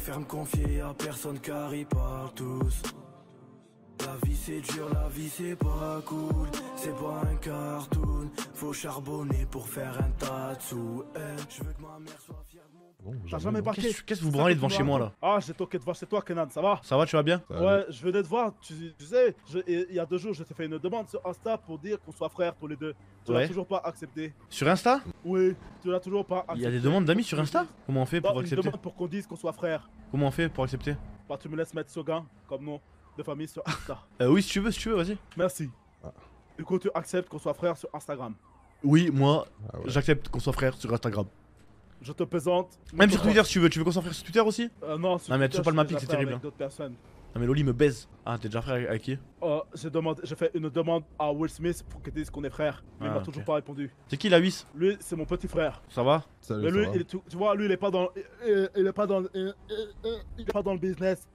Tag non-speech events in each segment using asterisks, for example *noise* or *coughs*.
préfère me confier à personne car ils parlent tous. La vie c'est dur, la vie c'est pas cool, c'est pas un cartoon. Faut charbonner pour faire un. Eh, je veux que ma mère soit fière Bon, T'as jamais parqué Qu'est-ce que vous branlez devant chez moi là Ah, j'ai toqué devant chez toi, Kenan, ça va Ça va, tu vas bien. Ouais, je venais te voir, tu, tu sais, il y a deux jours, je t'ai fait une demande sur Insta pour dire qu'on soit frères tous les deux. Tu Ouais. l'as toujours pas accepté. Sur Insta Oui, tu l'as toujours pas accepté. Il y a des demandes d'amis sur Insta Comment on fait Non, pour une accepter demande pour qu'on dise qu'on soit frères. Comment on fait pour accepter Bah, tu me laisses mettre Sogan comme nom de famille sur Insta. euh, Oui, si tu veux, si tu veux, vas-y. Merci. Ah. Du coup, tu acceptes qu'on soit frères sur Instagram. Oui, moi, Ah ouais. j'accepte qu'on soit frères sur Instagram. Je te présente. Même sur Twitter si tu veux, tu veux qu'on soit frères sur Twitter aussi? Euh, non, sur Non, mais Twitter, sur pas le mapping, c'est frère terrible, avec hein. d'autres personnes. Non mais Loli me baise. Ah, t'es déjà frère avec- qui? Euh, j'ai demandé, j'ai fait une demande à Will Smith pour qu'il dise qu'on est frères. Mais il Ah, m'a ok. toujours pas répondu. C'est qui la 8 Lui, c'est mon petit frère. Ça va? Salut, Mais ça lui, va il est tout- tu vois, lui, il est pas dans, il, il est pas dans, il, il- est pas dans le business.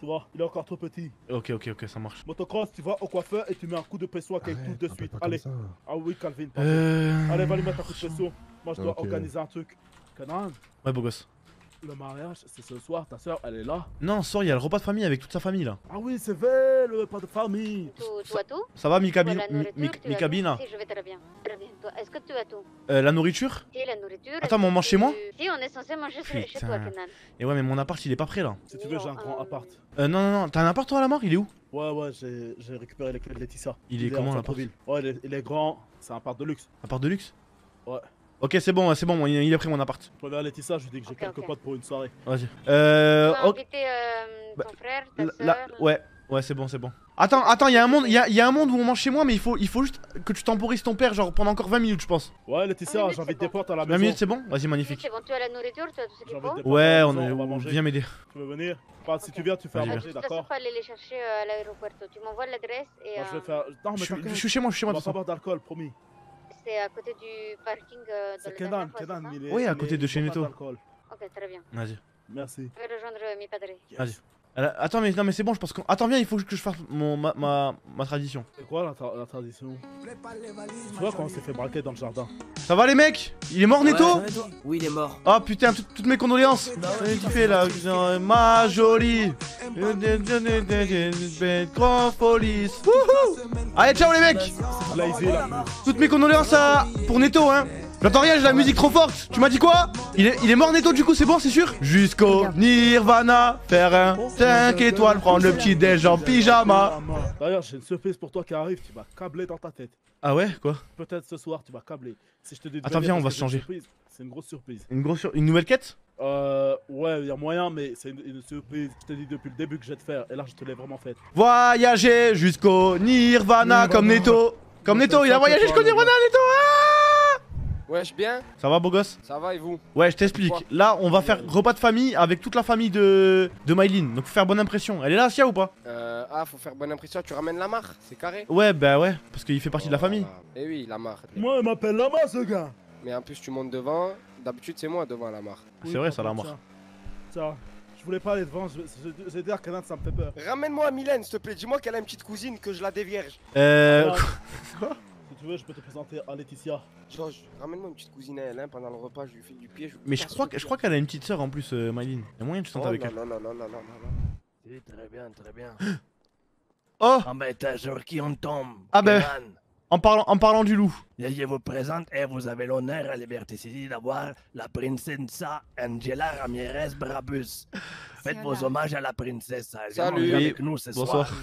Tu vois, il est encore trop petit. Ok, ok, ok, ça marche. Motocross, tu vas au coiffeur et tu mets un coup de pression avec Arrête, tout de suite. Allez. ça. Ah oui, Calvin. Euh... Allez, va lui mettre un coup de pression. Moi, je dois organiser un truc. Ouais, beau gosse. le mariage, c'est ce soir. Ta soeur, elle est là. Non, sors, il y a le repas de famille avec toute sa famille là. Ah oui, c'est vrai, le repas de famille. Tout, tu as tout? Ça va, Mika, Pour Bin- la Mi- nourriture, Mi- tu as Mika tout? Bina Si, je vais très bien. Très bien. Toi, est-ce que tu as tout? Euh, La nourriture? Si, la nourriture. Attends, mais on mange chez moi Si, on est censé manger chez, chez toi. Kenan. Et ouais, mais mon appart il est pas prêt là. Si tu veux, j'ai un grand euh, appart. Euh, non, non, non, t'as un appart toi à la mort? Il est où? Ouais, ouais, j'ai j'ai récupéré les clés de Laetitia. Il est en comment, l'appart? Ouais, il est, il est grand, c'est un appart de luxe. Appart de luxe? Ouais. Ok, c'est bon, c'est bon, il il est prêt mon appart. Je reviens à Laetitia, je lui dis que j'ai quelques potes pour une soirée. Vas-y. Euh. Ok, inviter euh, Bah, ton frère, ta la- soeur. la- Ouais, ouais, c'est bon, c'est bon. Attends, attends, il y a un monde, il y a, a un monde où on mange chez moi, mais il faut, il faut juste que tu temporises ton père, genre pendant encore 20 minutes, je pense. Ouais, Laetitia, minutes, j'invite bon. potes à la 20 maison. minutes, c'est bon? Vas-y, magnifique. c'est bon, tu as la nourriture, tu as tout ce qu'il faut. Ouais, on, on va on- manger. viens m'aider. Tu veux venir? Enfin, si tu viens, tu fais à manger, d'accord faut aller les chercher euh, à l'aéroport. Tu m'envoies l'adresse et je vais euh, faire. Non, mais Je suis- je chez moi, je suis chez On moi, de va pas boire d'alcool, promis. C'est à côté du parking euh, de C'est il est. Oui, à il côté est- de chez d'alcool. Ok, très bien. Vas-y. Merci. Je vais rejoindre euh, mi padre. Vas-y. Attends, mais non, mais c'est bon, je pense qu'on. Attends, viens, il faut que je fasse mon, ma, ma, ma tradition. C'est quoi la, tra- la tradition? Tu vois quand on s'est fait braquer dans le jardin. Ça va les mecs? Il est mort Neto? Oui, il est mort. Oh putain, tout- toutes mes condoléances. Qu'est-ce que tu fais là? Ma jolie. Grand police Wouhou! Allez, ciao les mecs. Là, il est là. Toutes mes condoléances à... pour Neto, hein J'entends rien, j'ai la musique trop forte Tu m'as dit quoi il est, il est mort Neto du coup, c'est bon, c'est sûr Jusqu'au Nirvana, faire un 5 étoiles, prendre le petit déj en pyjama D'ailleurs, j'ai une surprise pour toi qui arrive. Tu vas câbler dans ta tête. Ah ouais, quoi Peut-être ce soir, tu vas câbler. Si je te dis Attends, viens, on va se changer. surprise, C'est une grosse surprise. Une grosse... sur- Une nouvelle quête Euh, ouais, il y a moyen, mais c'est une, une surprise. Je te dis depuis le début que je vais te faire. Et là, je te l'ai vraiment faite. Voyager jusqu'au Nirvana, Nirvana. comme Neto Comme fais il a voyagé jusqu'au Nirvana, Neto ah Wesh, bien? Ça va beau gosse? Ça va et vous? Ouais, je t'explique. Quoi? Là, on va faire repas de famille avec toute la famille de, de Mylene. Donc, faut faire bonne impression. Elle est là, Sia, ou pas? Euh, ah, faut faire bonne impression, tu ramènes la marre, c'est carré? Ouais, bah ouais, parce qu'il fait partie de la famille. Eh oui, la marre. Moi, il m'appelle Lama, ce gars. Mais en plus, tu montes devant. D'habitude, c'est moi devant la marre. C'est vrai, ça, la. Tiens, je voulais pas aller devant. Vais dire que Kenan, ça me fait peur. Ramène-moi Mylène, s'il te plaît. Dis-moi qu'elle a une petite cousine, que je la dévierge. Euh. *laughs* Alors, Si tu veux, je peux te présenter à Laetitia. Georges, ramène-moi une petite cousine à elle, hein, pendant le repas, je lui fais du pied. Je Mais je crois, que- je crois qu'elle a une petite sœur en plus, euh, Mylene. Il y a moyen que tu Oh, tentes avec non, elle. non, non, non, non, non, non. Si, très bien, très bien. Oh Ah ben, t'as sur qui on tombe Ah ben. Kenan. en parlant, en parlant du loup. Je vous présente et vous avez l'honneur à Liberté City d'avoir la princessa Angela Ramirez Brabus. Faites vos hommages à la princesse. Salut. avec nous ce Bonsoir. soir.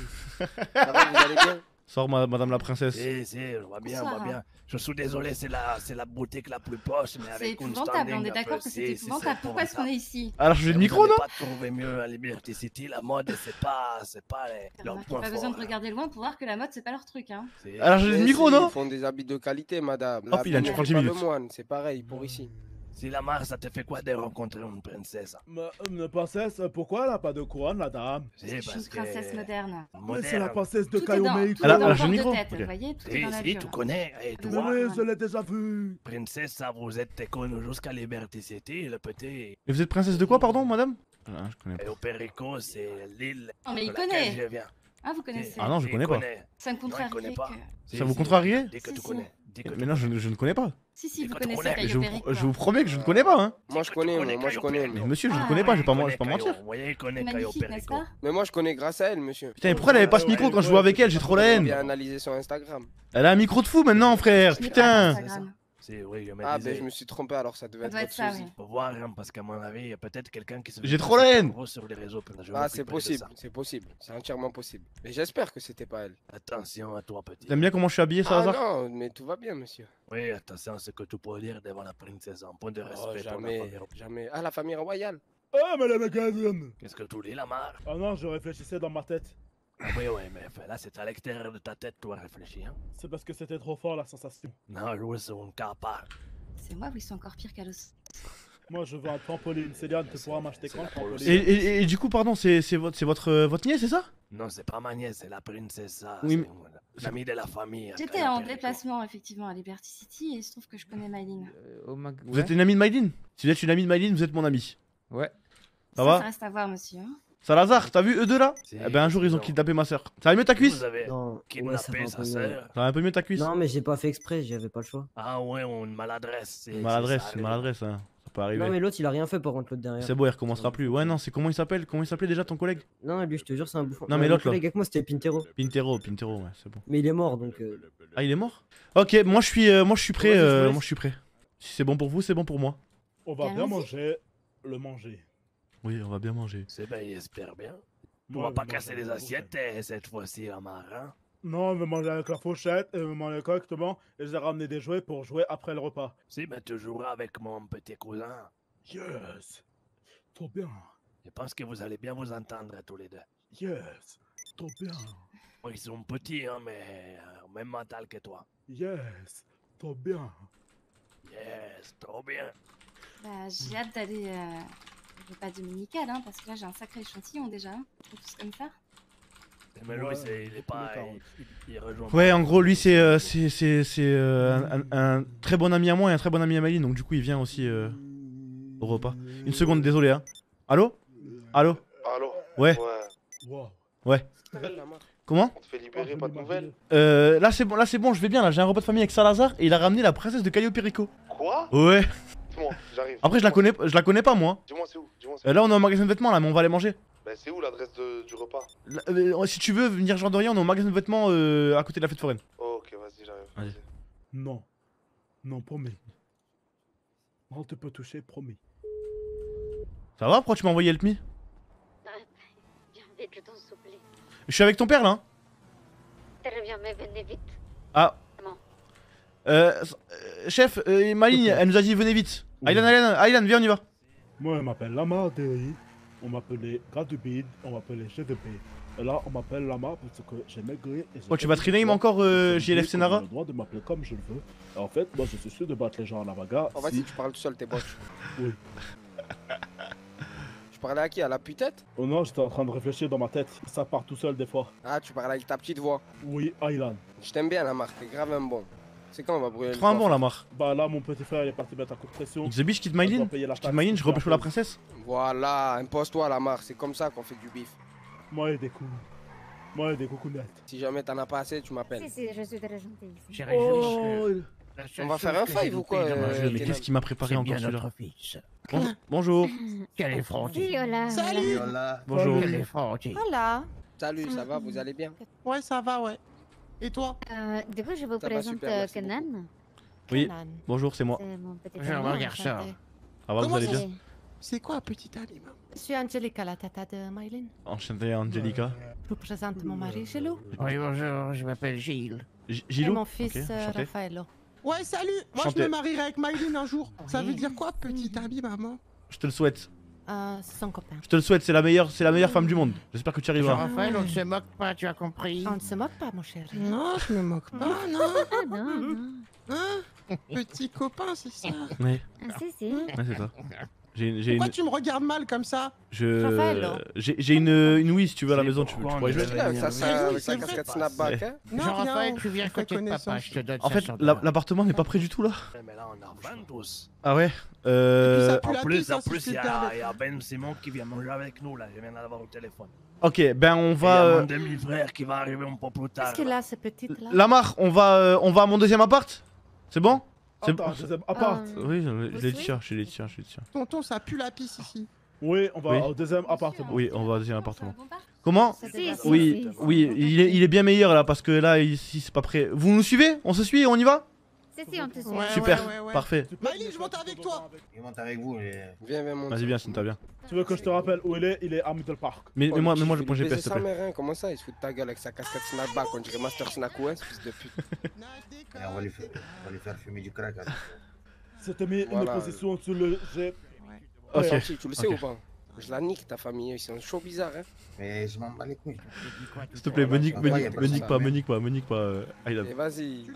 Ça va, vous allez bien? Sors, ma- madame la princesse. Si, si, je vois bien, je vois bien. Je suis désolé, c'est la, c'est la boutique la plus poche, mais C'est avec une épouvantable, on est d'accord que c'est épouvantable. pour Pourquoi est-ce qu'on est ici Alors, j'ai le micro, non pas trouver mieux à Liberty City, la mode, c'est pas, c'est pas leur point Pas besoin de regarder loin pour voir que la mode c'est pas leur truc hein. C'est- Alors, j'ai le micro, non Ils font des habits de qualité, madame. Hop, il a- tu L'habit prends n'est 10 pas minutes. le moine, c'est pareil pour ici. Si la marre, ça te fait quoi de rencontrer une princesse? Mais, euh, mais princesse, pourquoi elle a pas de couronne, la dame? C'est Je suis parce une princesse que... moderne. Mais c'est la Moderne. princesse de tout Elle a- le micro tête, vous voyez, tout est Si, dans la si, tu connais. Et toi, oui, je l'ai déjà vu. princesse, vous êtes connue jusqu'à Liberty City, le petit. Et vous êtes princesse de quoi, pardon, madame? Ah, je connais pas. Et au Perico, c'est l'île Non mais il connaît je viens. Ah, vous connaissez. Ah non, je connais pas. Ça me contrarie Ça vous que Si, tu si. Mais non, je, ne- je ne connais pas. Si, si, vous connaissez connais, Je vous, je promets que je ne connais pas, hein. Moi, je connais, moi, moi, je connais. Mais monsieur, je ne Ah, connais pas, je vais pas, je vais pas mentir. Vous voyez, il connaît magnifique, n'est-ce pas Mais moi, je connais grâce à elle, monsieur. Putain, mais pourquoi elle avait pas ce micro quand je jouais avec elle J'ai trop la haine. bien analysé son Instagram. Elle a un micro de fou maintenant, frère. Putain. d'Instagram. C'est oui, je me Ah, disais. ben, je me suis trompé, alors ça devait Ça être être ça, oui. Faut voir, hein, parce qu'à mon avis, il y a peut-être quelqu'un qui se. J'ai trop la haine. Sur les réseaux, je Ah, c'est possible, ça. c'est possible. C'est entièrement possible. Mais j'espère que c'était pas elle. Attention à toi, petit. T'aimes bien comment je suis habillé, Ah Salazar non, mais tout va bien, monsieur. Oui, attention à ce que tu peux dire devant la princesse. Un point de respect Oh, pour la jamais, famille. jamais. Ah, la famille royale. Ah, madame la Qu'est-ce que tu dis, Lamar? Ah non, je réfléchissais dans ma tête. Ah Oui, oui, mais là, c'est à l'extérieur de ta tête, toi, réfléchis. Hein? C'est parce que c'était trop fort la sensation. Non, jouer sur un cas à part. C'est moi ou ils sont encore pires qu'Alos Moi, je veux un trampoline. Céliane, tu pourras m'acheter quand le police. et, trampoline? Et- et du coup, pardon, c'est c'est votre, c'est votre, euh, votre nièce, c'est ça? Non, c'est pas ma nièce, c'est la princesse. ça, Oui, mais- une- L'amie de la famille. J'étais en déplacement, effectivement, à Liberty City et il se trouve que je connais Mylene. Vous êtes une amie de Maïline Si vous êtes une amie de Maïline, vous êtes mon ami. Ouais. Ça Ça, va ça reste à voir, monsieur. hein. Salazar, t'as vu eux deux là Eh ben un jour ils ont kidnappé ma soeur. Ça va mieux ta cuisse Vous avez Non, ouais, ça kidnappé va sa un peu mieux. sœur. Ça va un peu mieux ta cuisse Non, mais j'ai pas fait exprès, j'avais pas le choix. Ah ouais, une maladresse. c'est- Maladresse, maladresse, hein. ça peut arriver. Non, mais l'autre il a rien fait par contre, l'autre derrière. C'est beau, il recommencera plus. Ouais, non, c'est comment il s'appelle? Comment il s'appelait déjà ton collègue? Non, lui, je te jure, c'est un bouffon. Non, mais Euh, l'autre, là. collègue avec moi, c'était Pintero. Pintero, Pintero, ouais, c'est bon. Mais il est mort donc. euh, Ah, il est mort? Ok, moi je suis, euh, moi je suis prêt. Euh, moi je suis prêt. Si c'est bon pour vous, c'est bon pour moi. On va bien manger, le manger. Oui, on va bien manger. C'est bien, j'espère bien. On va je pas casser les la assiettes eh, cette fois-ci, Lamar. Hein? Non, on va manger avec la fourchette, et on va manger correctement, et j'ai ramené des jouets pour jouer après le repas. Si, mais tu joueras avec mon petit cousin. Yes Trop bien Je pense que vous allez bien vous entendre tous les deux. Yes Trop bien Bon, ils sont petits, hein, mais euh, au même mental que toi. Yes Trop bien Yes, trop bien. Bah, j'ai hâte d'aller euh, au repas dominical, hein, parce que là j'ai un sacré échantillon déjà. hein. Tous comme ça. Mais lui, Ouais, c'est- il est pas. Il, il- rejoint Ouais, pas. en gros, lui c'est euh, c'est c'est c'est, euh, un, un- très bon ami à moi et un très bon ami à Maïline, donc du coup il vient aussi euh, au repas. Une seconde, désolé. Hein. Allô? Allô? Allô? Ouais. Marque Comment? On te fait libérer, pas de nouvelles? Euh, Là c'est bon, là c'est bon, je vais bien. Là j'ai un repas de famille avec Salazar et il a ramené la princesse de Caio Perico. Quoi? Ouais. J'arrive. Après je la connais, je la connais pas moi. Dis-moi, c'est où Dis-moi, c'est Euh, là on est au magasin de vêtements là, mais on va aller manger. Ben, c'est où l'adresse de- du repas? Là, euh, si tu veux venir genre de rien, on est au magasin de vêtements euh, à côté de la fête foraine. Oh, ok, vas-y, j'arrive. Vas-y. vas-y. Non. Non, promis. Non, tu peux toucher, promis. Ça va Pourquoi tu m'as envoyé Help Me Viens vite, je t'en supplie. Je suis avec ton père là. Hein Très bien, mais venez vite. ah. Comment Euh, euh, chef, euh, Maline, elle nous a dit venez vite. Aylan, Aylan, Aylan, viens on y va. Moi, je m'appelle Lamar Derry. On m'appelait gars du bide, on m'appelait paix. Et là, on m'appelle Lamar parce que j'ai maigri. et j'ai Oh, tu fait vas rename poids. encore euh, JLF Senara a le droit de m'appeler comme je le veux. Et en fait, moi, je suis sûr de battre les gens à la bagarre. Oh, vas-y, si- tu parles tout seul, t'es boche. *laughs* Oui. Je parlais à qui À la putette? Oh non, j'étais en train de réfléchir dans ma tête. Ça part tout seul des fois. Ah, tu parles avec ta petite voix. Oui, Aylan. Je t'aime bien, la marque, t'es grave un bon. C'est quand on va brûler le Trop un bon la marre. Bah là, mon petit frère, il est parti mettre un coup de pression. The Bitch quitte la Quitte et je repêche la princesse Voilà, impose-toi, la marque, c'est comme ça qu'on fait du bif. Moi, et des coups. Moi, et des coucounettes. Si jamais t'en as pas assez, tu m'appelles. Si, si, je suis très réjouis que Oh, on va faire un five ou quoi, euh, Mais qu'est-ce qui m'a préparé encore bien celui-là notre fils. Bon- Bonjour. *laughs* Quel. Oui, hola. Salut Bonjour. Quel effronté. Voilà Salut, ça va, vous allez bien? Ouais, ça va, ouais. Et toi Euh, du coup, je vous présente super, euh, Kenan. Oui, Kenan. bonjour, c'est moi. C'est mon petit Je ami. regarde ça. Enchanté. Ça vous allez bien Et- C'est quoi, petit ami Je suis Angelica, la tata de Mylène. Enchanté, Angelica. Je vous présente mon mari, Gilou. Oui, bonjour, je m'appelle Gilles. G- Et Gilou mon fils, euh. Raffaello. Ouais, salut Moi, je me marierai avec Mylène un jour. Ça veut dire quoi, petit ami, maman Je te le souhaite. Euh, C'est son copain. Je te le souhaite, c'est la meilleure, c'est la meilleure femme du monde. J'espère que tu arriveras. Jean-Raphaël, on ne se moque pas, tu as compris. On ne se moque pas, mon chéri. Non, je me moque pas, non. Ah *laughs* non, non. Hein Petit copain, c'est ça Ouais, Ah, si, si. ouais, c'est ça. J'ai Pourquoi une. tu me regardes mal comme ça Je. Raphaël J'ai une, une Wii si tu veux à la maison, tu, tu pourrais jouer. avec sa, Oui, oui, casquette snapback, hein Non, Jean-Raphaël, tu viens côté de papa, je te donne En fait, 500 la- dollars. l'appartement n'est pas prêt du tout là. Ah ouais? Euh. En plus, en hein, si plus, il y, a Ben Simon qui vient manger avec nous, là. Je viens d'avoir au téléphone. Ok, ben on Il y va. a euh, mon demi-frère qui va arriver un peu plus tard. Qu'est-ce qu'elle a, cette petite là? Lamar, on va, euh, on va à mon deuxième appart? C'est bon? C'est deuxième appart. Euh, Oui, je dit, tiens, je dit, tiens, je dit, tiens. Tonton, ça pue la pisse ici. Oui, on va Oui. au deuxième appartement. Oui, on va au deuxième appartement. Bon Comment? Oui, oui, il est, il est bien meilleur là parce que là, ici, c'est pas prêt. Vous nous suivez? On se suit? On y va? Si, si, on te suit. Ouais, Super, ouais, ouais, ouais. parfait. Maëlys, je monte avec toi. Il monte avec vous. Et... Viens, viens, Vas-y, viens, Sinta, viens. Tu veux que je te rappelle où il est? Il est à Middle Park. Mais, mais moi, le mais moi, je prends il GPS, s'il te plaît. hein. Comment ça? Il se fout de ta gueule avec sa casquette snapback, on dirait Master Snack West, fils de pute. on, va lui faire, on va lui faire fumer du crack. avec. C'était mis Voilà. une position sur le G. Ok. Tu le sais ou pas? Je la nique ta famille, ils sont chaud bizarre, hein. Mais je m'en bats les couilles. S'il te plaît, me nique, me nique, pas me nique ça, pas, me nique pas, me nique pas. euh. Et vas-y.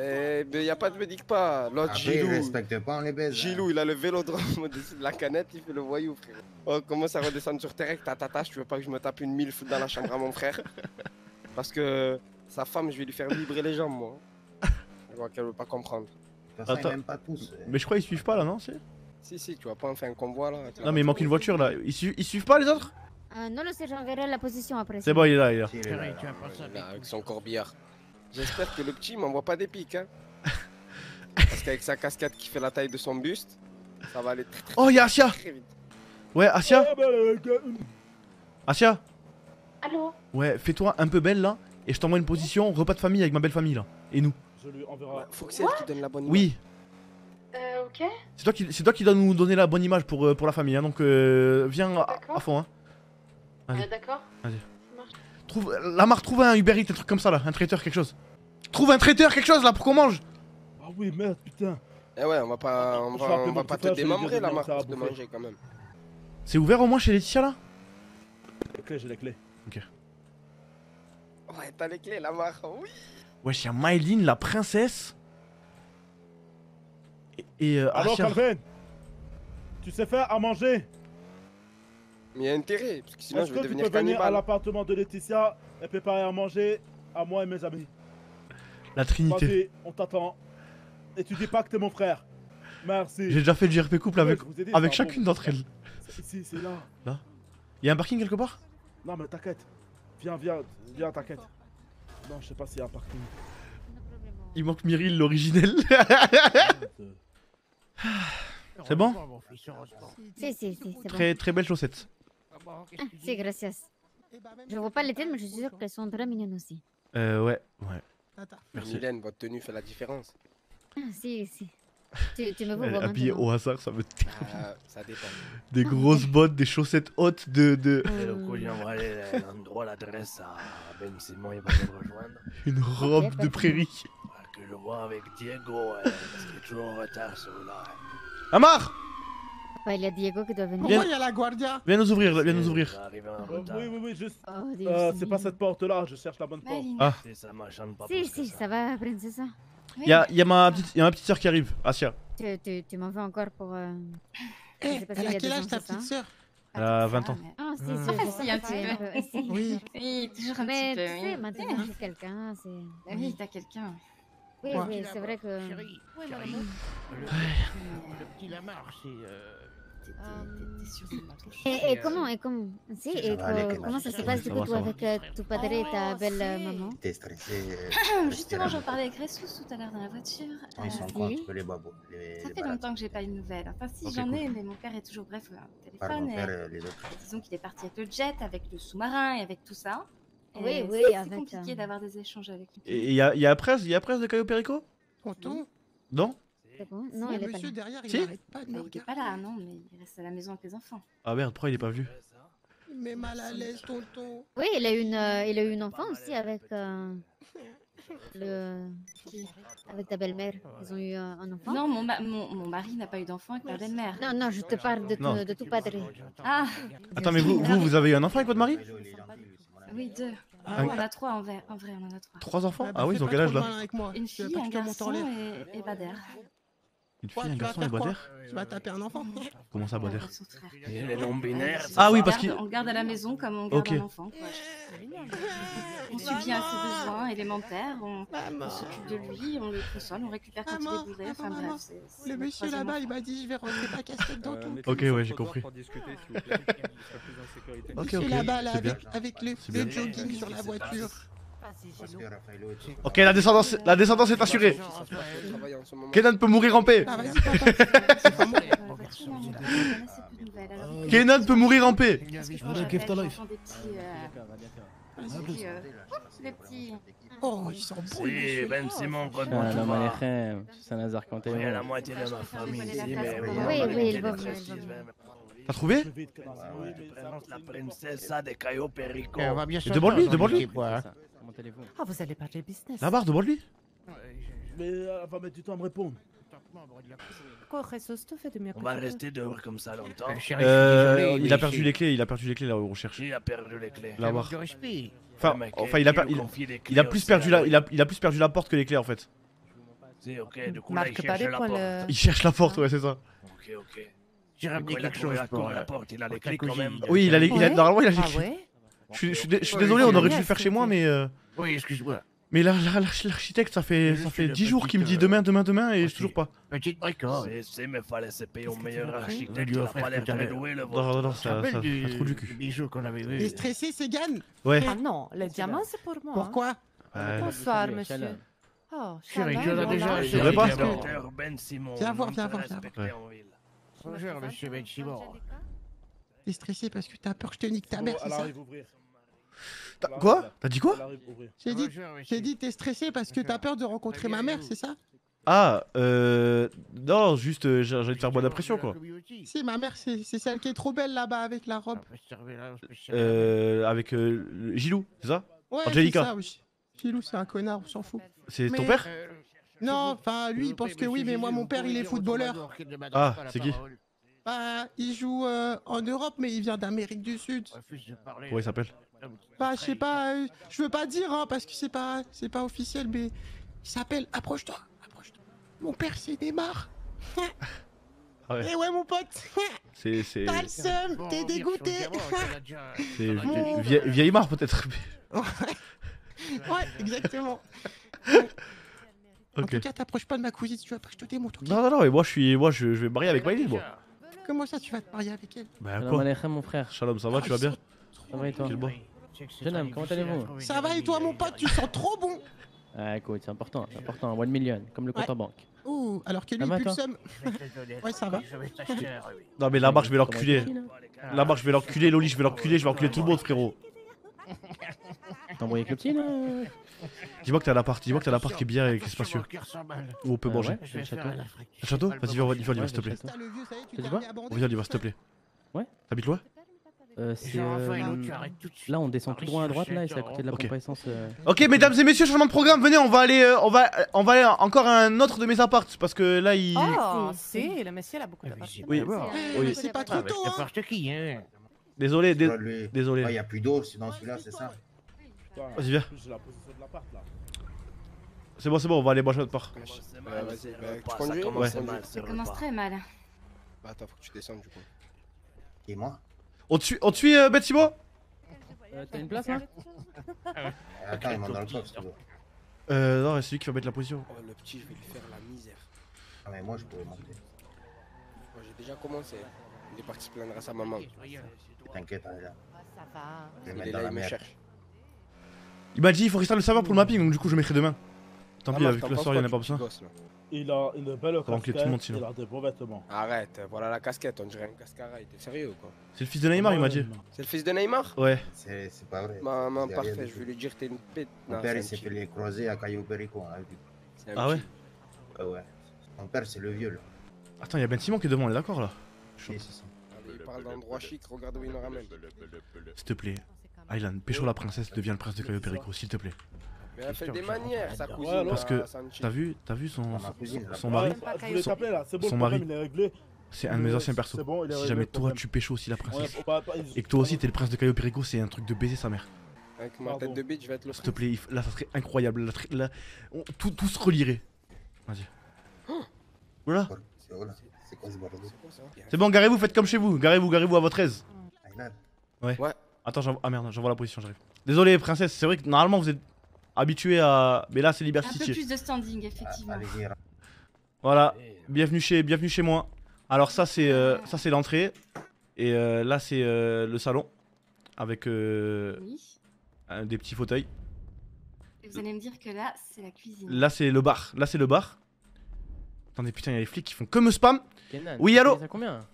Eh ben y a pas de me dique pas. L'autre il Gilou. respecte pas, on les baise. hein. Gilou, il a le vélodrome au-dessus de *laughs* la canette, il fait le voyou, frère. Oh, commence à redescendre sur terre avec ta tatache, tu veux pas que je me tape une mille foot dans la chambre à mon frère Parce que sa femme, je vais lui faire vibrer les jambes, moi. Je vois qu'elle veut pas comprendre. Attends. pas tous. euh. Mais je crois qu'ils suivent pas là, non c'est Si, si, tu vois pas, on fait un convoi là. Non, mais il manque une voiture là. Ils, su- ils suivent pas les autres? Euh, non, le sait, j'enverrai la position après. C'est bon, il est là, il est là. Si, il est là, là. Là, avec son corbillard. J'espère que le petit m'envoie pas des pics, hein. Parce qu'avec sa casquette qui fait la taille de son buste, ça va aller très très, Oh, y'a Asia très vite. Ouais, Asia Ah, bah, Asia Allô? Ouais, fais-toi un peu belle là. Et je t'envoie une position, repas de famille avec ma belle famille là. Et nous Je lui enverrai. Faut que c'est elle qui donne la bonne image. Oui, ok. c'est toi, qui, c'est toi qui dois nous donner la bonne image pour, euh, pour la famille. Hein, donc euh, viens à, fond. Hein. Vas-y. Euh, D'accord. Trouve, Lamar, trouve un Uber Eats, un truc comme ça là. Un traiteur, quelque chose. Trouve un traiteur, quelque chose là pour qu'on mange. Ah oui, merde, putain. Eh ouais, on va pas, on va, on pas te démembrer la de à bouffer. manger quand même. C'est ouvert au moins chez Laetitia là? Les clés, j'ai les clés. Ouais, t'as les clés, la marque, oui. Wesh, y'a Myline, la princesse. Et, euh, Alors, Asia. Calvin Tu sais faire à manger Mais il y a intérêt, parce que sinon Est-ce je que vais tu devenir peux venir à cannibale. l'appartement de Laetitia et préparer à manger à moi et mes amis La Trinité. Vas-y, on t'attend. Et tu dis pas que t'es mon frère. Merci. J'ai déjà fait du RP couple avec, avec chacune d'entre elles. C'est Ici, c'est là. Y'a un parking quelque part? Non, mais t'inquiète. Viens, viens, viens, t'inquiète. Non, je sais pas s'il y a un parking. Il manque Myril, l'originel. *laughs* C'est bon Si, si, si, c'est bon. Très très belle chaussette. Ah, si, gracias. Je vois pas les têtes, mais je suis sûre qu'elles sont très mignonnes aussi. Euh, ouais, ouais. Merci. Mylène, votre tenue fait la différence. Ah, si, si. Tu, tu me vois Elle habillée au hasard, ça me. Ah, ça dépend. Des grosses bottes, des chaussettes hautes de. de... Et le coup, j'envoie l'endroit, l'adresse à Ben Simon, il va me rejoindre. Une robe de prairie. Que je vois avec Diego, euh, parce qu'il est toujours en retard, celui-là. Amar Ouais, il y a Diego qui doit venir. Pourquoi il y a la guardia Viens nous ouvrir, viens nous ouvrir. Euh, oui, oui, oui, juste. Oh, Euh, c'est pas cette porte-là, je cherche la bonne porte. Ah. C'est Si, si, ça. ça va, princesse. Y'a y a ma petite, y a ma petite soeur qui arrive, Asia. Tu, tu, tu m'en veux encore pour. Euh... Eh, je sais pas elle s'il a y quel âge ta c'est petite sœur Elle a 20 ans. Ah, si, Ah. si, je Si, sais un petit peu. si. Oui. Oui, toujours un Mais petit peu. tu sais, oui. maintenant j'ai quelqu'un, c'est. Oui, t'as quelqu'un. Oui, Ouais. oui, c'est vrai que. Ouais, madame. Le petit Lamar, c'est. euh, trop Et, et comment, et comment, si, Ça et comment ça se passe du coup toi avec euh, ton padre et ta belle euh, maman T'es stressé. *coughs* euh, Justement, j'en parlais avec Ressus tout à l'heure dans la voiture. Oh, Ils sont Euh, peu les babos. Les, Ça les fait longtemps que j'ai pas eu de nouvelles. Enfin, si j'en ai, mais mon père est toujours bref euh, au Par téléphone. mon père, et- euh, les autres. Disons qu'il est parti avec le jet, avec le sous-marin et avec tout ça. Et Oui, oui, c'est avec, compliqué euh, d'avoir des échanges avec lui. Et y a, y a presse, y a presse de Caio Perico? Tonton, Non? Bon? Non, le il est pas monsieur là. derrière, il Si arrête pas de Mais il est pas là, non, mais il reste à la maison avec les enfants. Ah merde, pourquoi il est pas venu? Il met mal à l'aise, tonton. Oui, il a eu une, euh, il a eu une enfant aussi avec euh, *laughs* le, avec ta belle-mère. Ils ont eu euh, un enfant. Non, mon, ma- mon, mon mari n'a pas eu d'enfant avec ma belle-mère. Non, non, je te parle de, ton- de tout padre. Ah, Attends, mais vous, vous, vous avez eu un enfant avec votre mari? Oui, deux. Ah, on en a trois en vrai, en vrai, on en a trois. Trois enfants bah, Ah oui, ils ont quel âge là malin avec moi. Une fille, un garçon et, et Bader. Une fille, un tu vas garçon, et d'air Tu vas taper un enfant *laughs* Comment ça, d'air c'est Ah oui, On parce garde- qu'il. On garde à la maison comme on garde un enfant. *laughs* On subit à ses besoins élémentaires, on, on s'occupe de lui, on le console, on récupère quand il est bourré. Enfin bref, c'est. Le monsieur là-bas, il m'a dit je vais rentrer ta casquette dans ton Ok, ouais, j'ai compris. Ok, là-bas, là, avec, le, jogging sur la voiture. Ok, la descendance, la descendance est assurée. Kenan peut mourir en paix. Ah, *laughs* papa. Kenan peut mourir en paix. Oh, ils sont. Si, Ah, tu la vas. maléchem, c'est un hasard quand t'es Il y a la moitié de ma famille ici, Oui, mais oui, oui, il des va même. T'as trouvé la princesse Cayo Perico. Demande-lui, demande-lui. Comment allez-vous? Ah, vous allez parler business. La barre, demande-lui. Mais euh, elle va mettre du temps à me répondre. Quoi, Jesus, tu fais du mieux On va rester dehors comme ça longtemps. Euh, suis Euh, il a perdu les clés, il a perdu les clés là où on cherche. Qui a perdu les clés? La barre. de. Enfin, enfin, il a, il, il a plus perdu la, il a, il a plus perdu la porte que les clés en fait. Si, ok, du coup là, il cherche la porte. le. Il cherche la porte, ouais, c'est ça. Ok, ok. J'ai ramené il quelque chose la pour la euh, porte, il a les clés quand même. Oui, il a les, il a, normalement il a les Ah clés. Je suis, je je désolé, on aurait dû le faire chez moi, ok. mais euh, Oui, excuse-moi. mais là, là, là, l'architecte, ça fait, Je ça fait le 10 jours qu'il me dit euh, demain, demain, demain, et petit. toujours pas. Petite bricole. C'est- C'est, mais fallait se payer au meilleur architecte. Lui Il a offrir pas l'air très doué, le Non, non, ça, ça, trop du cul. bijou qu'on avait vu T'es stressé, Ségane Ouais. Ah non, le diamant, c'est pour moi. Pourquoi Ouais. Bonsoir, monsieur. Oh, l'as voilà. déjà- C'est vrai pas Ben Simon. Viens voir, viens voir. Bonjour, monsieur Ben Simon. T'es stressé parce que t'as peur que je te nique ta mère, c'est ça. T'as- Quoi T'as dit quoi. J'ai dit, j'ai dit t'es stressé parce que t'as peur de rencontrer ma mère, c'est ça Ah, euh. Non, juste, euh, j'ai envie de faire bonne impression quoi. Si, ma mère, c'est c'est celle qui est trop belle là-bas avec la robe. Euh. Avec euh, le- Gilou, c'est ça Ouais, c'est Angelica. ça, oui. Filou, c'est un connard, on s'en fout. C'est ton Mais- père Non, enfin, lui, il pense que oui, mais moi, mon père, il est footballeur. Ah, c'est qui Bah, il joue euh, en Europe, mais il vient d'Amérique du Sud. Comment il s'appelle Bah, je sais pas, euh, je veux pas dire, hein, parce que c'est pas, c'est pas officiel, mais il s'appelle. Approche-toi, approche-toi. Mon père, c'est Neymar. Ah ouais. Eh ouais, mon pote. C'est. C'est. T'as le seum, t'es dégoûté. *laughs* C'est Mon- vieille marre peut-être. ouais, exactement. En Ok. tout cas, t'approches pas de ma cousine, tu vas pas que je te démontre. Non, non, non, mais moi je suis. Moi je, je vais me marier avec Miley, moi. Comment ça, tu vas te marier avec elle Bah Salam quoi alaikum, mon frère. Shalom, ça va, tu vas bien Ça va et toi Quel bon. Jeune homme, comment allez-vous Ça va et toi, mon pote, tu sens trop bon. Ah, écoute, c'est important, c'est important. One million, comme le compte Ouais. en banque. Ouh, alors que lui, il seum. Ouais, ça va. Non, mais la marque, je vais leur Comment culer. est-ce qu'il, là La marque, je vais leur culer, Loli, je vais leur culer, je vais leur culer tout le monde, frérot. T'as embrouillé avec le petit là Dis-moi que t'as l'appart, dis-moi que t'as l'appart qui est bien et qui est spacieux. Où on peut Euh, manger. ouais, le château. Vas-y, viens, on y va, on y va, s'il te plaît. y. On y va, on y va, s'il te plaît. Ouais. T'habites loin Euh, c'est. Euh. Là, on descend tout droit à droite, là, et c'est à côté de la Ok. pompe à essence. euh. Ok, mesdames et messieurs, changement de programme, venez, on va aller, euh, on va, on va aller encore à un autre de mes apparts parce que là, il. Oh, le monsieur, il a beaucoup de Oui, Eh, oui. mais c'est pas trop tôt, hein. N'importe qui, hein. Désolé, désolé. Ouais, Il n'y a plus d'eau, c'est dans celui-là, c'est ça Vas-y, viens. De l'appart là. C'est bon, c'est bon, on va aller manger notre part. Ouais, vas-y, C'est bah, tu c'est Ça commence Ça commence très mal. Bah, attends, faut que tu descendes du coup. Et moi On te suit, on te suit, euh, Betsimo Euh, T'as une place là Attends, il monte dans le coffre, tu veux. Euh, non, c'est lui qui va mettre la position. Oh, le petit, je vais lui faire la misère. Ah, mais moi, je pourrais monter. Moi, j'ai déjà commencé. Il est parti se plaindre à sa maman. T'inquiète, est là. Ça va. Je vais mettre dans la merde. Il m'a dit, il faut rester le serveur pour le mapping, donc du coup, je mettrai demain. Tant Ah, pis, Marc, vu que t'en le soir, il y en a pas besoin. Il a une belle casquette, sinon. il a des beaux vêtements. Arrête, voilà la casquette, on dirait un cascara. T'es sérieux ou quoi C'est le fils de Neymar, il m'a dit. C'est le fils de Neymar? Ouais. C'est pas vrai. C'est parfait, je vais lui dire que t'es une pète. Mon père, c'est il s'est fait les croiser à Caillou Perico. hein, Ah ouais. Ouais, ouais. Mon père, c'est le vieux, là. Attends, il y a Ben Simon qui est devant, on est d'accord là Oui, c'est ça. Il parle d'endroit chic, regarde où il nous ramène. S'il te plaît. Aylan, pécho la princesse, devient le prince de Cayo Perico, s'il te plaît. Mais elle fait des manières, sa cousine. Parce que, t'as vu, t'as vu son, Ah, mari Ouais, je voulais t'appeler là, c'est bon, son le mari. problème il est réglé. C'est un de mes anciens persos. bon, Si jamais toi tu pécho aussi la princesse, faut pas- pas- et que toi aussi t'es le prince de Cayo Perico, c'est un truc de baiser sa mère. Avec ma tête de bite, je vais être le S'il te plaît, là ça serait incroyable. Là, tr- là, on- tout, tout se relierait. Vas-y. Voilà. C'est bon, garez-vous, faites comme chez vous. Garez-vous, garez-vous à votre aise. Ouais. Ouais. Attends, j'envoie- ah merde, j'envoie la position, j'arrive. Désolé, princesse, c'est vrai que normalement vous êtes habitué à. Mais là, c'est Un Liberty peu City. plus de standing, effectivement. Voilà, bienvenue chez, bienvenue chez moi. Alors ça c'est euh, ça c'est l'entrée et euh, là c'est euh, le salon avec euh, Oui. un- des petits fauteuils. Et vous allez me dire que là, c'est la cuisine. Là c'est le bar, là c'est le bar. Attendez putain, il y a les flics qui font que me spam. Kenan, Oui allô combien?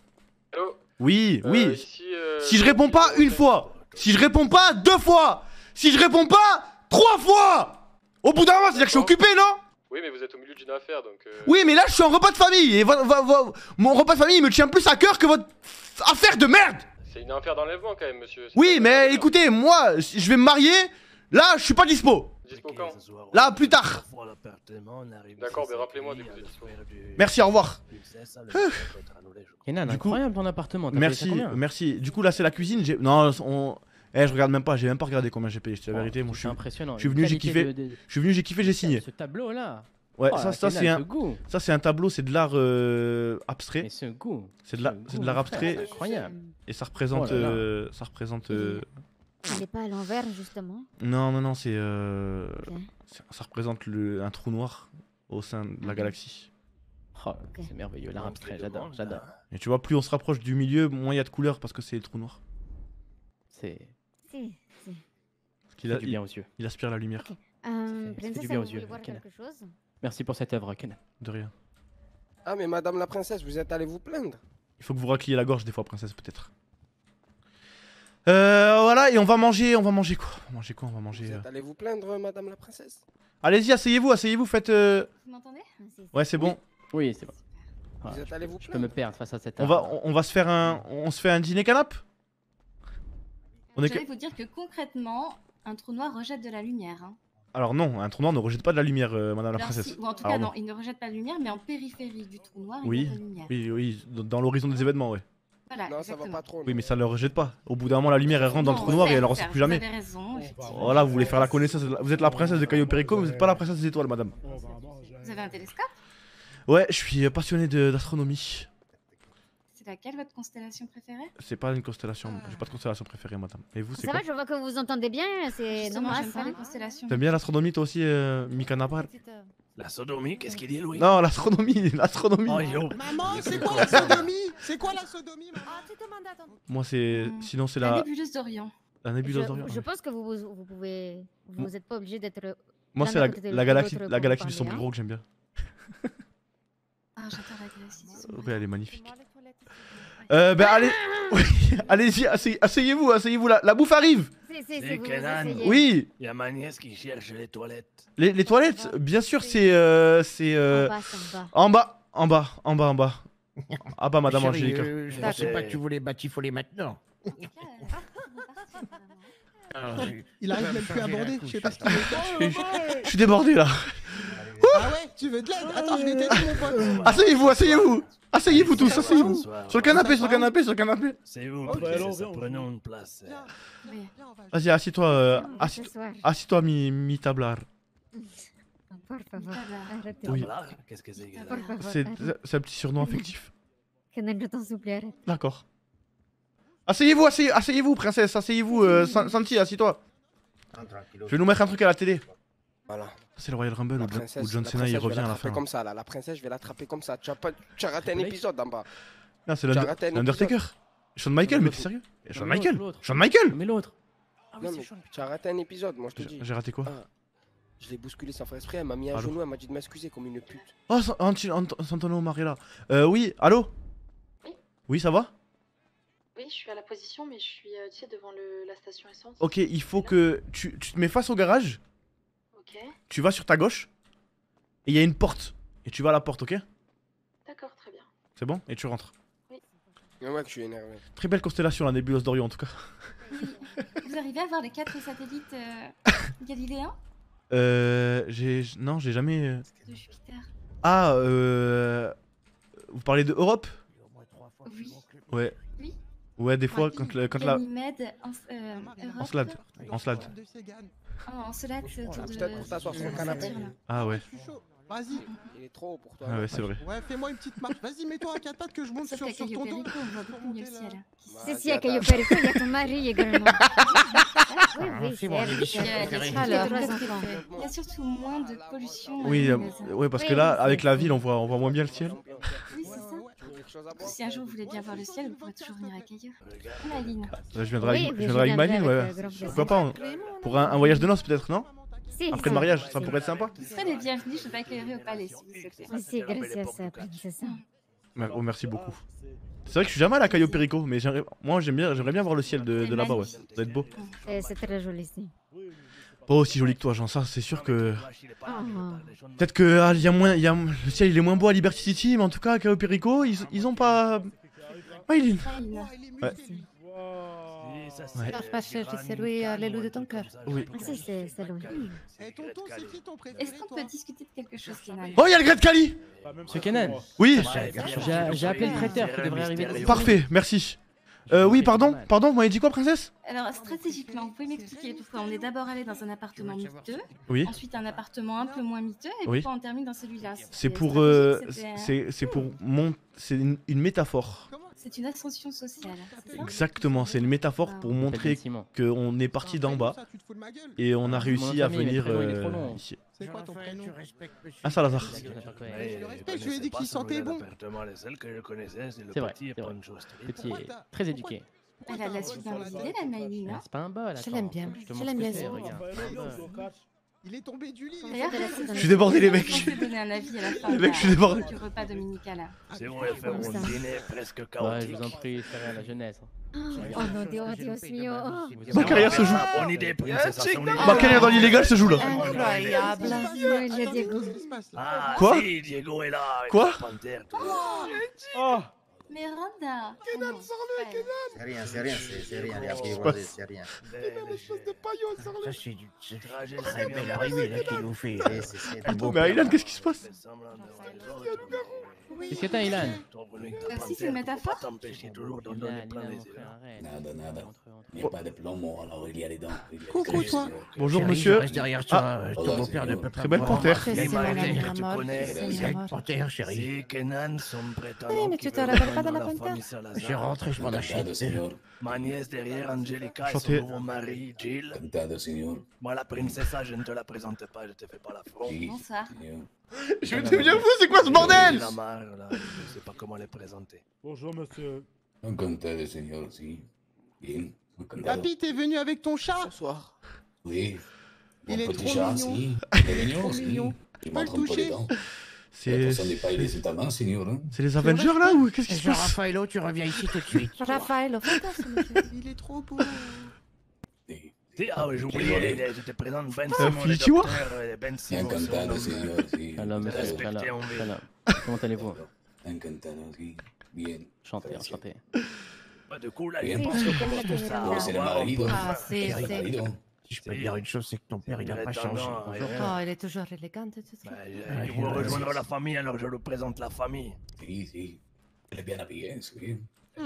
Oui, Euh, oui. ici, euh, Si je réponds pas une fois, si je réponds pas deux fois, si je réponds pas trois fois, au bout d'un moment, c'est-à-dire que je suis occupé, non? Oui, mais vous êtes au milieu d'une affaire donc. euh, Oui, mais là, je suis en repas de famille et mon repas de famille il me tient plus à cœur que votre affaire de merde. C'est une affaire d'enlèvement quand même, monsieur. Oui, mais écoutez, moi, je vais me marier. Là, je suis pas dispo. Dispo quand Là, plus tard. D'accord, mais rappelez-moi dès que vous êtes dispo. Merci, au revoir. Kenan, Du coup- incroyable ton appartement. Merci, merci. Du coup, là, c'est la cuisine. j'ai- Non, on. Eh, je regarde même pas. J'ai même pas regardé combien j'ai payé. Je te dis la Oh, vérité. Moi, je c'est suis impressionnant, Je suis venu, j'ai kiffé. de- de- Je suis venu, j'ai kiffé, j'ai signé. Ce tableau là. Ouais, Oh, ça, ça c'est un. goût. Ça, c'est un tableau. C'est de l'art euh, abstrait. Mais ce goût. C'est de c'est l'art abstrait. c'est incroyable. Et ça représente. Oh là là. euh, ça représente. euh, Il est pas à l'envers, justement. Non, non, non, c'est. euh, c'est- Ça représente le... un trou noir au sein de la galaxie. Oh, C'est merveilleux, l'art abstrait, j'adore, j'adore. Et tu vois, plus on se rapproche du milieu, moins il y a de couleurs parce que c'est le trou noir. C'est. Si, si. Parce qu'il Ça a- du bien il- aux yeux. Il aspire la lumière. Euh, Ça fait princesse, du bien aux yeux, chose? Merci pour cette œuvre, Kenan. De rien. Ah, mais madame la princesse, vous êtes allé vous plaindre? Il faut que vous racliez la gorge des fois, princesse, peut-être. Euh, voilà, et on va manger, on va manger quoi? On va manger quoi? On va manger. Vous euh, êtes allé vous plaindre, madame la princesse? Allez-y, asseyez-vous, asseyez-vous, faites. euh, Vous m'entendez? Ouais, c'est bon. Oui, c'est bon. Vous êtes je allé peux- vous Je peux me perdre face à cet On va, on, on va se faire un, on se fait un dîner canap? On est Je vais que- vous dire que concrètement, un trou noir rejette de la lumière. hein. Alors non, un trou noir ne rejette pas de la lumière, euh, Madame la princesse. si- ou en tout Alors cas, non. il ne rejette pas de lumière, mais en périphérie du trou noir, Oui, il y a de la lumière. oui, oui, dans dans l'horizon des événements, ouais. Voilà, Non, ça va exactement. pas trop. Oui, mais ça ne le rejette pas. Au bout d'un moment, la lumière elle rentre dans le trou noir et elle ne ressort plus jamais. Vous avez raison. Voilà, vous voulez faire la connaissance. Vous êtes la princesse de Cayo Perico, mais vous n'êtes pas la princesse des étoiles, madame. Vous avez un télescope Ouais, je suis euh, passionné d'astronomie. C'est laquelle votre constellation préférée C'est pas une constellation. J'ai pas de constellation préférée, madame. Et vous, c'est Ça va, je vois que vous vous entendez bien, c'est Justement, normal. j'aime pas les constellations. T'aimes bien l'astronomie, toi aussi, euh, Mika Napar La sodomie, qu'est-ce qu'il dit, Louis? Non, l'astronomie, l'astronomie. *laughs* Oh, yo. Maman, c'est quoi la sodomie? C'est quoi la sodomie maman? Ah, tu demandes à ton... Moi, c'est. Sinon, c'est La la. nébuleuse d'Orient. La nébuleuse Je, d'Orient. je pense que vous, vous, vous pouvez... Vous n'êtes pas obligé d'être... Moi, c'est la, la galaxie, la galaxie du sombre gros que j'aime bien. Ah, j'adore la galaxie du sombre. Ouais, elle est magnifique. Euh, ben allez, *laughs* Oui, allez-y, asseyez- asseyez-vous, asseyez-vous, la, la bouffe arrive. C'est, c'est, C'est c'est vous, vous Kenan. essayez. Oui, Il y a ma nièce qui cherche les toilettes. les, les toilettes, bien sûr, c'est, euh, c'est euh, En bas, c'est en bas. en bas, en bas, en bas, en bas. Ah bah, Madame Angélica. euh, je pensais pas que tu voulais batifoler maintenant. Alors, Il arrive même me plus à bander, je sais pas ce qu'il veut faire. Je suis débordé là. *laughs* Ah ouais, tu veux de l'aide? Attends, je vais t'aider mon pote. *laughs* Asseyez-vous, asseyez-vous, asseyez-vous tous, asseyez-vous. Sur le canapé, sur le canapé, sur le canapé. C'est princesse Prenons une place. Vas-y, assis-toi, euh, assis-toi, mi, mi tablard. Oui. Qu'est-ce que c'est C'est, un petit surnom affectif. D'accord. Asseyez-vous, asseyez, asseyez-vous, princesse, asseyez-vous, euh, San- Santi, assis-toi. Je vais nous mettre un truc à la télé. Voilà. C'est le Royal Rumble La où, John- princesse, où John la Cena il princesse, je vais revient à la l'attraper fin. comme ça, là. La princesse, je vais l'attraper comme ça. Tu as, pas... tu as raté un épisode en bas. Non, c'est l'Undertaker. Shawn Michael, mais t'es sérieux Shawn Michael Shawn Michael Mais l'autre. Non, mais tu as raté un épisode, moi je te dis. J'ai raté quoi Ah, Je l'ai bousculé sans faire exprès, elle m'a mis à genoux, elle m'a dit de m'excuser comme une pute. Oh, San- Anti- Ant- Sant'Antonio Marella. Euh, oui, allô Oui, ça va Oui, je suis à la position, mais je suis euh, tu sais, devant le, la station essence. Ok, il faut que tu, tu te mets face au garage, Tu vas sur ta gauche, et il y a une porte. Et tu vas à la porte, ok? D'accord, très bien. C'est bon? Et tu rentres. Mais ouais, que je suis énervé. Très belle constellation, la nébuleuse d'Orion en tout cas. *laughs* Vous arrivez à voir les quatre satellites euh, galiléens? Euh. J'ai. Non, j'ai jamais. euh, de Jupiter Ah, euh. Vous parlez de Europe? Oui. Ouais. Oui. Ouais, des fois, quand, quand la. Ganymède, en, euh, Europe. En slade. En slade. Oh, en slade, c'est autour de. Peut-être pour t'asseoir sur le canapé. ceinture, là. Ah ouais. Vas-y. Il est trop haut pour toi. Ah ouais, c'est vrai. Ouais, fais-moi une petite marche. Vas-y, mets-toi à quatre pattes que je monte sur, sur ton dos. Ciel. Si, à Cayo Perico, il y a ton mari *laughs* également. oui, oui, c'est bon, Il y a- surtout moins de pollution. Oui, euh, ouais, parce que là, avec c'est- la ville, on voit, on voit moins bien le ciel. Oui, c'est ça. Si un jour vous voulez bien voir le ciel, vous pourrez toujours venir à Cayo. Maline. Là, je viendrai avec, Oui, je mais je viendrai avec Maline, avec, ouais. euh. Pourquoi pas. Pour un, un voyage de noces, peut-être, non Si, Après le mariage, ça pourrait être sympa. Vous serez les bienvenus, je vous accueillerai au palais si vous souhaitez. Oui, si, gracias, princesa. Mer- oh, merci beaucoup. C'est vrai que je suis jamais allé à Cayo Perico, mais j'aimerais- moi j'aime bien, j'aimerais bien voir le ciel de, de là-bas, ouais. Ça doit être beau. C'est c'est très joli ici. Pas aussi joli que toi, Jean, ça c'est sûr que. Ah. Peut-être que ah, il y a moins, il y a... le ciel il est moins beau à Liberty City, mais en tout cas à Cayo Perico, ils, ils ont pas. Ouais. Ouais. Pas, chérie, c'est lui euh, de ton cœur. Oui. Ah, si, c'est Est-ce qu'on peut discuter de quelque chose, Kenan? Oh, il y a le Great Kali Monsieur Kenan Oui J'ai appelé le traiteur qui devrait arriver. dans- Parfait, merci. Euh, oui, pardon, pardon, vous m'avez dit quoi, princesse? Alors, stratégiquement, vous pouvez m'expliquer pourquoi on est d'abord allé dans un appartement miteux, Oui. ensuite un appartement un peu moins miteux, et Oui. pourquoi on termine dans celui-là C'est pour. euh, c'est c'est pour mon. C'est une, une métaphore. C'est une ascension sociale, ça Exactement, c'est une métaphore pour montrer qu'on est parti d'en bas et on a réussi à venir euh, ici. C'est quoi ton prénom? Ah, Salazar. Je lui ai dit qu'il sentait bon. C'est vrai, petit très éduqué. Elle a de la suite dans les idées, la Maïline. Mais hein C'est pas un bol. Je l'aime bien, Je l'aime bien, Il est tombé du lit. Je suis débordé, les mecs. On peut donner un avis à la fin Les mecs, je suis débordé. du repas dominical. là. C'est ça. un dîner presque Ouais, je chaotique. vous en prie, c'est rien, la jeunesse. Oh non, Dios, Dios mío. Ma carrière se joue. Idée. Ma carrière dans l'illégal se joue là. Incroyable. Ah, Quoi est Quoi sa panthère, tout. Mais Randa C'est rien, c'est rien, c'est c'est rien, les Qu'est-ce qui se apprivoisés, passe c'est rien. Ça, c'est du. C'est arrivée là qu'il nous fait. C'est- c'est- c'est Attends, mais Aylan, qu'est-ce qui se passe Qu'est-ce que t'as, Ilan Merci, c'est une métaphore toujours les arrête. Nada, nada. Il n'y a pas de alors il y a les dents. Coucou, toi. Bonjour monsieur. je reste derrière toi. Ton beau-père ne peut pas très belle panthère. panthère, chérie. Si Kenan, son prétendant. Oui, mais tu te rappelles pas de la la panthère. Je rentre et je m'en achète. Ma nièce derrière, Angelica, et son nouveau mari, Jill. Moi, la princesse, je ne te la présente pas, je te fais pas Bonsoir. *laughs* Je me bien fou, c'est quoi ce bordel La marre, là, je sais pas comment les présenter. Bonjour monsieur. Encantado, señor, sí. Bien, encantado. Papi, t'es venu avec ton chat Bonsoir. Oui. Il Mon est petit trop chat, mignon. si. *laughs* Il est mignon, Trop si. mignon. Il peux le toucher. C'est hein. c'est les Avengers là ou qu'est-ce qui se Jean passe Raffaello, tu reviens ici tout de suite. Fantasme. Il est trop beau. Si, ah oui, j'ai oublié, je te présente Ben C'est Simon, le docteur, euh, Ben Simon. Encantado, señor, sí. Comment allez-vous? *laughs* Encantado, sí. Bien. Chantez, chantez. Pas de coup, là, Bien. pense que tout ça. c'est le marido. Ah, C'est le marido. Si je peux dire une chose, c'est que ton père, il n'a pas changé. Prétendant, Oh, il est toujours élégant, tout ça. Bah, je- Il veut rejoindre la famille, alors je lui présente la famille. Sí, sí. Elle est bien habillée, sí.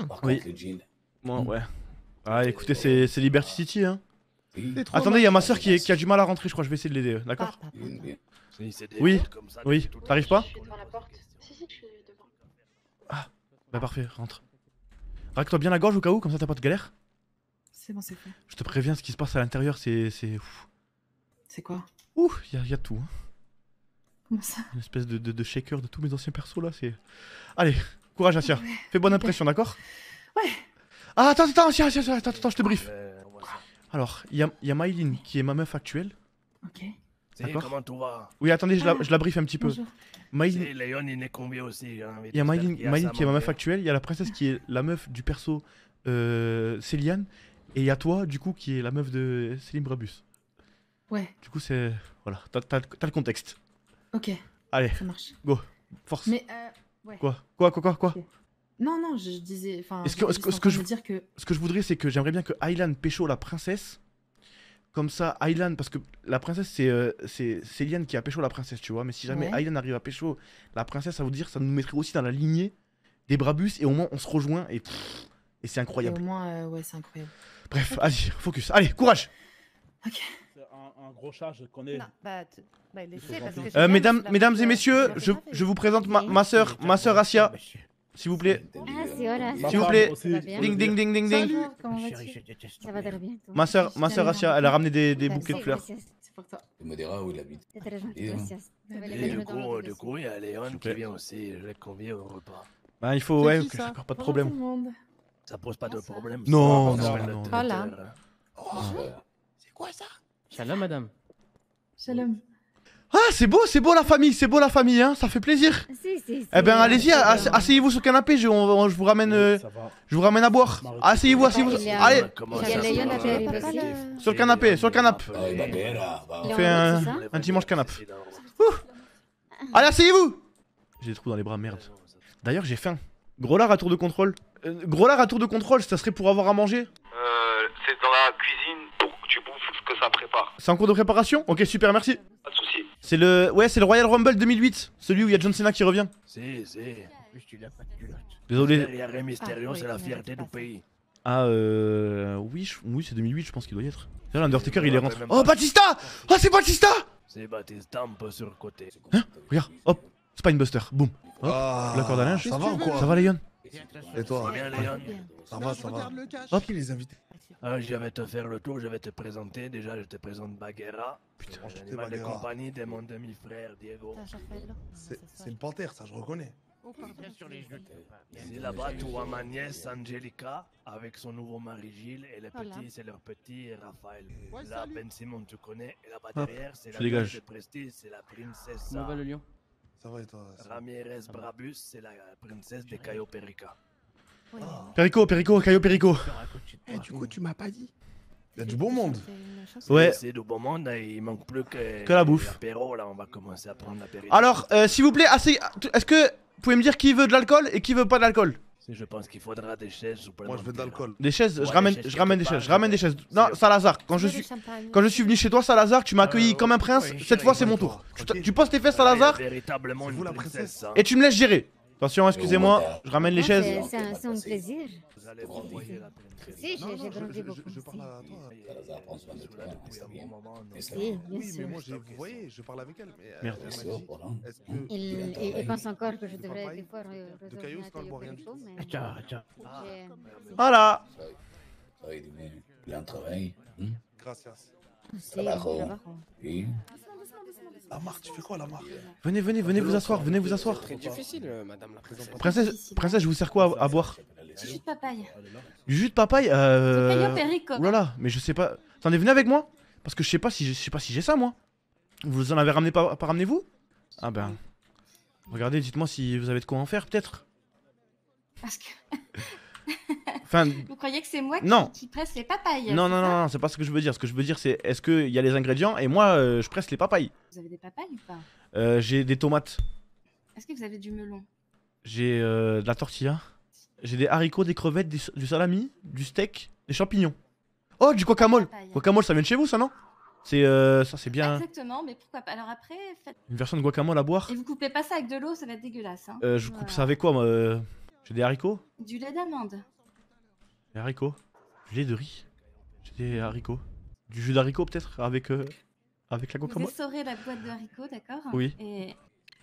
Par Oui. contre, le jean. Bon, ouais. Ah, écoutez, c'est c'est Liberty City, hein. Attendez, il y a ma soeur qui, est- qui a du mal à rentrer, je crois, je vais essayer de l'aider, d'accord Papa, Oui, mecs comme ça, oui, t'arrives pas Je suis devant la porte. Si, si, je suis devant. Bah parfait, rentre. Racle-toi bien la gorge au cas où, comme ça t'as pas de galère. C'est bon, c'est fait. Je te préviens, ce qui se passe à l'intérieur, c'est... c'est... ouf. C'est quoi? Ouh, il y, a- y a tout. hein. Comment ça? Une espèce de, de- de shaker de tous mes anciens persos là, c'est... Allez, courage Asia. Fais bonne impression, d'accord? Ouais. Ah, attends, attends, Asia, Asia, Asia, attends, attends, je te brief. Euh, on voit ça. Alors, il y a, il y a Mylene qui est ma meuf actuelle. Ok. D'accord. comment tu vas Oui, attendez, je la, je la brief un petit peu. Bonjour. Léon, il est combien aussi hein, il y a Mylene, Mylene qui est ma meuf actuelle. il y a la princesse qui est la meuf du perso euh, Céliane, et il y a toi, du coup, qui est la meuf de Céline Brabus. Ouais, Du coup, c'est... Voilà, t'as t'as- t'as le contexte. ok, Allez, ça marche. go, force. Mais, euh, ouais. Quoi? Quoi, quoi, quoi, quoi? Non, non, je, je disais. Enfin, Est-ce que- est-ce que- que je- dire que. Ce que je voudrais, c'est que j'aimerais bien que Aylan pécho la princesse. Comme ça, Aylan, parce que la princesse, c'est euh, Céliane qui a pécho la princesse, tu vois. Mais si jamais Ouais. Aylan arrive à pécho la princesse, ça veut dire ça nous mettrait aussi dans la lignée des Brabus et au moins on se rejoint et, pff, et c'est Et incroyable. au moins, euh, ouais, c'est incroyable. Bref, vas-y, focus. Allez, courage Ok. un, un gros chat, je connais. Non, bah, tu- bah, laissez, parce que Euh, mesdames, mesdames et messieurs, je, je vous présente ma, ma soeur, ma soeur Asia. S'il vous plaît. Ah, c'est Hola. S'il vous plaît. Ding ding ding ding ding. Ça va très bien. Ma soeur, ma soeur Asia, elle a ramené des, des Merci, bouquets de fleurs. diras où il habite. C'est très gentil, Et, du dossier. coup, il y a Léon S'il vous qui plaît. vient aussi, je l'ai convié au repas. Bah, il faut, ouais, que- ça pas de problème. le. Ça pose pas de problème. Non, non, non, le non. Hola. traiteur. C'est quoi ça? Shalom, madame. Shalom. Ah, c'est beau, c'est beau la famille, c'est beau la famille, hein, ça fait plaisir. Si, si, Eh ben, si, allez-y, ass- asseyez-vous sur le canapé, je, on- on- je vous ramène, euh, je vous ramène à boire. Asseyez-vous, asseyez-vous. Allez, sur le canapé, sur le canapé. Ah, là. Il est On fait un, dimanche canapé. Allez, asseyez-vous. J'ai des trous dans les bras, merde. D'ailleurs, j'ai faim. Gros lard à tour de contrôle. Euh, gros lard à tour de contrôle, ça serait pour avoir à manger Euh, c'est dans la cuisine pour que tu bouffes ce que ça prépare. C'est en cours de préparation Ok, super, merci. Pas de soucis. C'est le, ouais, c'est le Royal Rumble 2008, celui où il y a John Cena qui revient. Si, si. Désolé. Derrière Rey Mysterio, Ah, c'est oui, la fierté du pas pays. Ah, euh. Oui, je- oui c'est 2008, je pense qu'il doit y être. Là, l'Undertaker, il est rentré. Oh, pas. Batista Oh, c'est Batista C'est Batista un peu sur le côté. Regarde, hop, Spinebuster, boum. Hop, Ah, la corde à linge. ça va ou quoi? Ça va, Léon Et toi? Ça va, ça va. Hop. Qui les invités Ah, je vais te faire le tour, je vais te présenter. Déjà, je te présente Bagheera. Putain, l'animal de Bagheera. compagnie de mon demi-frère Diego. C'est une panthère, ça je reconnais. C'est là-bas, tu vois ma nièce Angelica avec son nouveau mari Gilles et le Voilà. petit, c'est leur petit Raphaël. Ouais, là, salut. Ben Simon, tu connais. Et là-bas Hop, derrière, c'est je la dégage. de Prestige, c'est la princesse va le lion? Ça va et toi? Ramirez Brabus, c'est la princesse de Cayo Perica. Perico, Perico, Caio Perico. Eh, du coup, tu m'as pas dit. Il y a du beau monde. Ouais. C'est du bon monde, et il manque plus que, Que la bouffe. là, on va commencer à prendre l'apéro. Alors, euh, s'il vous plaît, assez. Est-ce que vous pouvez me dire qui veut de l'alcool et qui veut pas de l'alcool Je pense qu'il faudra des chaises Moi je veux de l'alcool. Des chaises, Ouais, je ramène, des chaises je ramène des chaises, je ramène des chaises. Non, Salazar, quand je suis, quand je suis venu chez toi, Salazar, tu m'as accueilli comme un prince. Cette fois, c'est mon tour. Tu, tu poses tes fesses, Salazar, véritablement une vous la princesse. princesse hein. et tu me laisses gérer. Attention, excusez-moi, je ramène les chaises. c'est- un, un plaisir. Vous allez vous envoyer la princesse. Si, j'ai grandi beaucoup. je- je parle à toi. Si, bien sûr. moi j'ai. Vous voyez, je parle avec elle. Euh, Merde. Il, pense encore que je devrais des fois Voilà. Travail. hein. Gracias. Trabajo. Lamar, tu fais quoi, Lamar Venez, venez, venez vous asseoir, venez vous asseoir. Très difficile, euh, madame la princesse. Princesse, princesse, je vous sers quoi à, à boire Du jus de papaye. Du jus de papaye euh... Mais je sais pas. Attendez, venez avec moi Parce que je sais pas si j'ai- je sais pas si j'ai ça moi. Vous en avez ramené pas, pas ramené vous Ah ben. Regardez, dites-moi si vous avez de quoi en faire peut-être. Parce que Enfin, vous croyez que c'est moi qui, Non. qui presse les papayes non non non, non, c'est pas ce que je veux dire. Ce que je veux dire c'est est-ce qu'il y a les ingrédients et moi euh, je presse les papayes. Vous avez des papayes ou pas? Euh, j'ai des tomates, Est-ce que vous avez du melon? J'ai euh, de la tortilla, j'ai des haricots, des crevettes, des- du salami, du steak, des champignons. Oh, du guacamole. Guacamole, ça vient de chez vous ça non? C'est euh, ça c'est bien Exactement, mais pourquoi pas? Alors après, faites... une version de guacamole à boire. Et vous coupez pas ça avec de l'eau, ça va être dégueulasse. Hein. Euh, je coupe ça avec quoi moi J'ai des haricots Du lait d'amande. Des haricots. Du lait de riz. J'ai des haricots. Du jus d'haricots peut-être avec, euh, avec la Vous guacamole essorez la boîte de haricots, d'accord Oui. Et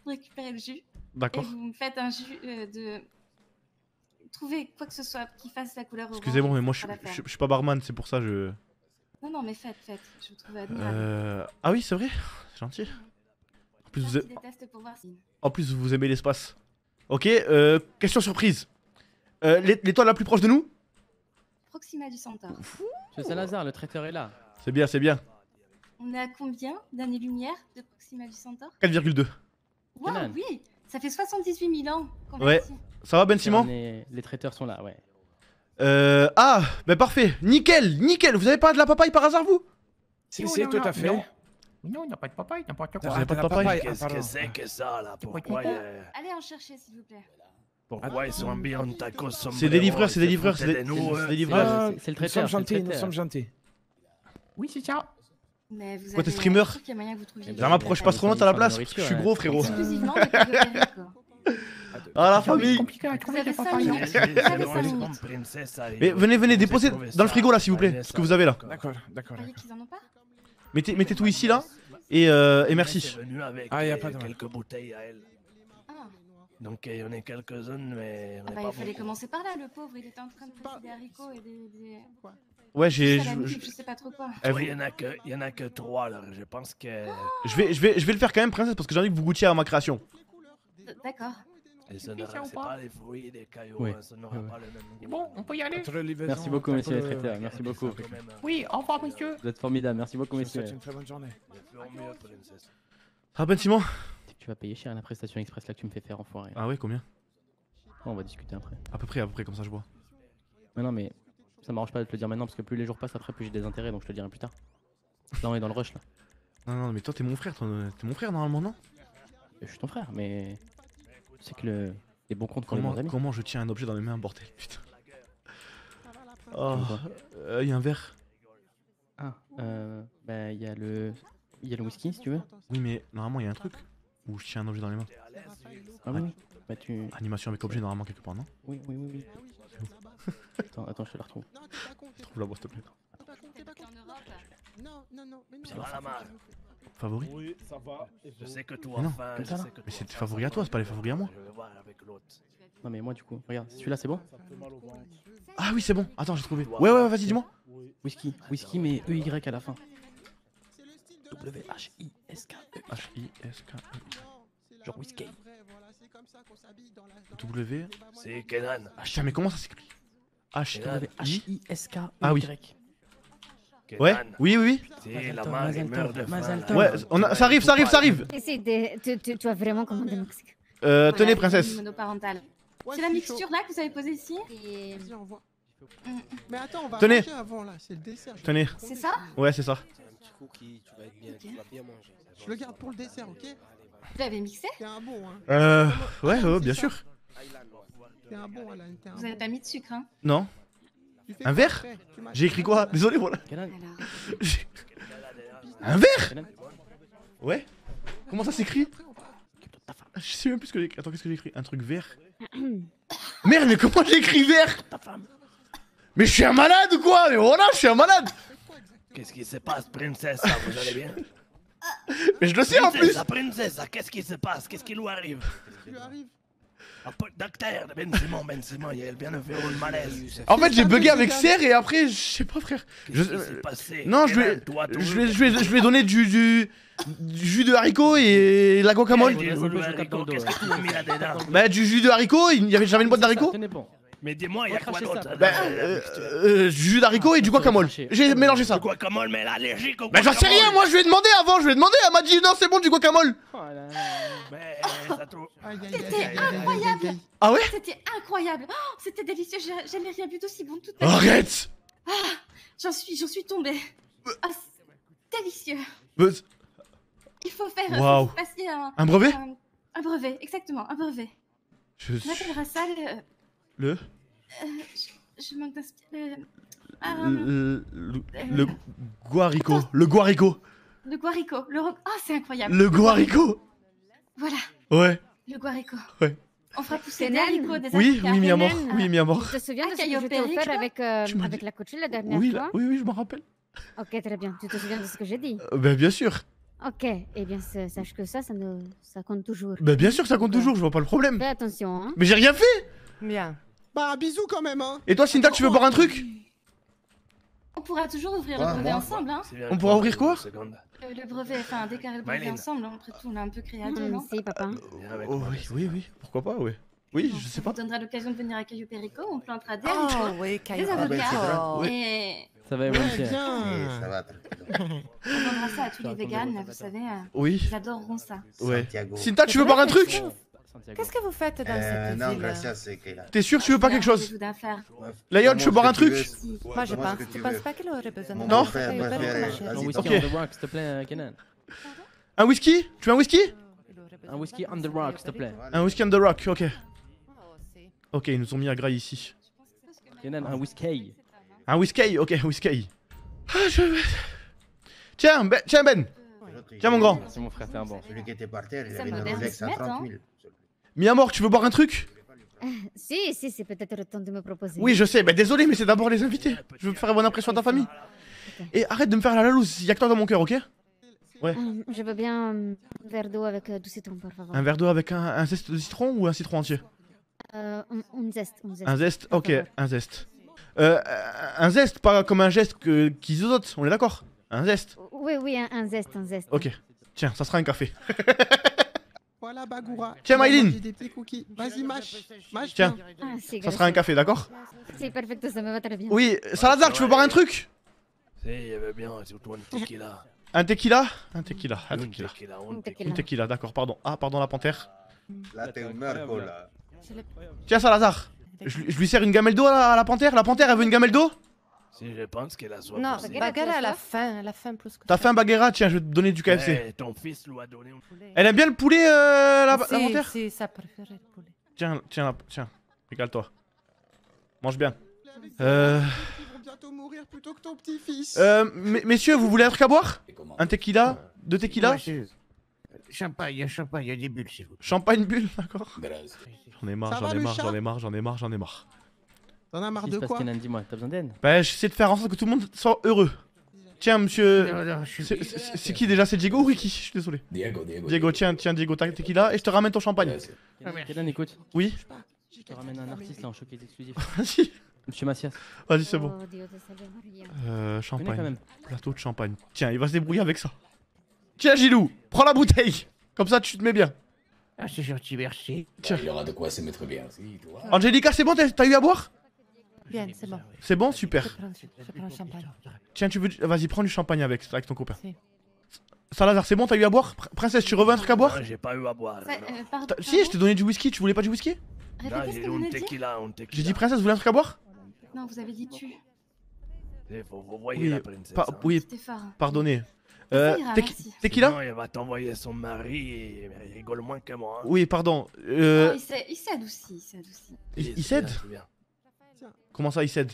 vous récupérez le jus. D'accord. Et vous me faites un jus euh, de... Trouvez quoi que ce soit qui fasse la couleur orange. Excusez-moi, mais moi je, suis pas barman, c'est pour ça je. Non, non, mais faites, faites. Je vous trouve admirable. Euh... Ah oui, c'est vrai C'est gentil. En plus, vous, Petit a- test pour voir si... en plus, vous aimez l'espace. Ok, euh, question surprise. Euh, l'é- L'étoile la plus proche de nous? Proxima du Centaure. Monsieur Salazar, le traiteur est là. C'est bien, c'est bien. On est à combien d'années-lumière de Proxima du Centaure? 4,2. Waouh, Kenan. oui Ça fait 78 000 ans. qu'on Ouais. est ici. Ça va Ben Simon? Les traiteurs sont là, ouais. euh, Ah, ben parfait. Nickel, nickel. Vous avez pas de la papaye par hasard vous? Si, si, tout à fait. Non, Non, il n'y a pas de papaye, n'importe quoi. avez pas de papaye Qu'est-ce que c'est que ça, là? Pourquoi, Allez en chercher, s'il vous plaît. pourquoi ils sont bien en tacos C'est des livreurs, c'est des livreurs, c'est des- nous, c'est des livreurs. Ah, c'est- le Nous traiteur, sommes c'est le gentils, nous sommes gentils. Oui, c'est ça. Mais vous avez- t'es streamer a trouviez Ça du- m'approche pas trop loin à la place, je suis gros frérot. Ah la famille. Mais venez, venez, déposez dans le frigo là s'il vous plaît, ce que vous avez là. D'accord, d'accord. Mettez, mettez tout ici là. Et, euh, et merci. C'est venu avec Ah, y a euh, pas de mal. quelques bouteilles à elle. Ah. Donc il y en a quelques-unes, mais on Ah bah, pas il fallait beaucoup. commencer par là, le pauvre, il était en train de presser des haricots et des. des... Ouais, j'ai. Je- je sais pas trop quoi. Ouais, vous- Il y en a que, il y en a que trois là. Je pense que Je vais, je, vais, je vais le faire quand même, princesse, parce que j'ai envie que vous goûtiez à ma création. D'accord. Et ce n'aura- c'est pas les fruits des cailloux, Oui. ça n'aura Oui, pas le même goût. Bon, on peut y aller Merci beaucoup, monsieur le traiteur. Merci beaucoup. Oui, au revoir, monsieur. Vous êtes formidable. Merci beaucoup, Je vous monsieur. souhaite une très bonne journée. Ah ben Simon? Tu vas payer cher la prestation express là que tu me fais faire, enfoiré. Ah ouais, combien? Oh, on va discuter après. À peu près, à peu près, comme ça je vois. Mais non, mais ça m'arrange pas de te le dire maintenant parce que plus les jours passent après, plus j'ai des intérêts donc je te le dirai plus tard. Là, on est dans le rush là. Non, non, mais toi t'es mon frère, t'es mon frère normalement, non? Je suis ton frère, mais. Sais que le... les bons comptes les comment, comment je tiens un objet dans mes mains, bordel, putain. Oh, Comment il y a un verre. Ah, euh. Bah, il y a le. Il y a le whisky si tu veux. Oui, mais normalement il y a un truc où je tiens un objet dans les mains. Ah oui, oui. Bah, tu. Animation avec objet normalement quelque part, non Oui, oui, oui, oui. attends, attends, je te la retrouve. Trouve la boîte, s'il te plaît. Non, non, non, mais non. Favori Oui, ça va. Je sais que Mais toi, non, enfin, comme je ça, là. sais que Mais c'est tes favoris à toi, c'est pas les favoris à moi. Je vais voir avec l'autre. Non, mais moi du coup, regarde, celui-là c'est bon Ça fait mal au ventre. Ah oui, c'est bon. Attends, j'ai trouvé. Ouais, ouais, ouais, vas-y, dis-moi. Whisky, whisky, mais EY à la fin. W-H-I-S-K-E. H-I-S-K. Genre whisky. W. C'est Kenan. Ah, mais comment ça s'écrit H. H-I-S-K-E. Ah oui. Ouais, oui, oui, C'est la oui. Ouais, on a- ça arrive, ça arrive, ça arrive. De. Tu, tu, tu as vraiment commandé Mexique. Euh, Voilà, tenez, c'est princesse. C'est la mixture là que vous avez posée ici Et... Envoie. Mais attends, on va Tenez. manger avant là, c'est le dessert. Tenez. C'est ça Ouais, c'est ça. C'est un petit cookie, tu vas être bien, tu vas bien manger. Je le garde pour le dessert, ok Vous l'avez mixé T'es un bon, hein. Euh. Ouais, ouais, bien sûr. T'es un bon, Alan. Vous avez pas mis de sucre, hein Non. Un verre J'ai écrit quoi Désolé, voilà. Un verre Ouais. Comment ça s'écrit Je sais même plus ce que j'ai écrit. Attends, qu'est-ce que j'ai écrit Un truc vert *coughs* Merde, mais comment j'ai écrit vert Mais je suis un malade ou quoi Mais voilà, je suis un malade Qu'est-ce qui se passe, princesse? Vous allez bien? Mais je le sais en plus. Princesse, princesse, qu'est-ce qui se passe? Qu'est-ce qui lui arrive? Tu lui arrives Un peu docteur, Ben Simon, Ben Simon, il vient de faire une malaise. En fait, j'ai bugué avec. Serre et après, je sais pas, frère. Je- passé? Non, je lui ai, je toujours- lui ai, je lui ai- je lui ai donné du, du, du jus de haricot et la guacamole. Le je le là-dedans? Bah, du jus de haricot, il y avait, j'avais une boîte d'haricots. Mais dis-moi, il y a quoi d'autre ça. Bah, euh, euh, jus d'haricot et du guacamole. J'ai mélangé ça. Du guacamole, mais elle est allergique au Bah, j'en sais rien, moi, je lui ai demandé avant, je lui ai demandé, elle m'a dit non, c'est bon, du guacamole. Mais ça trouve... *laughs* Aïe, aïe, aïe, C'était incroyable. Ah ouais? C'était incroyable Oh, C'était délicieux, j'ai jamais rien vu d'aussi bon de toute ma vie. Arrête J'en suis, j'en suis tombée. Ah, délicieux Il faut faire... Passer un... Un brevet? Un, un brevet, exactement, un brevet. Je On appellera ça le... Le? euh, je, je manque d'inspiration. Ah, Le. Le. Le guarico. Le guarico. le guarico. Le... ro- Ah, c'est incroyable. Le guarico. Voilà, Ouais. le guarico. Ouais. On fera pousser des haricots, des Oui, oui, mis à mort. Oui, mis à mort. Tu te souviens de Un ce que je t'ai offert avec, euh, avec la coachée la dernière Oui, fois oui, oui, je m'en rappelle. Ok, très bien. Tu te souviens de ce que j'ai dit Euh, Bah, bien sûr. Ok, eh bien, sa- sache que ça, ça, ne... ça compte toujours. Bah, bien sûr, ça compte toujours, je vois pas le problème. Fais attention, hein. Mais j'ai rien fait Bien. Bah, bisous quand même, hein. Et toi, Cinta, tu veux boire un truc? On pourra toujours ouvrir Ouais, le brevet moi, ensemble, hein. On pourra ouvrir quoi? Euh, le brevet, enfin, déclarer le brevet ensemble. Après tout, on a un peu créé à deux, Hmm, non? si, papa. Avec Oh, oui, oui, oui. Pourquoi pas, ouais. Oui, je sais pas. vous donnera l'occasion de venir à Caillou Perico, on plantera des Oh, oui, des. Ah, ben, avocats, et Ça va. Eh, bien. ça va, tranquille. on vendra ça à tous les véganes, grosses vous savez, euh, Oui. ils adoreront ça. Ouais. Tu veux boire un truc? Santiago. Qu'est-ce que vous faites dans Euh, cette non, ville gracias, c'est Kayla. T'es sûr, tu veux pas quelque chose. Layotte, tu veux boire un truc Moi, je pense, que tu penses pas qu'elle aurait besoin de Non. Un vas-y, whisky Ok. on the rock, s'il te plaît, Kenan. Un whisky Tu veux un whisky Un whisky on the rock, s'il te plaît. Un whisky on the rock, ok. Oh. Ok, ils nous ont mis à graille ici. Kenan, un whisky. Un whisky, ok, whisky. Ah, je... Tiens, Ben, tiens, Ben. Tiens, mon grand. Merci, mon frère, t'es un bon. Celui qui était par terre, il avait une moderne, Rolex à c'est 30 net, 000. Mi à mort, tu veux boire un truc *laughs* Si, si, c'est peut-être le temps de me proposer. Oui, je sais, bah désolé, mais c'est d'abord les invités. Je veux faire bonne impression à ta famille. Et arrête de me faire la loose, y'a que toi dans mon cœur, ok Ouais. Hum, Je veux bien un verre d'eau avec euh, du citron, par favor. Un verre d'eau avec un, un zeste de citron ou un citron entier Euh, un, un zeste, un zeste. Un zeste Ok, un zeste. Euh, un zeste, pas comme un geste que, qui zozote, on est d'accord? Un zeste Oui, oui, un, un zeste, un zeste. Ok. Tiens, ça sera un café. *laughs* Voilà, Bagoura. Tiens, Maïline. manger des petits cookies. Vas-y, mâche. Mâche Tiens. Ah, ça sera un café, d'accord Sí, perfecto, ça me va très bien. Oui, Salazar, tu veux boire un truc? Si, bien, surtout un tequila. Un tequila? Un tequila, un tequila. Un tequila. Un tequila, d'accord, pardon. Ah, pardon, la panthère. Là, t'es un merco, là. Tiens, Salazar, je, lui- je lui sers une gamelle d'eau à la panthère? La panthère, elle veut une gamelle d'eau? Si je pense qu'elle a soif. Non, aussi. À la fin, à la fin plus que T'as fait un baguera Tiens, je vais te donner du KFC. Eh, ton fils lui a donné un poulet. Elle aime bien le poulet, euh, la, panthère C'est sa préférée, le poulet. Tiens, tiens, la- tiens, régale-toi. Mange bien. Euh, Ils vont bientôt mourir plutôt que ton petit-fils. euh, me- messieurs, vous voulez un truc à boire? Un tequila? Deux tequila Ouais, c'est- Champagne, champagne, il y a des bulles chez vous. Champagne bulle, d'accord. J'en ai marre, Ça j'en ai marre, j'en ai marre, j'en ai marre, j'en ai marre. T'en as marre de qui quoi Kenan Dis-moi, t'as besoin d'aide Bah, j'essaie de faire en sorte que tout le monde soit heureux. Tiens, monsieur. C'est- qui déjà? C'est Diego ou Ricky Je suis désolé. Diego, Diego. Diego, tiens, tiens, Diego, ta tequila et je te ramène ton champagne. Kenan, Kenan, écoute. Oui Je te ramène un artiste là en showcase exclusif. *laughs* Vas-y, Monsieur Macias. vas-y, c'est bon. Oh. Euh, champagne. Plateau de champagne. Tiens, il va se débrouiller avec ça. Tiens, Gilou, prends la bouteille. Comme ça, tu te mets bien. Ah, c'est gentil, merci. Tiens. Il y aura de quoi se mettre bien. Angelica, c'est bon t'as eu à boire? Bien, c'est bon. C'est bon Je Super. prends, je prends le champagne. Tiens, tu veux. Vas-y, prends du champagne avec, avec ton copain. Si. Salazar, c'est bon T'as eu à boire Pr- Princesse, tu reveux un truc à boire Non, j'ai pas eu à boire. Ça, non. euh, pardon, T'as- Si, je t'ai donné du whisky, tu voulais pas du whisky Là, Répétez ce j'ai que eu vous un venez de dire tequila, un tequila. J'ai dit princesse, vous voulez un truc à boire Non, vous avez dit tu. Eh, Faut, vous voyez Oui, la princesse. par- hein. oui, C'était pardonnez. Euh, Ça ira, tequi- merci. tequila Sinon, elle va t'envoyer son mari et il rigole moins que moi. hein. Oui, pardon. Oh, Euh, il s'est il s'est adouci, il s'est adouci. il, C'est il cède bien, c'est bien. Comment ça, il cède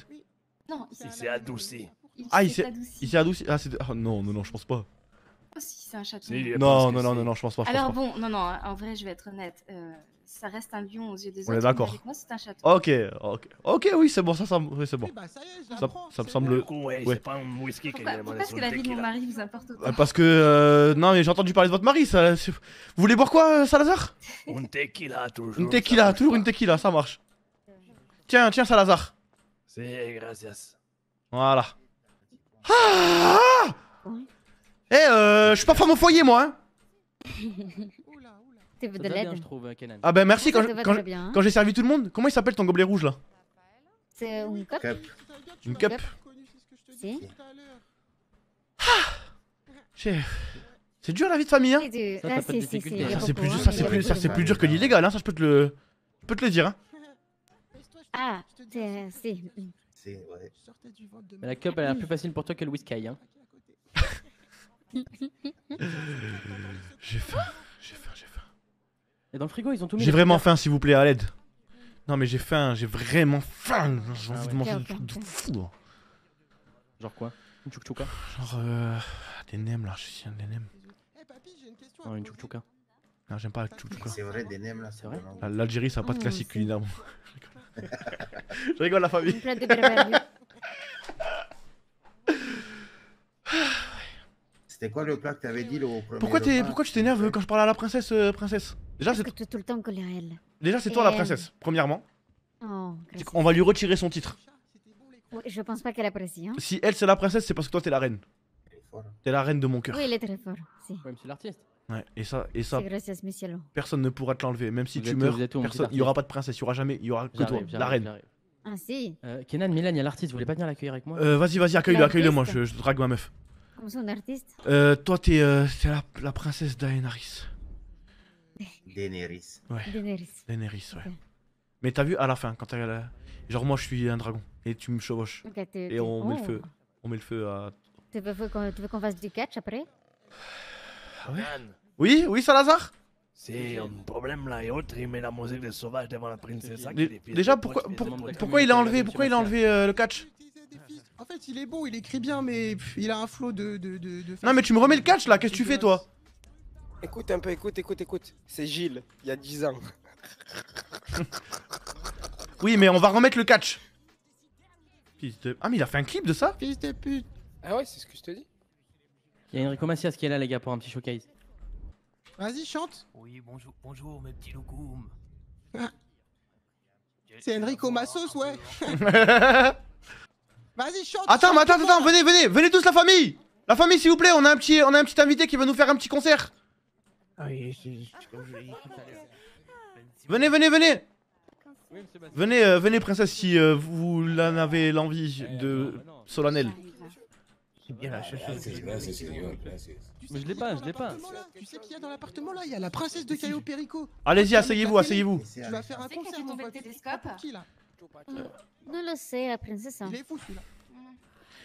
Non, il s'est Il s'est adouci. il Ah, il s'est adouci. Ah, c'est. Ah, non, non, non, je pense pas. Oh, si, c'est un chaton. Non, non, non, non, non, je pense pas. Je Alors pense pas. bon, non, non, en vrai, je vais être honnête. euh, ça reste un lion aux yeux des On est autres. mais d'accord. Avec moi, c'est un chaton. Ok, ok, ok, oui, c'est bon, ça, ça, oui, c'est bon. Oui, bah ça y est, je Ça, l'apprends. ça me semble. Ouais, Ouais. c'est pas un whisky Pourquoi, est-ce que la vie de mon mari vous importe autant Euh, Parce que. euh, non, mais j'ai entendu parler de votre mari, ça. Vous voulez boire quoi, Salazar? Un tequila, toujours. Une tequila, toujours une tequila, ça marche. Tiens, tiens, Salazar. C'est gracias. Voilà. Ah Eh, euh, je suis pas femme au foyer, moi, hein *laughs* Ça de l'aide je trouve, euh, Kenan. Ah, ben merci quand, hein. quand j'ai servi tout le monde. Comment il s'appelle ton gobelet rouge là? C'est un cup? Cup. Une cup? Si. J'ai- C'est dur la vie de famille, hein Ça, Ah, c'est plus, plus dur que l'illégal, hein, ça je peux te le, je peux te le dire, hein. Ah, c'est-. C'est, ouais. Mais la cup, elle a l'air plus facile pour toi que le whisky, hein. *laughs* J'ai faim, j'ai faim, j'ai faim. Et dans le frigo, ils ont tout mis. J'ai vraiment faim, s'il vous plaît, à l'aide. Non mais j'ai faim, j'ai vraiment faim. J'ai envie Ah de ouais. manger Ok, des trucs ok, de ok. fou. là. Genre quoi? Une chouchouka? Genre euh, des nems là, je suis un des nems. Non, une chouchouka. Non, j'aime pas la chouchouka. C'est vrai, des nems là, c'est vrai L'Algérie, ça a pas de classique culinaire. *laughs* *laughs* Je rigole la famille. De. *sighs* C'était quoi le plat que t'avais dit le au premier Pourquoi, t'es, repas pourquoi tu t'énerves quand je parle à la princesse, euh, princesse Déjà, c'est, Parce que tu es tout le temps collé à elle. déjà, c'est toi la princesse, premièrement. Oh, C'est qu'on va lui retirer son titre. Ouais, Je pense pas qu'elle apprécie. Hein. Si elle, c'est la princesse, c'est parce que toi, t'es la reine. T'es la reine de mon cœur. Oui, il est très fort. Si. Ouais, c'est l'artiste. Ouais, et ça, et ça, gracias, personne ne pourra te l'enlever. Même si Vous tu êtes- meurs, il y aura pas de princesse, il y aura jamais, il y aura que toi, la reine. Ah, si. Euh, Kenan, Milan, il y a l'artiste, vous voulez pas venir l'accueillir avec moi Euh, vas-y, vas-y, accueille-le, accueille-le, moi, je, drague ma meuf. Comme son artiste. Euh, toi, t'es, euh, la, la princesse Daenerys. Daenerys. Ouais. Daenerys. Daenerys, ouais. Mais t'as vu à la fin, quand t'as la... Genre, moi, je suis un dragon, et tu me chevauches. Et on met le oh. feu. On met le feu à. Tu veux qu'on tu veux qu'on fasse du catch après? Ah ouais? Oui, oui, Salazar? C'est un problème là et autre, il met la musique de sauvage devant la princesse. Dé- Déjà, pourquoi, pour- pourquoi il a enlevé, pourquoi il a enlevé euh, le catch? En fait, il est beau, il écrit bien, mais pff, il a un flot de. de, de, de Non, mais tu me remets le catch là, qu'est-ce que tu fais toi? Écoute un peu, écoute, écoute, écoute. C'est Gilles, il y a 10 ans. Oui, mais on va remettre le catch. Ah, mais il a fait un clip de ça? Fils de pute. Ah ouais, c'est ce que je te dis. Il y a Enrico Macias qui est là, les gars, pour un petit showcase. Vas-y, chante. Oui, bonjour, bonjour mes petits loukoums. *laughs* C'est Enrico Massos, ouais. *laughs* Vas-y, chante. Attends, mais attends, attends, venez, venez, venez tous la famille La famille, s'il vous plaît, on a un petit, on a un petit invité qui va nous faire un petit concert. Oui, c'est comme je l'ai dit tout à l'heure. Venez, venez, venez Venez, euh, venez, princesse, si euh, vous en avez l'envie de solennel. C'est bien la chose. Gracias, gracias, señor, gracias. Mais je l'ai pas, je l'ai pas. Tu sais qu'il y a dans l'appartement là Il y a la princesse de Caio Perico. Allez-y, asseyez-vous, asseyez-vous. Tu vas faire un concert, mon pote. Pour qui là Non le sais, la princesse. Il est fou celui-là.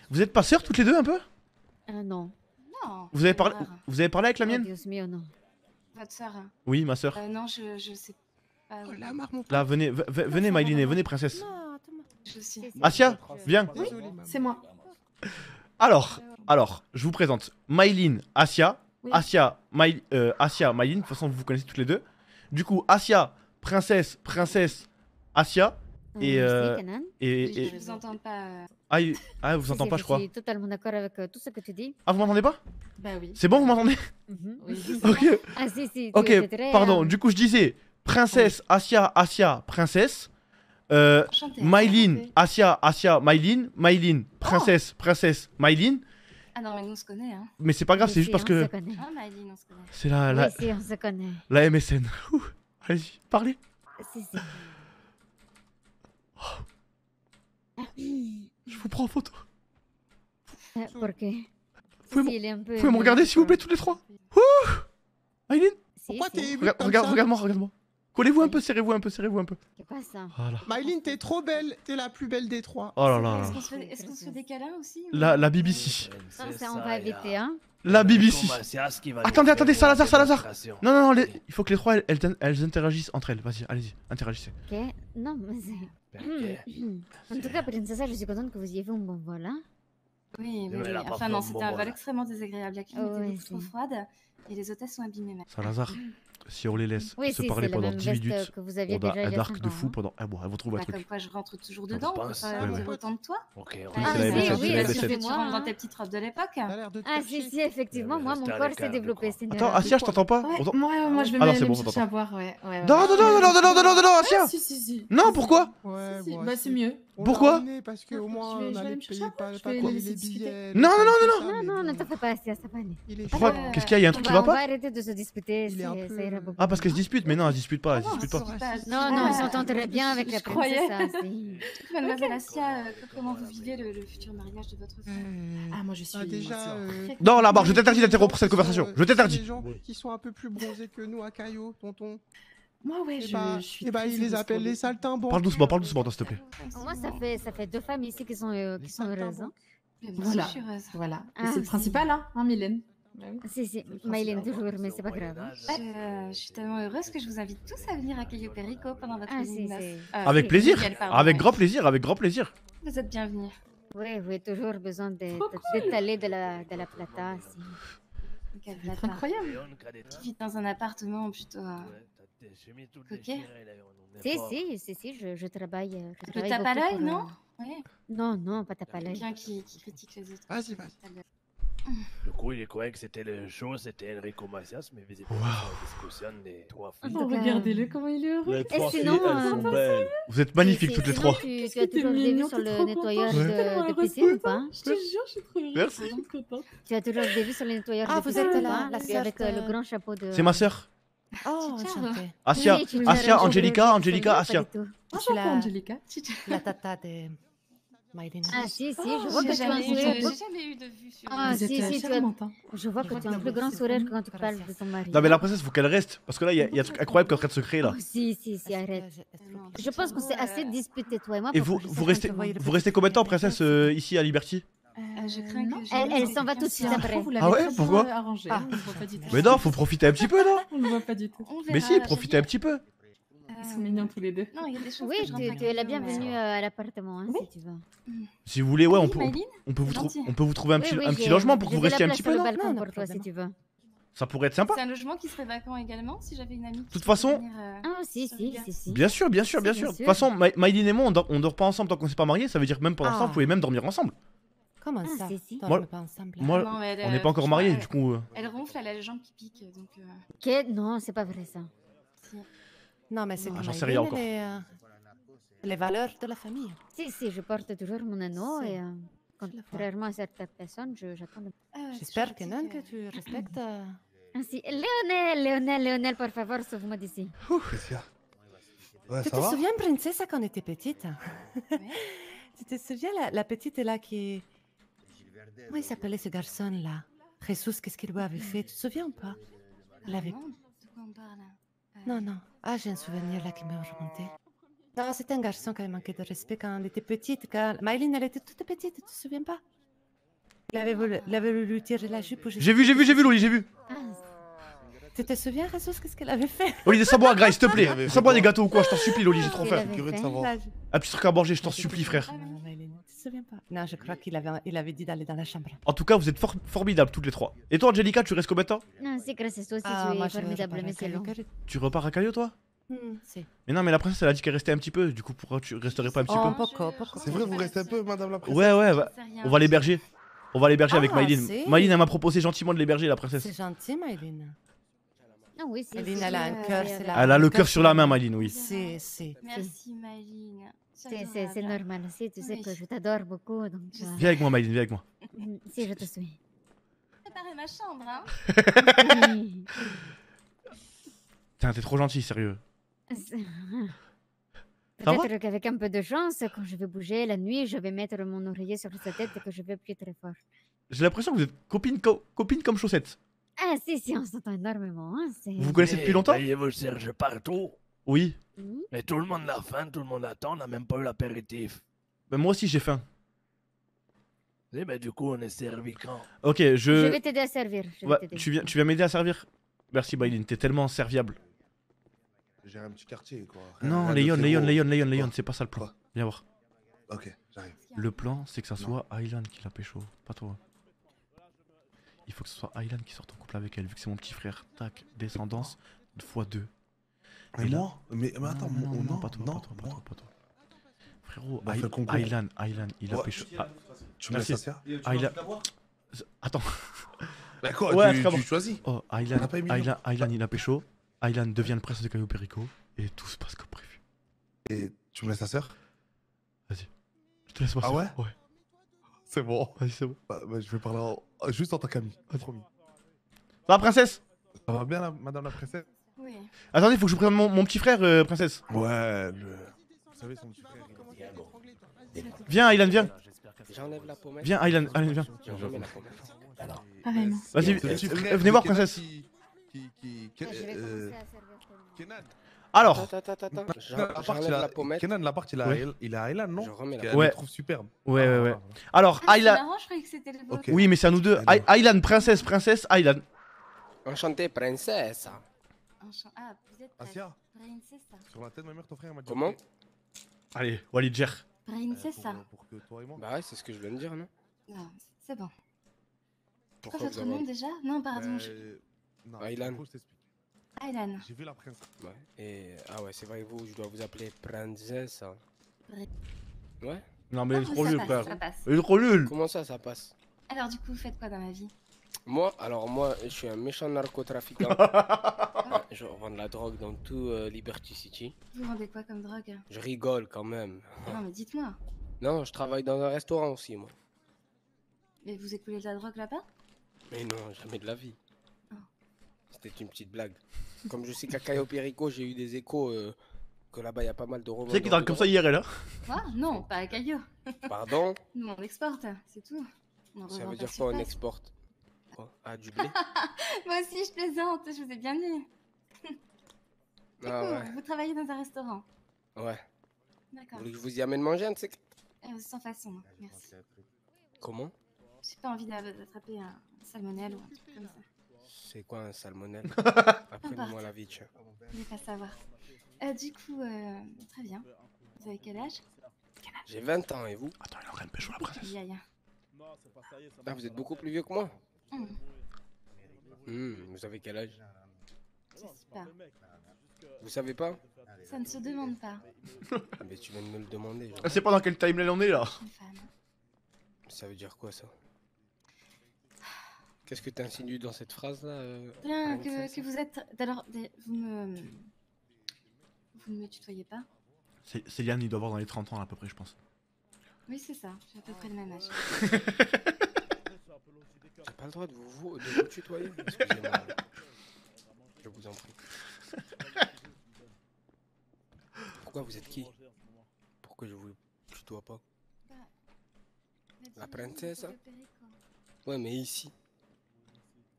Vous êtes pas sœurs toutes les deux un peu Ah non. Non. vous avez, parlé, Ah. vous avez parlé avec la Oh, mienne Dios mio, non. Votre sœur hein. Oui, ma sœur. Euh, Non, je, je sais pas. Oh mon pote. Là, venez, venez, Myline, venez, princesse. Je sais. Asia, viens. Maman. C'est moi. Alors, alors, je vous présente Myline, Asia. Oui. Asia, My, euh, Asia, Myline. De toute façon, vous vous connaissez toutes les deux. Du coup, Asia, princesse, princesse, Asia. Et, Euh, et, Je et- vous entends pas. euh. ah, il- ah, vous entendez pas, je crois. suis totalement d'accord avec euh, tout ce que tu dis. Ah, vous m'entendez pas? Bah oui. C'est bon, vous m'entendez? Mhm. Ok. Ah si, si. tu Ok, très, pardon. Du coup, je disais princesse, Asia, Asia, princesse. Euh, Enchantée. Asia, Asia, Myline. Myline, princesse, princesse, Myline. Ah non, mais nous on se connaît. Hein. Mais c'est pas grave, c'est juste parce que. Ah, Maëline, on se connaît. c'est la, la, Oui, si, on se connaît. la MSN. Allez-y, parlez. Si, si. Je vous prends en photo. Euh, Pour que... Vous pouvez, Si, peu me regarder, s'il vous plaît, tous les trois. Ouh Myline, Si, Pourquoi si. t'es regarde, regarde-moi, regarde-moi. Collez-vous un peu, serrez-vous un peu, serrez-vous un peu. Qu'est-ce que ça Voilà. Myline, t'es trop belle. T'es la plus belle des trois. Oh là là. Est-ce qu'on se, fait- se des câlins aussi ou- La, la BBC. Non, ça, on va éviter, hein. La BBC. Nous Attendez, attendez, Salazar, Salazar. Non, non, non, les- il faut que les trois, elles, elles, elles interagissent entre elles. Vas-y, allez-y, interagissez. Ok. Non, mais c'est... Ok. En tout cas, Princessa, je suis contente que vous ayez fait un bon vol, hein. Oui, oui, Enfin non, c'était un vol. extrêmement désagréable. La clim Oh, était beaucoup trop froide et les hôtesses sont abîmées. même. Salazar, si on les laisse se parler pendant 10 minutes, un arc de fou pendant un mois. Elles vont trouver. Bah, comme quoi, je rentre toujours dedans. Euh, de toi. Ah, oui, oui, si, si, effectivement, moi, mon col s'est développé. Attends, Asia, je t'entends pas Moi, je vais me ah à boire. Non, non, non, non, non, non, Non, pourquoi c'est mieux. On Pourquoi emmené Parce qu'au Je moins, vais- on je vais allait me chercher payer pas, pas quoi, les billets. Non, non, non, non, ça, Non, non, bon. ne t'en fais pas, Asia, ça va aller. Euh, Qu'est-ce qu'il y a Il y a un truc on qui va- va On va pas arrêter de se disputer, ça ira beaucoup. Ah, parce qu'elles se disputent, mais non, elles se disputent pas, elles se Non, disputent pas. pas- Non, non, ils Ah, s'entendent très bien avec la princesse. si. Mademoiselle Assia, euh, que- comment vous vivez le, futur mariage de votre fille Euh, Ah, moi je suis. bah, déjà, euh, Non, là, barre, je t'interdis d'interrompre cette conversation. Je t'interdis. gens qui sont un peu plus bronzés que nous à Caillot, tonton. Moi, ouais, Et je, bah, je suis. et bah, très ils les appellent les saltimbanques. Parle doucement, parle doucement, s'il te plaît. Moi, ça fait, ça fait deux femmes ici qui sont, euh, qui sont heureuses. hein. Mais moi, Voilà. je suis heureuse. Voilà. Ah, c'est le principal, hein, hein Mylène oui. Si, si, Mylène toujours, mais c'est pas grave. hein. Je, euh, je suis tellement heureuse que je vous invite tous à venir à Cayo Perico pendant votre Ah, Euh, Avec plaisir, avec grand plaisir, avec grand plaisir. Vous êtes bienvenus. Oui, oui, toujours besoin de- Trop de- d'étaler de la, de la plata. C'est incroyable. Qui vit dans un appartement plutôt. Euh, coquet. Si, si, si, si, je, je travaille. euh, Je Le travaille tape à l'œil, non? Ouais. Non, non, pas tape à l'œil. Quelqu'un qui, qui critique les autres. Vas-y, vas-y. Du coup, il est croyait que c'était le show, c'était Enrico Macias, mais visiblement, c'est la discussion des trois filles. Oh, regardez-le, comment il est heureux. Les Et trois filles, sinon, elles sont euh, belles. Vous êtes magnifiques toutes les trois. Tu, as toujours des vues sur le suis de, piscine ou pas? Je te jure, je suis trop heureuse. Merci. Tu as toujours des vues sur le nettoyeur Ah, de vous piscine êtes ou la- pas la sœur Avec euh, le grand chapeau de... C'est ma sœur. Oh. Asia, Asia, Angelica, Angelica, Asia. la, Angelica. la tata de Mylène. Ah si, si, Oh, je vois que tu as un sourire. j'ai jamais eu de vue sur Ah si, si, tu as... charmante, hein. Je vois que tu as un plus grand sourire quand tu parles de ton mari. Non, mais la princesse, faut qu'elle reste. Parce que là, il y, a- un truc incroyable qui est en train de se créer là. Oh, si, si, si, arrête. Je pense qu'on s'est assez disputé, toi et moi. Et vous, restez, combien de temps, princesse, ici à Liberty? Euh, je crains que Elle, elle s'en va tout de suite après. vous Ah ouais, pourquoi euh, Ah. Mais non, faut profiter un petit peu, non On ne voit pas du tout. Mais si, je profitez un petit peu. Ils sont mignons tous les deux. Non, il y a des choses Oui, tu, es la bienvenue euh, à l'appartement, hein, si tu veux. Si vous voulez, ouais, on peut, on peut vous trou- on peut vous trouver un petit, oui, un petit j'ai- logement pour que vous restiez un petit peu, non balcon Non, pour non, toi, si tu veux. Ça pourrait être sympa. C'est un logement qui serait vacant également si j'avais une amie. De toute façon- Ah si, si, si, si. Bien sûr, bien sûr, bien sûr. De toute façon, Ma- Maïline et moi, on dort, on dort pas ensemble tant qu'on s'est pas mariés. Ça veut dire que même pendant ce temps, Ah. vous pouvez même dormir ensemble. Comment Ah, ça si, si. On Moi- dorme pas ensemble moi- Non, mais elle, on n'est euh, pas encore franchement, mariés, elle- du coup. euh. Elle ronfle, elle a les jambes qui piquent, donc. euh, Que Non, c'est pas vrai ça. si. Non, mais c'est Ah, j'en sais rien encore. Les, euh, les valeurs de la famille. Si, si, je porte toujours mon anneau Si. et euh, contrairement à certaines personnes, je- j'attends le... Ah ouais, J'espère que non, que tu respectes. euh, Ah si, Léonel, Léonel, Léonel, por favor, sauve-moi d'ici. Qu'est-ce qu'il y a? Ouais, Tu ça te va? souviens, princesse, quand on était petite? *laughs* Tu te souviens, la, la petite là qui. Comment il s'appelait ce garçon-là? Jesus, qu'est-ce qu'il lui avait fait? Tu te souviens ou pas? Il avait. Non, parle Euh, Non, non. Ah, j'ai un souvenir là qui m'a remonté. Non, c'était un garçon qui avait manqué de respect quand elle était petite. Quand... Maëline, elle était toute petite, tu te souviens pas? Il avait, voulu, il avait voulu lui tirer la jupe. J'ai vu, j'ai vu, j'ai vu, Loli, j'ai vu. Tu te souviens, Jesus, qu'est-ce qu'elle avait fait? Loli, descends-moi, Grace, s'il te plaît. Descends-moi quoi? des gâteaux ou quoi, je t'en supplie, Loli, j'ai trop Il faim. avait Curieux de fait savoir. la- Un petit truc à manger, je t'en supplie, frère. Souviens pas Non, je crois qu'il avait, il avait dit d'aller dans la chambre. En tout cas, vous êtes for- formidables toutes les trois. Et toi, Angelica, tu restes combien de temps Non, c'est grâce à toi aussi, Ah, tu moi, es formidable, mais c'est long. Tu repars à Caillou, toi? Si. Mais non, mais la princesse, elle a dit qu'elle restait un petit peu. Du coup, pourquoi tu resterais pas un petit Oh, peu? poco, poco. C'est vrai, vous restez un peu, madame la princesse Ouais, ouais, rien. On va l'héberger. On va l'héberger avec Ah, Maïline. c'est- Maïline, elle m'a proposé gentiment de l'héberger, la princesse. C'est gentil, Maëline. Ah oui, c'est elle a un cœur, euh, c'est la- Elle a le cœur sur la main, Maïline, oui. C'est, c'est. Merci, Maline. C'est normal aussi, tu sais Oui. que je t'adore beaucoup, donc... euh, Viens avec moi, Maïline, viens avec moi. Si, je te suis. Préparez ma chambre, hein. Oui. Tiens, t'es trop gentil, sérieux. *laughs* Peut-être qu'avec un peu de chance, quand je vais bouger la nuit, je vais mettre mon oreiller sur sa tête et que je vais appuyer très fort. J'ai l'impression que vous êtes copine, co- copine comme chaussette. Ah si, si, on s'entend énormément. Hein, c'est- Vous vous connaissez depuis longtemps? Voyez-vous Serge partout. Oui. Mhm. Mais tout le monde a faim, tout le monde attend, on n'a même pas eu l'apéritif. Ben, moi aussi, j'ai faim. Eh ben, du coup, on est servi quand? Ok, je. Je vais t'aider à servir. je vais tu viens, tu viens m'aider à servir? Merci, Maïline, t'es tellement serviable. J'ai un petit quartier, quoi. Rien- Non, Léon, Léon. Léon, Léon, Léon, c'est pas ça le plan. Quoi? Viens voir. Ok, j'arrive. Le plan, c'est que ça soit Aylan qui la pécho, pas toi. Il faut que ce soit Aylan qui sorte en couple avec elle, vu que c'est mon petit frère. Tac, descendance, fois 2. Mais moi Mais, attends, non, pas toi, pas toi, pas toi, pas toi. Frérot, concours. Aylan, Aylan, il a pécho. Ah, Tu me laisses Aylan. Attends. Bah quoi, Ouais, tu- tu choisis Oh, Aylan, Aylan, Aylan, il a pécho. Aylan devient le prince de Caillou Perico. Et tout se passe comme prévu. Et tu me laisses ta sœur? Vas-y. Je te laisse passer. Ah ouais? Ouais. C'est bon. Vas-y, c'est bon. Bah, bah, je vais parler en- juste en tant qu'ami. Promis. Ça va, princesse? Ça va bien, la- madame la princesse? Oui. Attendez, faut que je vous présente mon, mon petit frère, euh, princesse. Ouais, le. Vous savez, son petit frère. il- Viens, Aylan, viens. J'enlève la pommette. Viens, Aylan, Aylan, viens. Je remets la pommette. Pareillement. Vas-y, Le petit euh, venez voir, princesse. qui- qui- qui- qui- Ah, euh. Alors, Attends, attends, attends. Kenan, J'en- l'appart, J'enlève il a- la l'appart, il a Ouais. il a Aylan, non Je remets la le trouve superbe. ouais, ouais, ouais. Ah, Alors, Ah, Aylan. marrant, je croyais que c'était le vôtre. Ok. Oui, mais c'est à nous deux. Ah, Aylan, princesse, princesse, Aylan. Enchanté, princesse. Ah, vous êtes Asia, Princessa. sur la tête de ma mère, ton frère m'a dit. Comment. Allez, Walid, gère. Princessa. Pour, pour que toi et moi. Bah ouais, c'est ce que je viens de dire, non Non, c'est bon. Quoi Pourquoi votre vous avez... nom déjà? Non, pardon. je- Euh, Non, Aylan. je t'explique. Aylan. J'ai vu la princesse. Ouais. Et... Ah ouais, c'est vrai, vous, je dois vous appeler princesse. hein. Pri- Ouais Non, mais il est Ah, trop nul, frère. Il est trop nul. Comment ça, ça passe? Alors, du coup, vous faites quoi dans la vie? Moi, alors moi, je suis un méchant narcotrafiquant. *laughs* Je revends de la drogue dans tout euh, Liberty City. Vous vendez quoi comme drogue? Je rigole quand même. Non, mais dites-moi. Non, je travaille dans un restaurant aussi, moi. Mais vous écoulez de la drogue là-bas? Mais non, jamais de la vie. Oh. C'était une petite blague. Comme je sais qu'à Cayo Perico, j'ai eu des échos euh, que là-bas, il y a pas mal de Tu sais qu'il drague de comme ça drogue. IRL, hein Quoi? Non, pas à Caillou. Pardon? Nous, on exporte, c'est tout. On Ça veut dire quoi on exporte? Quoi Ah, du blé *laughs* Moi aussi, je plaisante, je vous ai bien dit. Du Ah coup, ouais. vous travaillez dans un restaurant. Ouais. Vous D'accord. voulez que je vous y amène manger un de ces Euh, sans façon, non, merci. Comment? J'ai pas envie d'a- d'attraper un salmonelle ou un truc comme ça. C'est quoi un salmonelle? *laughs* Apprenez-moi la vie, tiens. Je vais pas savoir. Euh, du coup, euh, très bien. Vous avez quel âge? J'ai 20 ans et vous? Attends, il est en train de pécho la princesse. Aïe, aïe, aïe. Ah, vous êtes beaucoup plus vieux que moi Hum, Hmm, Vous avez quel âge? Je sais pas. Vous savez pas? Ça ne se demande pas. *laughs* Mais tu viens de me le demander. genre. Je sais pas dans quelle timeline on est là. Ça veut dire quoi ça? Qu'est-ce que tu insinues dans cette phrase là Bien, que, que vous êtes. Alors, vous me. Vous ne me tutoyez pas? C'est- Céliane, il doit avoir dans les 30 ans à peu près, je pense. Oui, c'est ça, j'ai à peu près le même âge. *laughs* Pas le droit de vous, vous- de vous tutoyer *laughs* Excusez-moi. Je vous en prie. Pourquoi vous êtes qui? Pourquoi je vous tutoie pas La princesse? Ouais, mais ici.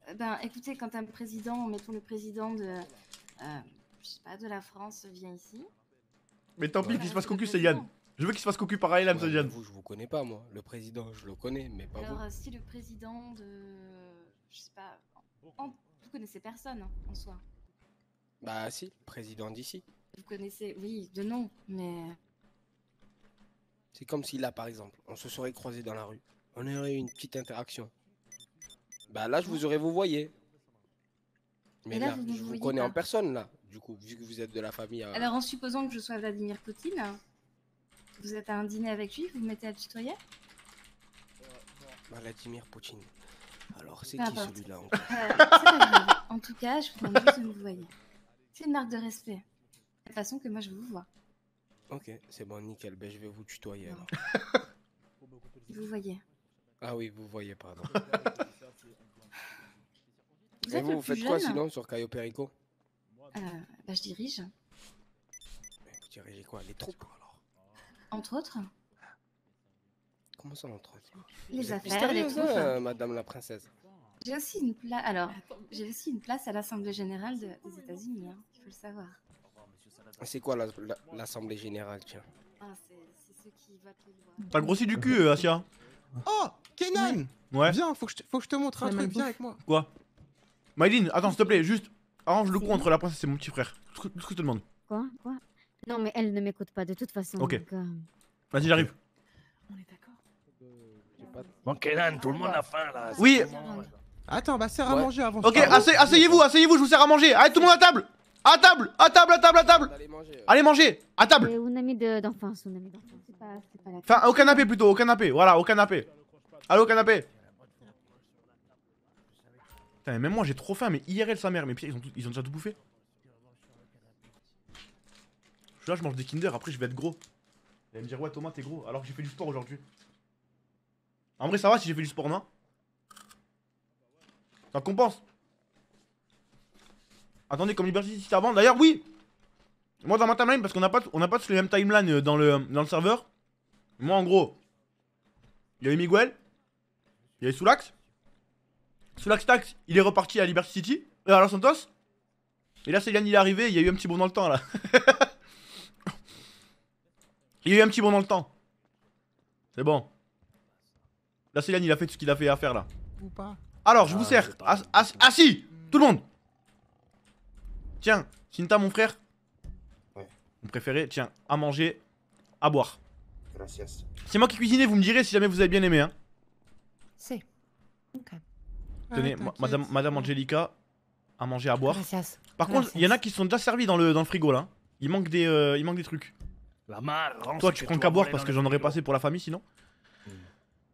Euh, Ben, écoutez, quand un président, mettons le président de. euh, je sais pas, de la France vient ici. Mais tant pis qu'il se fasse cocu, Céliane. Je veux qu'il se fasse cocu par Aylan, Ouais. Vous, je vous connais pas moi. Le président, je le connais, mais pas Alors, vous. euh, si le président de. Je sais pas. en- vous connaissez personne hein, en soi. Bah si, président d'ici. Vous connaissez, oui, de nom, mais. C'est comme si là, par exemple, on se serait croisés dans la rue. On aurait eu une petite interaction. Bah là, je vous aurais vous voyez. Mais là, là, vous me je vous connais pas. en personne là. Du coup, vu que vous êtes de la famille. euh, Alors, en supposant que je sois Vladimir Poutine, vous êtes à un dîner avec lui, vous me mettez à le tutoyer Vladimir Poutine. Alors, c'est qui celui-là *laughs* Euh. En tout cas, je vous demande juste de me voyer. C'est une marque de respect. De la façon que moi je vous vois. Ok, c'est bon, nickel. Ben, je vais vous tutoyer alors. *laughs* Vous voyez. Ah oui, vous voyez, pardon. Vous Et vous, vous faites quoi sinon sur Cayo Perico? Euh, bah, je dirige, Vous dirigez quoi? Les troupes entre autres, Comment ça, entre autres les affaires, les hein, euh, madame la princesse. J'ai aussi une place. Alors, j'ai aussi une place à l'Assemblée générale de- des États-Unis. Hein, il faut le savoir. C'est quoi la- la- l'Assemblée générale, tiens Ah, c'est ceux qui votent les lois. T'as grossi du cul, euh, Asia. Oh, Kenan Ouais. Viens, faut que, je te, faut que je te montre un truc, viens avec moi. Quoi? Maïline, attends, s'il te plaît, juste arrange le coup entre la princesse et mon petit frère. Tout ce que tout ce que je te demande. Quoi? Quoi? Non, mais elle ne m'écoute pas de toute façon. Ok. euh, Vas-y, j'arrive. Bon, Kenan, tout le monde a faim là. Oui. Attends, bah sers à Ouais. manger avant. Ok, assey- asseyez-vous, asseyez-vous, je vous sers à manger. Allez, tout le monde à table À table À table, à table, à table Allez manger. Allez, manger À table c'est une amie de- d'enfance, une amie d'enfance. C'est pas, c'est pas la. Enfin, au canapé plutôt, au canapé. Voilà, au canapé. Allez, au canapé. Putain, mais même moi j'ai trop faim, mais IRL sa mère. Mais putain, ils ont, tout- ils ont déjà tout bouffé. Là, je mange des Kinder, après je vais être gros. Elle va me dire, ouais, Thomas, t'es gros, alors que j'ai fait du sport aujourd'hui. En vrai, ça va si j'ai fait du sport, non Ça compense. Attendez, comme Liberty City avant. D'ailleurs, oui Moi, dans ma timeline, parce qu'on n'a pas, on n'a pas tous les mêmes timelines euh, dans le, dans le serveur. Moi, en gros, il y avait Miguel, il y avait Soulax. Soulax Tax, il est reparti à Liberty City, euh, à Los Santos. Et là, Céliane, il est arrivé, il y a eu un petit bond dans le temps là. *laughs* il y a eu un petit bond dans le temps. C'est bon. Là, Céliane, il a fait tout ce qu'il a fait à faire là. Ou pas Alors, je vous sers. As- as- assis Tout le monde Tiens, Sinta, mon frère. Mon préféré, tiens, à manger, à boire. Gracias. C'est moi qui cuisinais, vous me direz si jamais vous avez bien aimé. Hein. C'est. Ok. Tenez, Ah, madame, madame Angelica, à manger, à boire. Gracias. Par contre, il y en a qui sont déjà servis dans le, dans le frigo là. Il manque des, euh, il manque des trucs. Toi, tu prends qu'à boire parce que j'en aurais passé pour la famille sinon.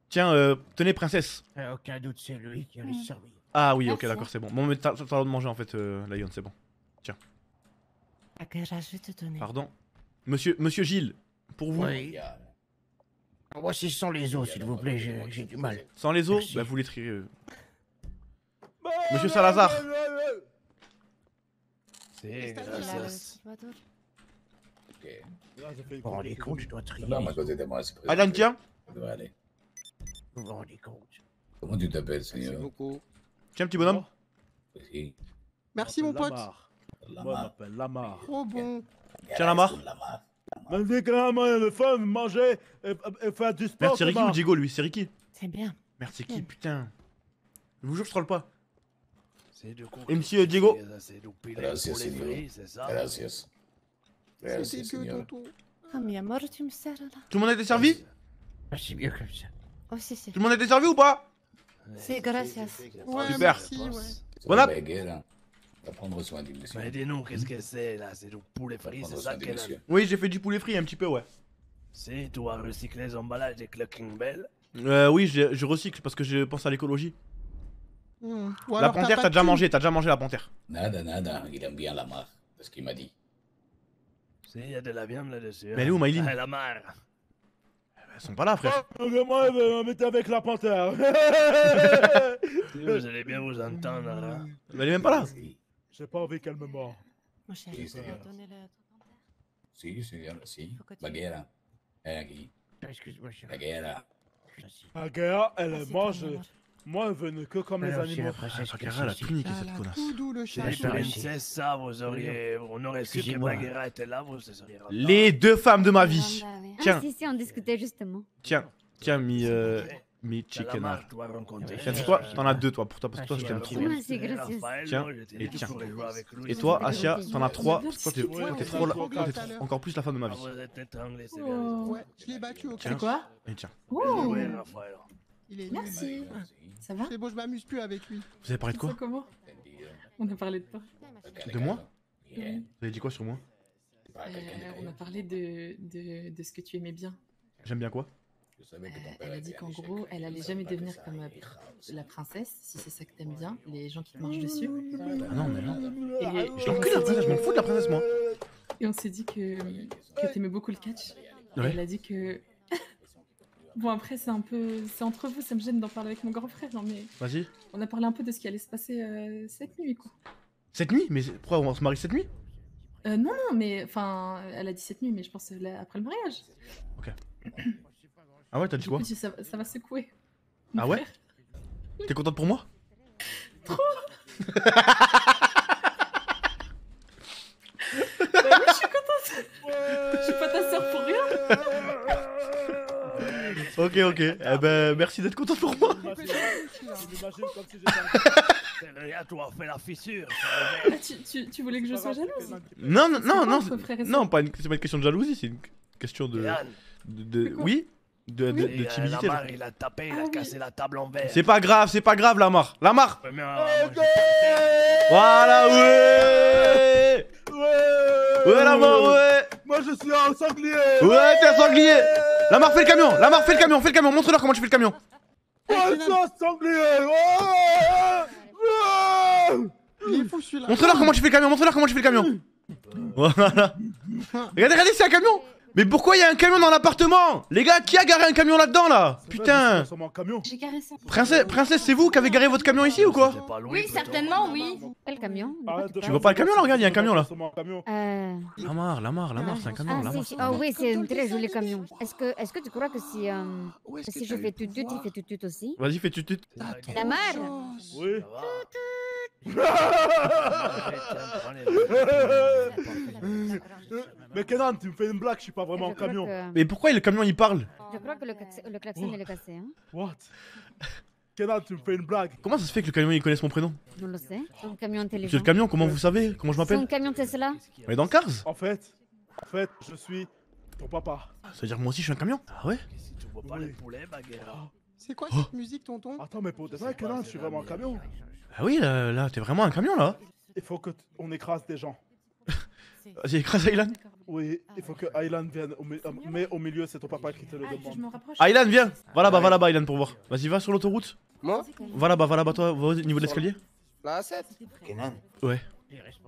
Tiens, euh, tenez, princesse. Euh, Aucun doute, c'est lui qui a les servi. Ah oui, ok, d'accord, c'est bon. Bon, mais t'as le droit de manger en fait, euh, Lion, c'est bon. Tiens, À quel âge je vais te donner pardon. Monsieur, monsieur Gilles, pour vous. Oui. Voici sans les os, s'il vous plaît, j'ai du mal. Sans les os, bah vous les trierez. euh. Monsieur Salazar. C'est Là, le Salvador. Vous vous rendez compte, je dois trier. No, les ma os. cosa de más. Alan, tiens. Vale. Vous vous rendez compte ¿Cómo tu t'appelles, Merci señor? beaucoup. Tiens, petit bonhomme. Sí. Merci mon pote. Lamar. Moi, je m'appelle Lamar. Trop bon. Tiens, Lamar. Mais dès que la moyen de femme manger et, et faire du sport. Merde, c'est Ricky Lamar. ou Diego lui C'est Ricky. C'est bien. Merde, c'est qui, putain Je vous jure, je troll pas. C'est de Et monsieur Diego C'est Gracias, señor. c'est ça Gracias. Dégueu, señor. tonton. Ah, mi amor, tu me sers là Tout le monde a été servi? Ah, C'est mieux comme ça. Oh, si, si. Tout le monde a été servi ou pas? C'est gracias. Ouais, Super. merci, ouais. Bon app. Beguera. Va prendre soin du monsieur. Mais dis-nous, qu'est-ce que c'est là? C'est du poulet frit, c'est ça, Kenan monsieur. Oui, j'ai fait du poulet frit un petit peu, ouais. C'est, tu as recyclé les emballages des Clucking Bell Euh, oui, je, je recycle parce que je pense à l'écologie. Ou La panthère, t'as déjà mangé, t'as déjà mangé la panthère. Nada, nada, il aime bien la mar, c'est ce qu'il m'a dit. Si, il y a de la viande là-dessus. Mais elle est où, Maïline Ah, la mare. Elles sont pas là, frère. moi, me mettez avec la panthère. *laughs* *laughs* Si, vous allez bien vous entendre là? Mais elle est même pas là. J'ai pas envie qu'elle me mord. Mon chéri, tu vas donner le... Sí, señor, tu- Baguera. Ven aquí. Excuse-moi, chérie. Baguera. Agaya, elle Vas-y, mange. Moi, elle veut que comme les animaux. la princesse Bagheera, elle a est tout niqué, Ah, cette là, connasse. tout doux, le chat. Princesses, ça, vous auriez. On aurait su que Excusez-moi. Bagheera était là, vous seriez. Les deux femmes de ma vie. Miranda, oui. Ah, Tiens, si, si, on discutait justement. tiens, tiens, mi, euh, mi T'as la chicken. marque, toi, rencontrer. Tiens, c'est quoi *laughs* T'en as deux, toi, pour toi, parce que toi, je Ah, t'aime si, trop. Ah. Tiens, et tiens. Et toi, Asia, t'en as trois, parce que toi, t'es toi, trop, la- toi, encore plus la femme de ma vie. Étranglé, c'est Oh. Ouais, je l'ai battu au Tiens. catch. quoi Et tiens, Oh bien. Raphaël. Il est nul. Merci. Ça va C'est bon, je m'amuse plus avec lui. vous avez parlé de quoi comment On a parlé de toi. De moi Oui. Vous avez dit quoi sur moi Euh, on a parlé de, de, de ce que tu aimais bien. J'aime bien quoi Euh, elle a dit qu'en gros, elle allait jamais devenir comme euh, la princesse, si c'est ça que t'aimes bien, les gens qui te marchent dessus. Ah non, mais non. Et, Je l'encule la princesse, je m'en fous de la princesse, moi. et on s'est dit que, que t'aimais beaucoup le catch. Ouais. elle a dit que. Bon, après, c'est un peu. C'est entre vous, ça me gêne d'en parler avec mon grand frère, hein, mais Vas-y. on a parlé un peu de ce qui allait se passer euh, cette nuit, quoi. Cette nuit? Mais pourquoi on se marie cette nuit? Euh, non, non, mais enfin, elle a dit cette nuit, mais je pense euh, là, après le mariage. Ah ouais, t'as dit quoi? coup, ça, ça va secouer. Ah ouais? T'es contente pour moi? Bah *laughs* oui, je suis contente. Je suis pas ta sœur pour rien. Ok, ok. Eh ben, merci d'être contente pour moi. Fait la fissure. Ah, tu, tu, tu voulais que je sois jalouse Non, non, non, non. Non, pas une, c'est pas une question de jalousie, c'est une question de. Yann. de, oui De, de, euh, timidité. Lamar, il a tapé, il a cassé la table en verre. C'est pas grave, c'est pas grave, Lamar. Lamar Ouais, mais, euh, Voilà, ouais Ouais, Lamar, ouais Moi, je suis un sanglier. Ouais, t'es un sanglier Lamar, fais le camion. Lamar, fais le camion, fais le camion. Montre-leur comment tu fais le camion. Sanglier. Oh Oh. Montre-leur comment tu fais le camion Montre-leur comment tu fais le camion. Voilà *laughs* Regardez, regardez, c'est un camion Mais pourquoi il y a un camion dans l'appartement? Les gars, qui a garé un camion là-dedans, là? Putain Sur mon camion. J'ai garé ça. Princesse, princesse c'est vous qui avez garé votre camion ici ou quoi? Oui, certainement, oui. Quel camion? De Tu vois pas le camion là Regarde, il y a un camion là Sur mon camion. Euh... Lamar, Lamar, Lamar, c'est un camion, Ah. Oh oui, c'est un très joli camion. Est-ce que, est-ce que tu crois que si, euh, que si je fais tutut, il fait tutut aussi? Vas-y, fais tu tu. La mar Oui. Mais Kenan, tu me fais une blague, je suis pas vraiment Je en camion. que- Mais pourquoi le camion il parle Je crois que le, klaxon- le klaxon il est cassé. Hein What? Kenan, tu me fais une blague. Comment ça se fait que le camion il connaisse mon prénom On le sait. C'est un camion intelligent. C'est le camion, comment vous savez Comment je C'est un m'appelle camion Tesla. On est dans Cars En fait, en fait, je suis ton papa. Ça veut dire que moi aussi je suis un camion Ah ouais C'est quoi Oh. cette musique, tonton? Attends, mais pour de vrai, Kenan, je suis vraiment un camion. Ah oui, là, là, t'es vraiment un camion là Il faut que t- on écrase des gens. *laughs* Vas-y, écrase Aylan Oui, il faut que Aylan vienne. Au mi- euh, mais au milieu, c'est ton papa qui te le demande. Aylan, viens Va là-bas, va là-bas, Aylan, pour voir. Vas-y, va sur l'autoroute. Moi Va là-bas, va là-bas, toi, va au niveau de l'escalier. La A7 Kenan, Ouais.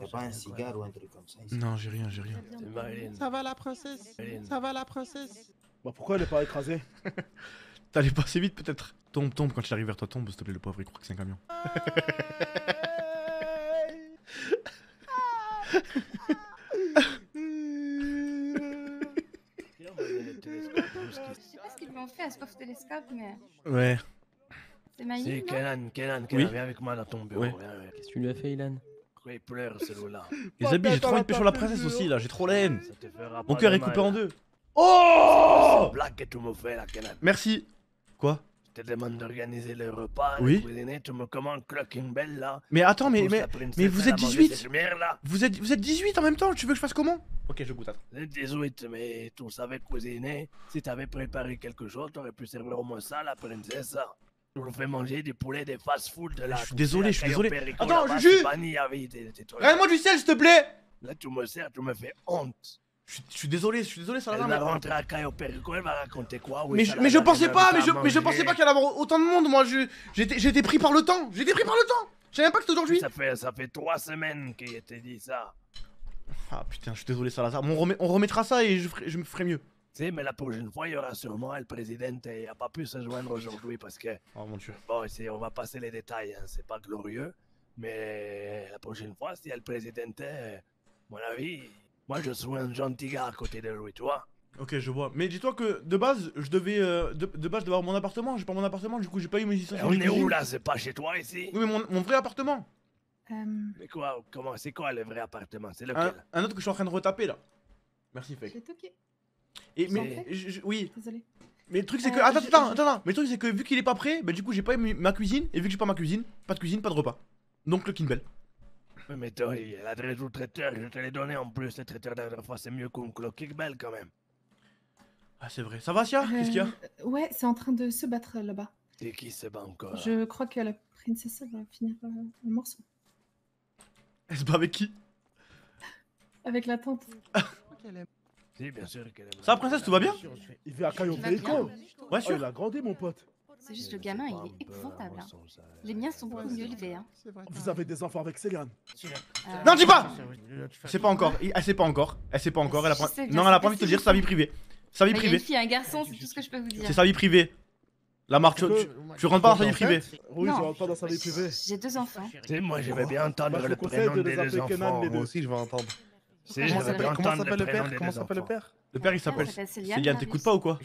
t'as pas un cigare ou un truc comme ça ici? Non, j'ai rien, j'ai rien. Ça va la princesse? Ça va la princesse? Bah pourquoi elle est pas écrasée? *laughs* T'allais passer vite peut-être Tombe, tombe, quand il arrive vers toi, tombe, s'il te plaît, le pauvre, il croit que c'est un camion. Je sais pas ce qu'ils lui ont fait à ce pauvre télescope, mais Ouais. c'est Si, non Kenan, Kenan, Oui. Kenan, viens avec moi dans ton bureau. Ouais. viens, viens. Qu'est-ce que tu lui as fait, Ilan? Pourquoi il pleure celui-là Les habits, j'ai trop envie de pêcher la princesse aussi là, j'ai trop la haine. Ça te fera Mon pas cœur de est coupé mal. en deux. C'est Oh une blague que tu me fais là, Kenan. Merci. Quoi Je te demande d'organiser le repas, Oui. cuisiner, tu me commandes Clocking Bell là. Mais attends, mais, mais, mais vous êtes manger 18 cette merde-là. vous êtes, vous êtes 18 en même temps, tu veux que je fasse comment Ok, je goûte, attends. Vous êtes 18, mais tu savais cuisiner. Si t'avais préparé quelque chose, t'aurais pu servir au moins ça, la princesse. Tu nous fais manger des poulets, des fast-food de la. Je suis désolé, je suis désolé. Attends, Juju Regarde-moi du sel, s'il te plaît Là, tu me sers, tu me fais honte. Je suis- désolé, je suis désolé, Elle Salazar. va rentrer à Cayo Perico, elle va raconter quoi Oui, Mais je, mais je elle pensais pas, mais je, mais je pensais pas qu'il allait avoir autant de monde. Moi, j'étais pris par le temps. J'étais pris par le temps. Je savais pas que c'était aujourd'hui. Ça fait, ça fait trois semaines qu'il était dit ça. Ah putain, je suis désolé, Salazar. On, remet- on remettra ça et je, ferai- je me ferai mieux. Tu sais, mais la prochaine fois, il y aura sûrement le président et il n'a pas pu se joindre aujourd'hui parce que. Oh mon dieu. Bon, on va passer les détails, hein, c'est pas glorieux. Mais la prochaine fois, s'il y a le président, mon avis, moi je suis un gentil gars à côté de lui, tu vois. Ok, je vois. Mais dis-toi que de base, je devais. euh, de, de base, je devais avoir mon appartement. J'ai pas mon appartement, du coup, j'ai pas eu mes licences. On est où là? C'est pas chez toi ici? Oui, mais mon, mon vrai appartement. Mais quoi Comment C'est quoi le vrai appartement? C'est Un, lequel? un autre que je suis en train de retaper là. Merci, Fake. J'ai toqué. Et mais. en je- je- oui. Désolé. Mais le truc c'est que. Euh, attends, je- attends, je- attends, attends. Mais le truc c'est que vu qu'il est pas prêt, bah du coup, j'ai pas eu ma cuisine. Et vu que j'ai pas ma cuisine, pas de cuisine, pas de repas. Donc le Kinbell. Oui, Mais toi, il y a l'adresse du traiteur, je te l'ai donné en plus. Le traiteur dernière fois, c'est mieux qu'un belle quand même. Ah, c'est vrai. Ça va, Sia? Qu'est-ce qu'il y a? Euh, Ouais, c'est en train de se battre euh, là-bas. C'est qui ce bat encore? Je crois que la princesse va finir euh, un morceau. Elle se bat avec qui? Avec la tante. Si, bien sûr qu'elle aime. Ça, princesse, tout va bien? Il vit à Perico. bien. Ouais, Oh, sûr. il a grandi, mon pote. C'est juste le gamin, il est épouvantable. hein. Les miens sont beaucoup mieux élevés. Hein. Vous avez des enfants avec Céline. Euh, Non, dis pas C'est pas encore. Elle sait pas encore. Elle sait pas encore. Elle a Je pas... sais bien, Non, elle a c'est pas envie de te dire sa vie privée. Sa vie bah, Il y a privée. une fille, un garçon, c'est tout ce que je peux vous dire. C'est sa vie privée. La marque, tu, tu, tu rentres pas dans sa vie privée. Oui, Non. je rentre pas dans sa vie privée. J'ai deux enfants. Tu sais, moi, je vais bien entendre Bah, je le vous conseille prénom de des les deux appeler Kenan, enfants. les deux. Moi aussi, je vais entendre. Comment s'appelle- le père Comment s'appelle le père Le père il s'appelle. Céliane, t'écoutes pas ou quoi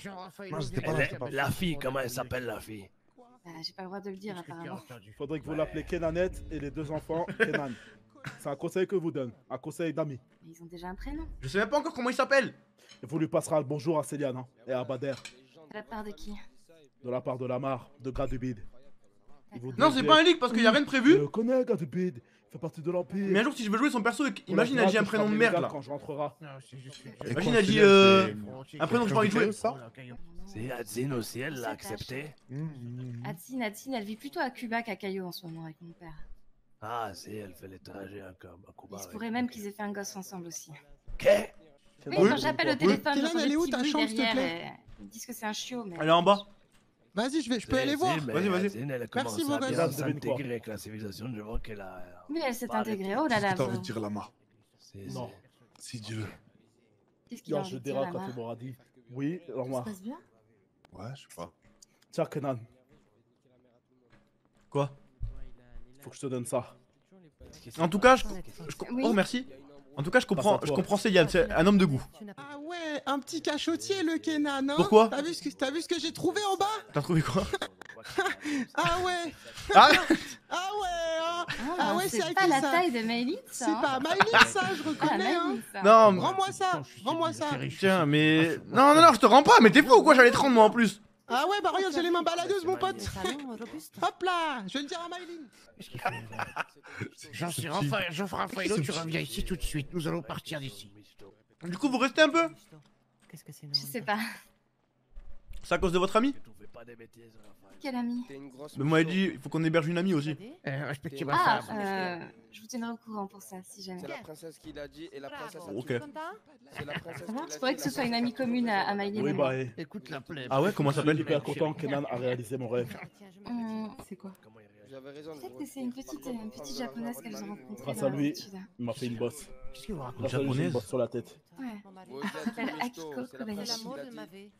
Non, j'étais pas là. La fille, comment elle s'appelle la fille Bah, J'ai pas le droit de le dire apparemment. Faudrait que vous l'appelez Kenanette et les deux enfants *laughs* Kenan. C'est un conseil que vous donne, un conseil d'amis. Mais ils ont déjà un prénom. Je sais même pas encore comment il s'appelle. Et vous lui passerez le bonjour à Céliane hein, et à Bader, De la part de qui? De la part de Lamar, de Gadubid. Non, c'est pas un leak parce qu'il y a rien de prévu. Je connais, Gadubid. Il fait partie de l'Empire. Mais un jour, si je veux jouer son perso, imagine, elle dit un prénom je de merde là. Quand je rentrera. Imagine, elle dit euh, un prénom que j'ai pas envie de jouer. C'est Adzine aussi, elle l'a accepté. Adsine, Adsine, elle vit plutôt à Cuba qu'à Cayo en ce moment avec mon père. Ah, si, elle fait les trajets à Cuba. à Cuba Il se avec- pourrait même qu'ils aient fait un gosse ensemble aussi. Qu'est Oui, quand j'appelle au téléphone, j'entends elle est où, petits ta bruits chambre, s'il te derrière. plaît et Ils disent que c'est un chiot, mais... Elle est en bas. Vas-y, je vais, je peux aller voir. Vas-y, vas-y. Elle Merci, à bien devine quoi s'intégrer avec la civilisation. Je vois qu'elle a. Mais elle s'est intégrée. Oh là Qu'est-ce là, que t'as envie de dire, Lama C'est- Non. Si Dieu. qu'est-ce qu'il a Non, envie je de dire, quand Lamar il m'aura dit. Oui, Ça se passe bien Ouais, je sais pas. Tiens, Kenan, Quoi? Faut que je te donne ça. En tout cas, je, Oui. oh merci. En tout cas, je comprends, je comprends Céliane, c'est un homme de goût. Ah ouais, un petit cachotier, le Kenan, hein Pourquoi T'as vu, ce que- j'ai trouvé en bas T'as trouvé quoi *laughs* Ah ouais Ah *laughs* Ah ouais hein Ah, Ah ouais, c'est pas la ça taille de Maëlyn, ça C'est hein pas Maïlis, ça, je Ah, reconnais, hein ça. Non, mais- Rends-moi ça Rends-moi ça tiens, mais non, non, non, je te rends pas. Mais t'es fou ou quoi J'allais te rendre moi en plus. Ah ouais, bah regarde, j'ai les mains baladeuses, mon pote. *laughs* Hop là Je vais le dire à Maïline. J'en suis Raphaël, Raffaello, tu reviens ici tout de suite. Nous allons partir d'ici. Du coup, vous restez un peu? Qu'est-ce que c'est Je sais pas. C'est à cause de votre ami? Pas des bêtises, Raphaël. Quel ami T'es une grosse Mais moi, il dit, il faut qu'on héberge une amie aussi. Euh, respectez ma Ah, femme. euh, je vous tiendrai au courant pour ça, si jamais. C'est la princesse qui l'a dit et la princesse a Ok. C'est la princesse qui l'a Il faudrait dit, que ce la soit une princesse amie commune dit. à, Oui, bah, eh, Écoute la plaie. Ah ouais, comment ça s'appelle hyper content que Kenan a réalisé mon rêve. Hum, C'est quoi J'avais raison. de Peut-être que c'est une petite, une petite japonaise qu'elles ont rencontrée Grâce à lui, l'étude. il m'a fait une bosse. Qu'est-ce qu'il vous raconte Grâce à lui, j'ai une japonaise bosse sur la tête. Ouais. Elle s'appelle une Akiko Kobayashi.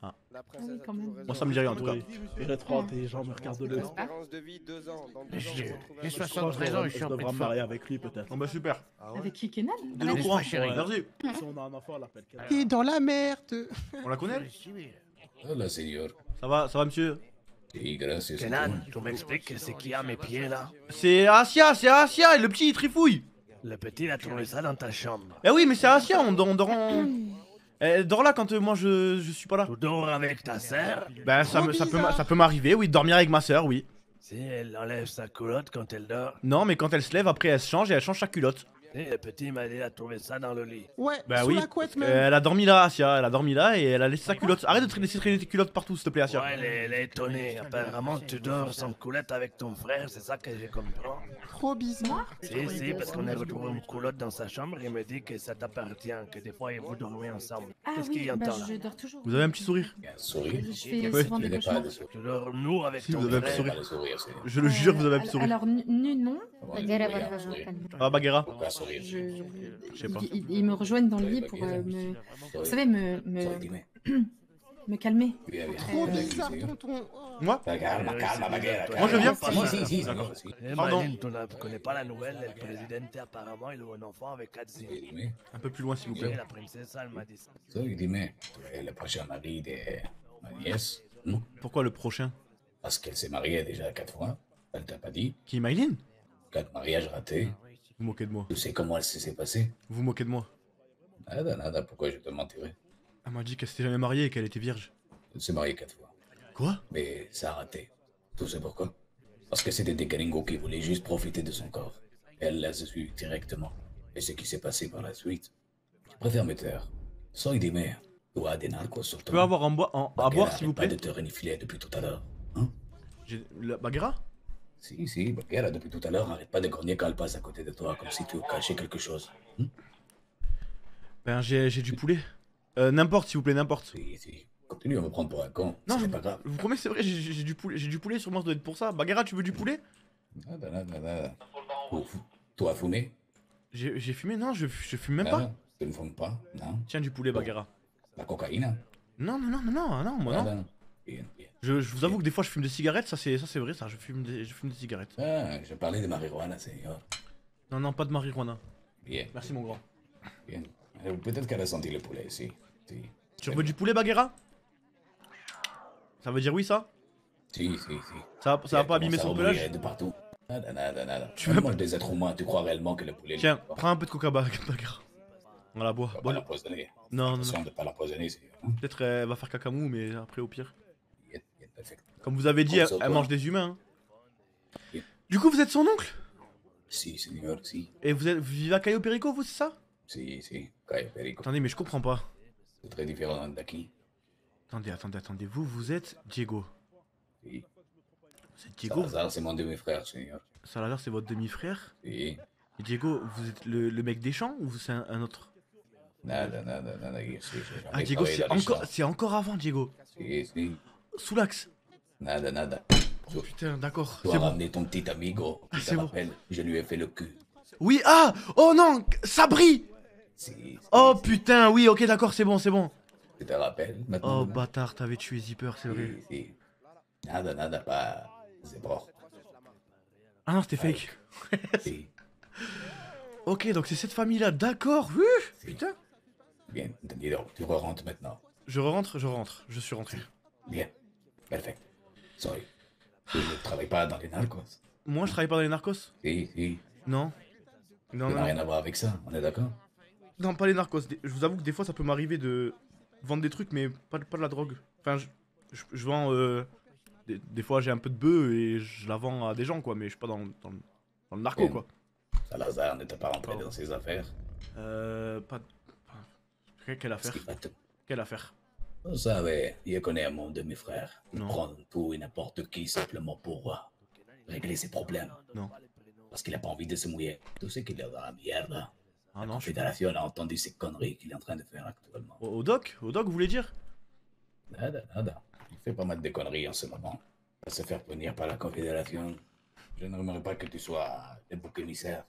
Ah. La princesse oui, quand même. Moi, ça me dit rien en tout cas. Il est trop intelligent, regarde-le. Espérance de vie, deux ans. Dans deux ans, J'ai vous retrouvez j'ai un 73 ans et je suis Je en devrais pleine me marier avec lui, peut-être. Bon bah super. Avec qui Kenan De au N'est-ce courant. chérie Merci. Si on a un enfant, on l'appelle Kenan. T'es dans la merde? On la connaît? Hola, señor. Ça va, ça va monsieur? Sí, gracias. Kenan, tu m'expliques que c'est qui a mes pieds là C'est Asia, c'est Asia, et le petit il trifouille. Le petit, il a trouvé ça dans ta chambre. Eh oui, mais c'est Asia, on dort, on dort en- Elle dort là quand euh, moi je, je suis pas là. Tu dors avec ta sœur? Ben ça, me- ça peut, m'a- ça peut m'arriver, oui, de dormir avec ma soeur, oui. Si elle enlève sa culotte quand elle dort. Non, mais quand elle se lève, après elle se change et elle change sa culotte. Et le petit m'a dit a trouvé ça dans le lit. Ouais, Bah sous oui. la couette Euh, même. elle a dormi là, Asia. Elle a dormi là et elle a laissé sa culotte. Arrête de laisser traîner tes culottes partout, s'il te plaît, Asia. Ouais, elle est, elle est étonnée. Apparemment, tu dors sans coulette avec ton frère, c'est ça que j'ai compris. Trop bizarre. Si, si, parce qu'on a retrouvé une culotte dans sa chambre. Il me dit que ça t'appartient, que des fois, vous dormez ensemble. Ah Qu'est-ce oui, qu'il bah, entend là? je dors toujours. Vous avez un petit sourire Sourire? Je fais Ouais. souvent des cauchemars. Tu dors nous avec Si, ton vous avez un petit frère. Sourire. Je le jure, vous avez un petit sourire. Alors, nu, non. Bagheera va Oui. Ah, Bagheera sourire Je... Je sais pas. Ils, ils me rejoignent dans le lit pour euh, me... Vous savez, me... Me... me calmer. Trop Euh, bizarre, tonton. Moi Bah, bagarre. Moi, je viens. Si, si, si, D'accord. si. Pardon. Maline, tu ne connais pas la nouvelle, le président apparemment il a un enfant avec Kadzin. Dis-moi. Un peu plus loin, s'il vous plaît. la princesse, elle m'a dit ça. Le prochain mari de ma nièce. Pourquoi le prochain? Parce qu'elle s'est mariée déjà quatre fois. Elle t'a pas dit. Qui est Mylène Quatre mariages ratés. Vous moquez de moi. Tu sais comment elle s'est passée Vous moquez de moi. Nada, nada. Pourquoi je te mentirais? Elle m'a dit qu'elle s'était jamais mariée et qu'elle était vierge. Elle s'est mariée quatre fois. Quoi? Mais ça a raté. Tu sais pourquoi? Parce que c'était des gringos qui voulaient juste profiter de son corps. Elle l'a su directement. Et ce qui s'est passé par la suite. Je préfère me taire. Soy dime. Tu as des narcos sur Je toi. peux avoir en bois- en- à boire, s'il vous pas plaît? de te renifler depuis tout à l'heure. J'ai- La Bagheera? Si, si, Bagheera, depuis tout à l'heure, arrête pas de grogner quand elle passe à côté de toi, comme si tu cachais quelque chose. Ben, j'ai du poulet. Euh, n'importe, s'il vous plaît, n'importe. Si, si. Continue à me prendre pour un con. Non, c'est je, pas grave. vous promets c'est vrai, j'ai du poulet, j'ai du poulet moi, ça doit être pour ça. Bagheera, tu veux du poulet? Nada, nada, nada. Tu- Tu as fumé J'ai fumé Non, je, je fume même Ah, pas. Tu ne fumes pas Non Tiens, du poulet, Bagheera. La cocaïne? Non, non, non, non, non, moi non. Nada. Je, je vous avoue que des fois je fume des cigarettes, ça c'est ça c'est vrai, ça, je fume des, je fume des cigarettes. Ah, je parlais de marijuana, Seigneur. Non, non, pas de marijuana. Bien. Merci, mon grand. Bien. Euh, Peut-être qu'elle a senti le poulet, si. si. Tu veux du poulet, Bagheera Ça veut dire oui, ça? Si, si, si. Ça, ça va pas abîmer son pelage? de partout. Nada, nada, nada. Tu veux- mange des êtres humains, tu crois réellement que le poulet... Tiens, prends un peu de coca, Bag- *laughs* Bagheera. On la boit. Pas Bonne- l'empoisonner. Non, non, non. de pas l'empoisonner, Seigneur. Peut-être elle va faire cacamou, mais après au pire. Comme vous avez dit, elle, mange des humains. hein. Du coup, vous êtes son oncle? Si, Seigneur, si. Et vous, êtes, vous vivez à Cayo Perico, vous, c'est ça? Si, si. Caio Perico. Attendez, mais je comprends pas. C'est très différent d'Aki. Attendez, attendez, attendez. Vous, vous êtes Diego. Si. Vous êtes Diego Salazar, c'est mon demi-frère, Seigneur. Salazar, c'est votre demi-frère? Et Diego, vous êtes le, le mec des champs ou c'est un, un autre? Nada, nada, nada. Ah, Diego, c'est encore, encore avant, Diego. Si, si. Sous l'axe. Nada, nada. Oh putain, d'accord. Tu as bon. ramené ton petit amigo. Te C'est bon. Je lui ai fait le cul. Oui, ah Oh non Sabri Si, si, Oh putain, oui, ok, d'accord, c'est bon, c'est bon. tu te rappelles maintenant Oh bâtard, t'avais tué Zipper, c'est vrai. Nada, nada, pas. C'est bon. Ah non, c'était fake. *laughs* Ok, donc c'est cette famille-là, d'accord. Oui, putain. Bien. Donc, tu rentres maintenant. Je rentre, je rentre, je suis rentré. Bien. Perfect. Sorry. Tu ne travailles pas dans les narcos Moi, je travaille pas dans les narcos? Si, si. Non. Non, Ça n'a rien à voir avec ça, on est d'accord Non, pas les narcos. Je vous avoue que des fois, ça peut m'arriver de vendre des trucs, mais pas, de- pas de la drogue. Enfin, je, je, je vends. euh, des, des fois, j'ai un peu de bœuf et je la vends à des gens, quoi, mais je suis pas dans, dans, le- dans le narco, Bien. quoi. Salazar n'était pas rentré dans ses affaires? Euh. Pas. quelle affaire? Quelle affaire? Vous savez, je connais un mon demi-frère. Il Non. prend tout et n'importe qui simplement pour euh, régler ses problèmes. Non. Parce qu'il n'a pas envie de se mouiller. Tu sais qu'il est dans la merde. Ah la non, je Confédération a entendu ces conneries qu'il est en train de faire actuellement. Au, au doc Au doc, vous voulez dire? Nada, nada. Il fait pas mal de conneries en ce moment. Va se faire punir par la Confédération. Je n'aimerais pas que tu sois le bouc émissaire.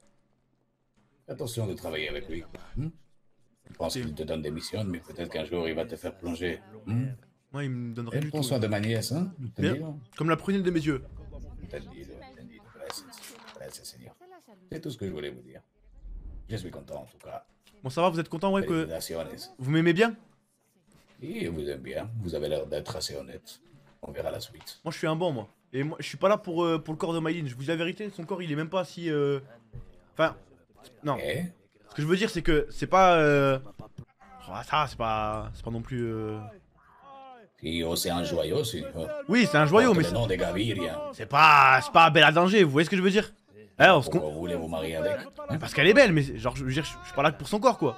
Attention de travailler avec lui. hmm? Je pense qu'il te donne des missions, mais peut-être qu'un jour il va te faire plonger. hmm? Moi, il me donnerait Et prends soin de ma nièce, hein Bien. Entendido? Comme la prunelle de mes yeux. C'est tout ce que je voulais vous dire. Je suis content, en tout cas. Bon, ça va, vous êtes content, ouais, que. Vous m'aimez bien? Et je vous aime bien. Vous avez l'air d'être assez honnête. On verra la suite. Moi, je suis un bon, moi. Et moi, je suis pas là pour, euh, pour le corps de Maïline. Je vous dis la vérité, son corps, il est même pas si. euh, Enfin. Non. Ce que je veux dire, c'est que c'est pas. euh, oh, ça, c'est pas. C'est pas non plus. euh, oh, c'est un joyau, Seigneur. Oui, c'est un joyau, mais. c'est-. C'est pas. C'est pas Bella Danger, vous voyez ce que je veux dire? Eh, on se Pourquoi vous voulez vous marier avec? Mais Parce qu'elle est belle, mais genre, je veux dire, je suis pas là pour son corps, quoi.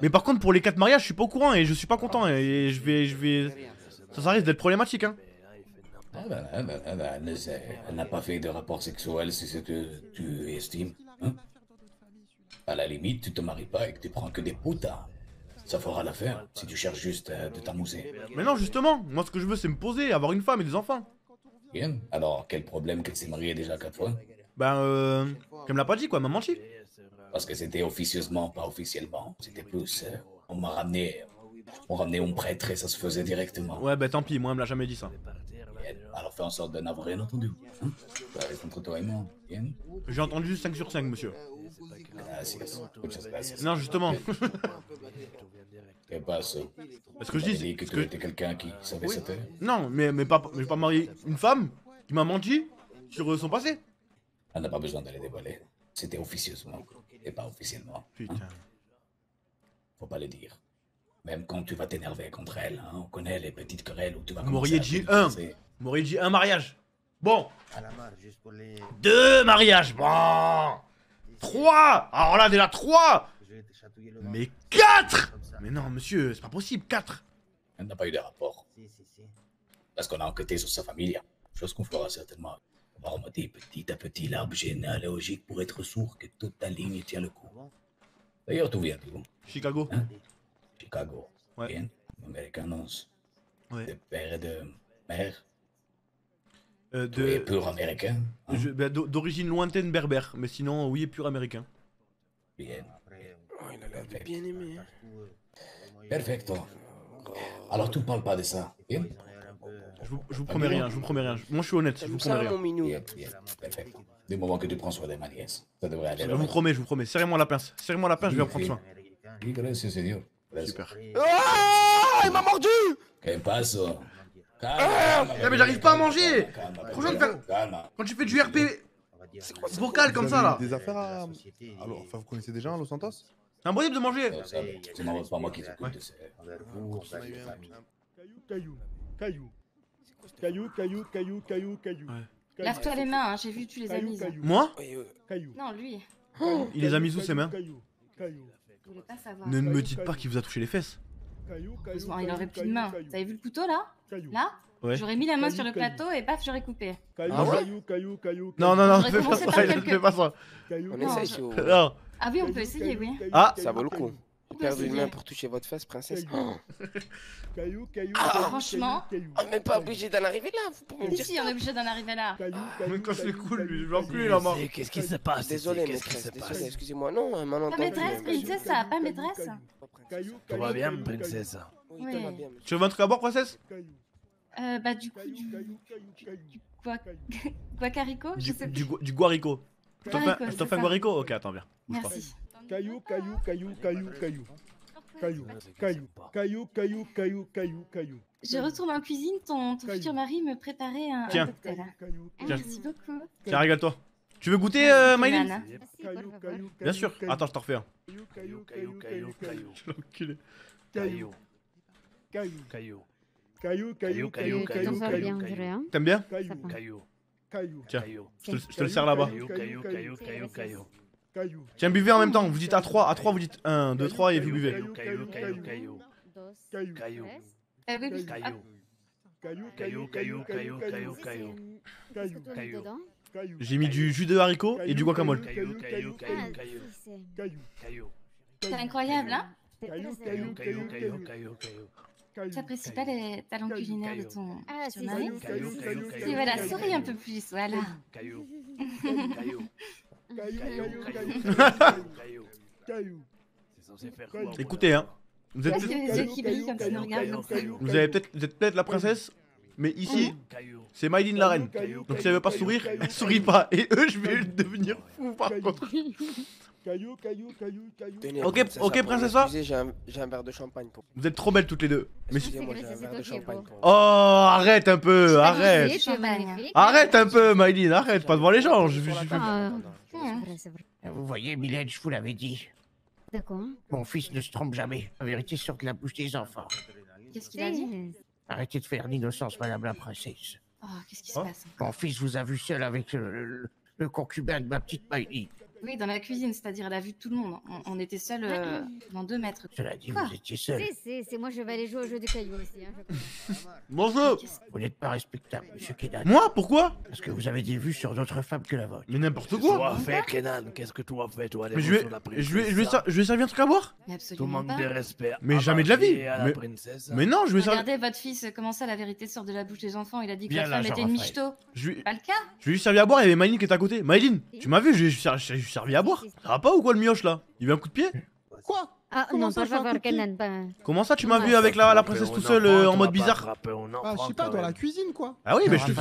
Mais par contre, pour les 4 mariages, je suis pas au courant et je suis pas content. Et je vais. Je vais... Ça, ça risque d'être problématique, hein. Ah ben, ah ben, ah ben, elle n'a pas fait de rapport sexuel, c'est ce que tu estimes. Hein à la limite, tu te maries pas et que tu prends que des putas. Ça fera l'affaire si tu cherches juste euh, de t'amuser. Mais non, justement, moi ce que je veux, c'est me poser, avoir une femme et des enfants. Bien. Alors, quel problème qu'elle s'est mariée déjà quatre fois? Ben, euh. Qu'elle me l'a pas dit, quoi, elle m'a menti. Parce que c'était officieusement, pas officiellement. C'était plus. euh, on m'a ramené. On ramenait un prêtre et ça se faisait directement. Ouais, bah tant pis, moi elle me l'a jamais dit ça. Alors fais en sorte de n'avoir rien entendu. Hein Ça reste entre toi et moi. Bien. J'ai entendu 5 sur 5, monsieur. Gracias. Non, justement. ¿Qué pasa? Parce que je dis. dit que tu étais quelqu'un qui savait Oui. taire Non, mais, mais pas, mais pas marié une femme qui m'a menti sur son passé. Elle n'a pas besoin de les dévoiler. C'était officieusement et pas officiellement. Putain. Faut pas le dire. Même quand tu vas t'énerver contre elle, hein, on connaît les petites querelles où tu vas Vous m'auriez dit un. Dit un mariage. Bon. À la marge, juste pour les. Deux mariages. Bon. Trois. Alors là, déjà trois. Mais quatre. Mais non, monsieur, c'est pas possible, quatre. Elle n'a pas eu de rapport. Si, si, si. Parce qu'on a enquêté sur sa famille. Chose qu'on fera certainement. On va remonter petit à petit l'arbre généalogique pour être sûr que toute ta ligne tient le coup. D'ailleurs, tout vient d'où? Chicago. Hein? Chicago. Ouais. Bien. Américanos. Ouais. De père et de mère. Euh, Tu es de... pur américain. hein bah, d'o- D'origine lointaine berbère, mais sinon, oui, pur américain. Bien. Oh, il a l'air de bien aimer. hein. Perfecto. Alors, tu ne parles pas de ça. Bien? Je vous, je vous promets rien, je vous promets rien. Moi, je suis honnête, je vous promets rien. Bien, bien. Perfect. Du moment que tu prends soin de ma nièce, ça devrait aller. Je vous promets, je vous promets. Serrez-moi la pince. Serrez-moi la pince, je vais en prendre soin. Oui, gracias, señor. Gracias. Super. Ah, il m'a mordu ¿Qué pasa? Ah, mais j'arrive pas à manger Franchement, de faire- Calma. Quand tu fais du RP vocal comme ça là, Des affaires à. Alors, enfin, vous connaissez déjà Los Santos c'est impossible de manger C'est c'est pas moi qui t'écoute. c'est- Caillou, caillou. Caillou, caillou, caillou, caillou, caillou. Lave-toi les mains, hein, j'ai vu, tu les as Caillou, mises. caillou. Moi Caillou. Non, lui. Il les a mis où ses mains Caillou, caillou. Ne me dites pas qu'il vous a touché les fesses. Caillou, caillou, il caillou, aurait plus de caillou, main. caillou. Vous avez vu le couteau là? Caillou. Là Ouais. J'aurais mis la main Caillou, sur le caillou. plateau et paf, j'aurais coupé. Caillou, Ah ouais caillou, caillou, caillou. Non, non, non, fais pas ça, quelques- fais pas ça. Caillou, On Non, essaye, je- Non. Ah oui, on peut essayer, oui. Ah. Ça vaut le coup. J'ai perdu une main pour toucher votre fesse, princesse. Oh. Caillou, caillou, Ah, caillou, franchement. caillou, On n'est pas obligé d'en arriver là, vous pouvez me Si, dire si, on est obligé d'en arriver là. caillou, Mais caillou, quand c'est caillou, cool, lui, je caillou, veux plus la mort. Qu'est-ce qui se passe Désolé, Qu'est-ce qui maîtresse, se désolé, passe excusez-moi. Non, un Pas malentendu. maîtresse, princesse, pas maîtresse. Caillou, Tout va caillou, bien, caillou, princesse. Tu veux un truc à boire, princesse? Caillou, Euh, bah du coup, du... Quoi... Guacarico Je Du, sais du, du guarico. Je t'en fais, Guarico, je t'en c'est fais un guarico Ok, attends, viens. Bouge pas. Merci. Caillou, caillou, caillou, caillou, caillou. Caillou, caillou, caillou, caillou, caillou, caillou, caillou. Je retourne en cuisine, ton, futur mari me préparait un, cocktail. Caillou, Ah, Tiens. Merci beaucoup. Tiens, régale-toi. Tu veux goûter, euh, Maïline Bien sûr. caillou, Attends, je t'en refais un. caillou, caillou, caillou, caillou, caillou, caillou, caillou, Caillou. caillou, caillou, caillou, hein T'aimes bien caillou, Caillou. caillou, Tiens, Caillou. je te, le- je te le sers là-bas. Caillou, caillou, caillou, caillou, caillou. caillou. Tiens, buvez en même temps. Vous dites à 3, à 3 vous dites 1, 2, 3 et vous buvez. Caillou, caillou, caillou, caillou. Caillou, Caillou. Euh. Caillou. caillou, Caillou, caillou, caillou, caillou, caillou. caillou, Caillou. caillou, J'ai mis du jus de haricot et du guacamole. Caillou, caillou, caillou, Ah, caillou. si, c'est- caillou, Caillou. C'est incroyable, hein caillou, Caillou, caillou, caillou, caillou, T'apprécies pas les talents Caillou, culinaires de ton Ah, si, caillou, Si, voilà, souris un peu plus, voilà. Caillou. Caillou. Caillou, Caillou, caillou, caillou, caillou, caillou. caillou. C'est censé faire quoi Écoutez, hein. Vous êtes, ça peut-être, vous êtes peut-être la princesse, mais ici, c'est Maïline la reine. Donc si elle veut pas sourire, elle sourit pas. Et eux, je vais devenir fou par contre. *laughs* Caillou, caillou, caillou, caillou. Ok, ok, princesse. J'ai un, verre de champagne. Vous êtes trop belles toutes les deux. Mais. Oh, arrête un peu, arrête. Arrête un peu, Maïline, arrête, pas devant les gens. Vous voyez, Mylène, je vous l'avais dit. Mon fils ne se trompe jamais. La vérité sort de la bouche des enfants. Qu'est-ce qu'il a dit? Arrêtez de faire l'innocence, madame la princesse. Oh, qu'est-ce qui se hein? passe Mon fils vous a vu seul avec le, concubin de ma petite Maïline. Oui, dans la cuisine, c'est-à-dire elle a vu tout le monde. On, était seuls ah, euh, dans deux mètres. Cela dit, vous étiez seul. C'est moi, je vais aller jouer au jeu des cailloux aussi. Hein, Bonjour Vous n'êtes pas respectable, monsieur Kenan. Moi Pourquoi Parce que vous avez des vues sur d'autres femmes que la vôtre. Mais n'importe quoi Toi, fais, Kenan, qu'est-ce que toi fais, toi Mais je vais, je, vais, je, vais je vais servir un truc à boire Absolument. Tout manque de respect. Mais jamais de la vie mais... La mais... non, je vais servir. Regardez, votre fils, comment ça, la vérité sort de la bouche des enfants? Il a dit que la femme était une michto. Pas le cas Je vais lui servir à boire, il y avait Maïline qui était à côté. Maïline, tu m'as vu, je servi à boire. Ça va pas ou quoi le mioche là? Il y un coup de pied? Quoi? Ah, Comment non, ça, pas je avoir Kenan. Comment ça, tu m'as vu avec la, la princesse tout seul euh, en mode bizarre Ah, je sais pas, dans euh, la cuisine quoi. Ah oui, mais ah, je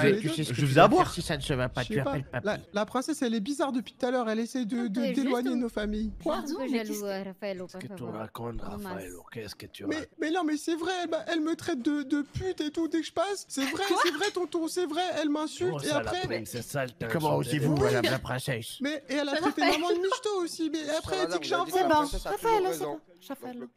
te faisais, à boire. Si ça ne se va pas, tu appelles papy. La princesse, elle est bizarre depuis tout à l'heure, elle essaie de d'éloigner nos familles. Pardon, oh, Qu'est-ce que tu racontes, Raffaello Qu'est-ce que tu racontes Mais non, mais c'est vrai, elle me traite de pute et tout dès que je passe. C'est vrai, c'est vrai, tonton, c'est vrai, elle m'insulte oh, et après. Comment osez-vous, madame la princesse? Mais et elle a traité maman de michto aussi, mais après elle dit que j'ai un bon. Schaffalo. No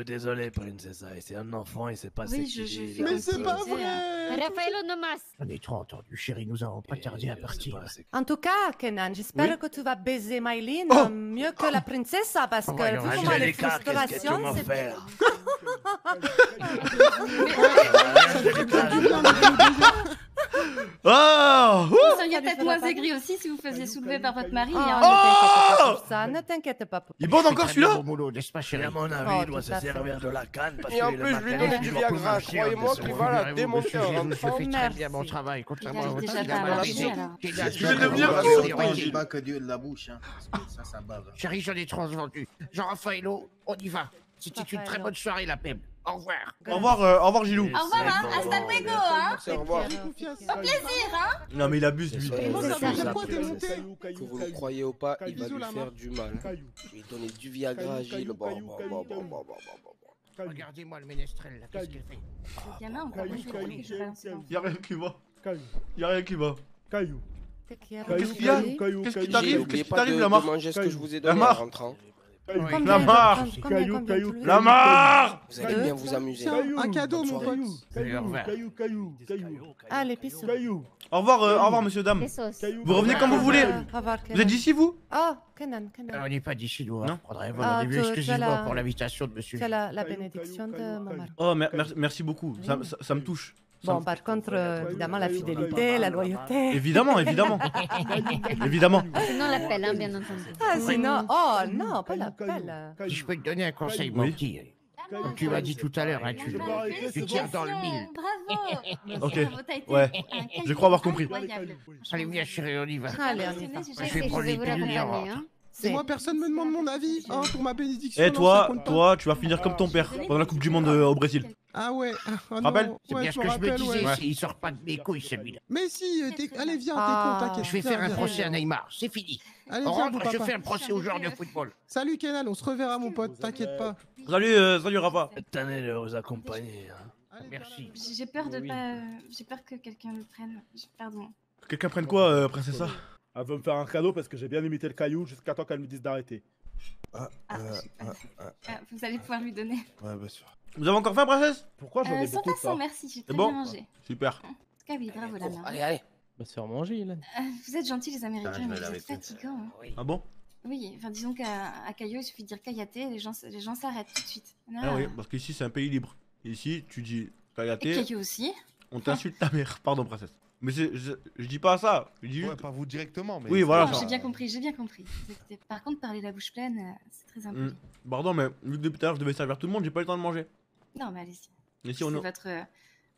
eh, désolé, princessa, hein, c'est un enfant et c'est pas oui, sexy. Mais c'est pas vrai Raffaello Nomas On est trop entendu, chérie, nous avons pas eh, tardé à partir. En tout cas, Kenan, j'espère que tu vas baiser mieux que la princesse, hein, parce oh, que vu comment les frustrations, c'est... *laughs* *laughs* *laughs* Oh Vous seriez peut-être moins aigri aussi si vous faisiez soulever par votre mari. Hein. Oh ça, ne t'inquiète pas. Il borde encore celui-là À mon ah, avis, il doit se servir de la canne parce Et en plus, je lui donner du Viagra. Croyez-moi qu'il va la démonter Je fais très bien mon travail, contrairement à votre Je vais devenir fou que Dieu de la bouche. Hein. Ça, ça bave. Chérie, j'en ai transvendu. Jean-Raffaello, on y va. C'était une très bonne soirée, la PEM. Au revoir. Au euh, Gilou. Au revoir, hein. Hasta hein. Au plaisir, hein. Non, mais il abuse, lui. Que vous le croyez ou pas, il va lui faire du mal. Je vais donner du Viagra à Gilles. Bon, bon, bon, bon, bon, bon. Regardez-moi le ménestrel là, qu'est-ce qu'il fait Il y rien qui va. Il y rien qui va. Caillou. Qu'est-ce qu'il y a Qu'est-ce qui t'arrive? Qu'est-ce qui t'arrive, la mare La mare Vous allez bien vous amuser. Un cadeau, mon caillou Caillou, caillou, caillou, caillou. Ah, les pissos. Au revoir, euh, au revoir, monsieur, dame. Vous revenez quand vous voulez. Vous êtes d'ici, vous? Ah, Kenan, Kenan. Euh, on n'est pas d'ici, nous. Hein. Non. Faudrait ah, début. Excusez-moi pour l'invitation de monsieur. C'est la, bénédiction de mon mari. Oh, merci beaucoup. Ça, me touche. Bon, par contre, euh, évidemment, la fidélité, la loyauté. Évidemment, évidemment. *laughs* évidemment. Sinon, l'appel, bien entendu. Ah, sinon, oh non, pas l'appel. Si je peux te donner un conseil, mon hein. petit. Tu m'as dit tout à l'heure, hein, tu, tu tires dans le mille. Bravo Ok, ouais, je crois avoir compris. Allez, viens chérie, on y va. Allez, on y. Je vais prendre les pilules et moi, personne ne me demande mon avis hein, pour ma bénédiction. Eh, et toi, toi, tu vas finir comme ton père pendant la Coupe du Monde euh, au Brésil. Ah ouais, ah, ah ouais, C'est bien ce que je me disais, il sort pas de mes couilles celui-là. Mais si, euh, allez, viens, t'es Ah. Je vais faire un procès à Neymar, c'est fini. Allez, viens, rentre, je fais un procès aux joueurs de football. Salut, Kenal, on se reverra, mon pote, t'inquiète pas. Salut, euh, salut Rafa. Tenez vous accompagner. hein. Merci. J'ai peur de Oui. pas. J'ai peur que quelqu'un le prenne. Pardon. Quelqu'un prenne quoi, euh, princessa Elle veut me faire un cadeau parce que j'ai bien imité le caillou jusqu'à temps qu'elle me dise d'arrêter. Ah, Euh, Vous allez pouvoir lui donner. ouais, bien sûr. Vous avez encore faim, princesse? Pourquoi j'en ai sans beaucoup de merci, j'ai très bon bien mangé. Super. En tout cas, oui, bravo la. Allez, allez. On va se faire manger, Hélène. Euh, vous êtes gentils, les Américains, mais vous êtes hein. Ah bon? Oui, enfin, disons qu'à Caillou, il suffit de dire Kayate et les gens s'arrêtent tout de suite. Ah oui, parce qu'ici, c'est un pays libre. Ici, tu dis Et Kayate, Caillou aussi. on t'insulte ta mère. *laughs* Pardon, princesse. Mais je, je dis pas ça. Je dis pas vous directement, mais. Oui, voilà, j'ai bien compris, j'ai bien compris. Par contre, parler la bouche pleine, euh, c'est très hmm. impoli. Hmm. Pardon, mais vu que depuis tout à l'heure, je devais servir tout le monde, j'ai pas eu le temps de manger. Non, mais allez-y. Mais si on... votre. Euh,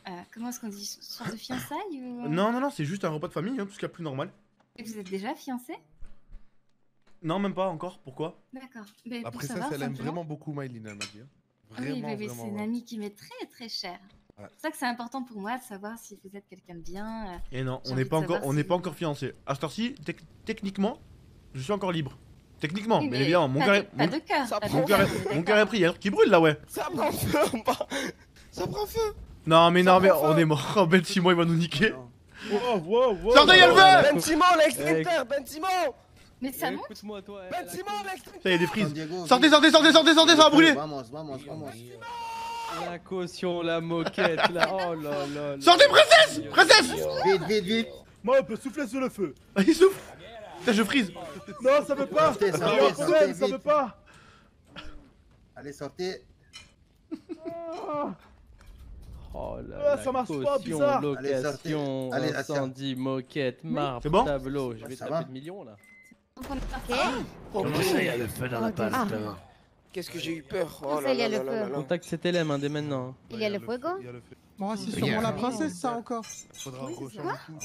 euh, comment est-ce qu'on dit Soir de fiançailles ou... Euh? Non, non, non, c'est juste un repas de famille, hein, tout ce qu'il y a plus normal. Et vous êtes déjà fiancé Non, même pas encore. Pourquoi? D'accord. Après ça, elle aime vraiment beaucoup Mylina, elle m'a dit. Hein. Ah vraiment, oui, c'est une amie qui m'est très très chère. C'est pour ça que c'est important pour moi de savoir si vous êtes quelqu'un de bien. Et non, on n'est pas encore, on n'est pas encore fiancé. À cette heure-ci, techniquement, je suis encore libre. Techniquement, mais, mais évidemment, mon carré. Cœur. Ça prend Mon carré, mon pris, il qui brûle là, ouais. Ça prend feu, Ça prend feu. Non, mais non, mais on est mort. Oh, *laughs* ben Simon, il va nous niquer. Wow, wow, wow. Sortez, il Ben, ben Simon, l'extincteur, Ben Simon. Mais ça eh, monte moi toi. Eh, ben Simon, l'extincteur. Il y a des frises. Sortez, sortez, sortez, sortez, sortez, ça va brûler. La caution, la moquette, oh là. Oh là là. Sortez, princesse Princesse Vite, vite, vite. Moi, on peut souffler sur le feu. *laughs* Il souffle. Putain, je frise Non, ça veut pas Sortez, Il y a sortez, problème, sortez, ça vite. veut pas Allez, sortez. Oh Ah, là ça là, marche pas, bizarre. Allez, sortez. location, Allez, Assia. incendie, moquette, marbre, C'est bon tableau. Je vais Ça taper va de millions là. Ok. Comment ça, il y a le feu dans l'appart Ah. là Qu'est-ce que j'ai eu peur? Oh là ça, il y a là le là là feu là. Contacte cet élève hein, dès maintenant. Il y a le fuego Bon, c'est sûrement la princesse, ça encore. Faudra Oui, ça.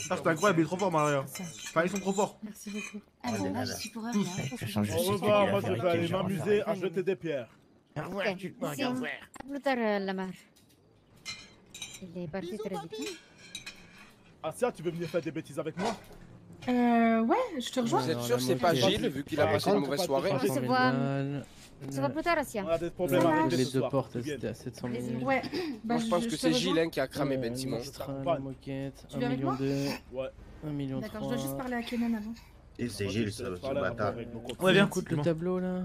Ah, c'est incroyable, il est trop fort, Maria. Enfin, ils sont trop forts. Merci beaucoup. Ah Oh bon, là je suis pour rien. Au revoir, moi je vais aller m'amuser à jeter des pierres. Ok. Si. À plus tard, euh, Lamar. Il est parti très vite. Asia, tu veux venir faire des bêtises avec moi? Euh, ouais, je te rejoins. Vous êtes sûr la c'est pas. Gilles vu qu'il a passé une mauvaise soirée On se 300 000 voit. Voit plus tard, Asia. On a des problèmes Ça va. avec Les deux portes, c'était à 700 000. Ouais. Bah, Moi je pense je que c'est. Gilles hein, qui a cramé Euh. Mistral, Campagne. moquette, Tu 1 viens avec million moi 2, Ouais. 1 million D'accord, 3. je dois juste parler à Kenan avant. Et c'est Gilles, ce, bâtard. Ouais, bien. Écoute le tableau là.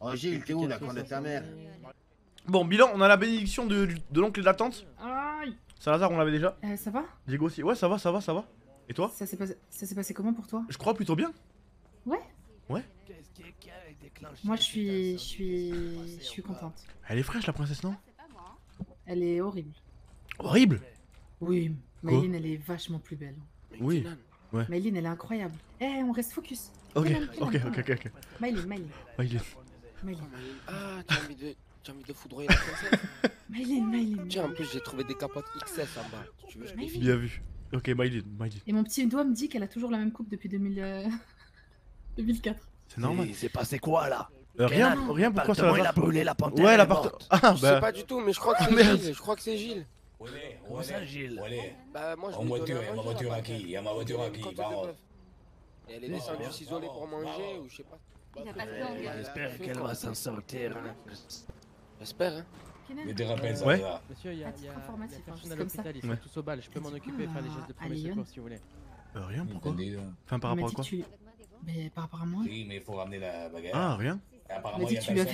Oh, Gilles, t'es où, la con de ta mère Bon, bilan, on a la bénédiction de, de l'oncle et de la tante. Aïe Salazar, on l'avait déjà. Euh, ça va? Diego aussi. Ouais, ça va, ça va, ça va. Et toi? Ça s'est passé... ça s'est passé comment pour toi? Je crois plutôt bien. Ouais. Ouais. Moi, je suis... Je suis... Je suis contente. Elle est fraîche, la princesse, non? Elle est horrible. Horrible? Oui, Quoi? Maïline, elle est vachement plus belle. Oui. Ouais. Maïline, elle est incroyable. Eh, on reste focus. Ok, ok, ok, ok, il est- Maïline. Ah, tu as envie de, tu as envie de foudroyer la princesse? Maïline, Maïline. Tiens, en plus j'ai trouvé des capotes XS en bas. Tu veux je les Bien vu. Ok, Mylin, Mylin. Et mon petit doigt me dit qu'elle a toujours la même coupe depuis 2000, euh, *laughs* 2004. C'est normal. Il s'est passé quoi là Euh, rien, Kenan, rien, pourquoi ça l'appartement, Il a brûlé la panthère. Ouais, la morte. Ah, Je sais bah. pas du tout, mais je crois que Ah, *laughs* c'est. Gilles. Je crois que c'est Gilles. Comment ça, Gilles Bah, moi je En voiture, il y a ma voiture à qui Il y a ma voiture à qui Bah. Et elle est descendue s'isoler pour manger ou je sais pas. Euh. J'espère qu'elle va s'en sortir. hein. J'espère, hein. Mais te rappelles ça, Ouais. Monsieur, il y a, il y a, il y a informatif, hein, personne à l'hôpital, ils sont tous au bal. Je peux m'en occuper et faire les gestes de Ah, premier secours si vous voulez. Euh, rien, pourquoi. Enfin, par rapport à quoi. Mais par rapport à moi Oui, mais il faut ramener la bagarre. Ah, rien. Apparemment, il y a personne. y a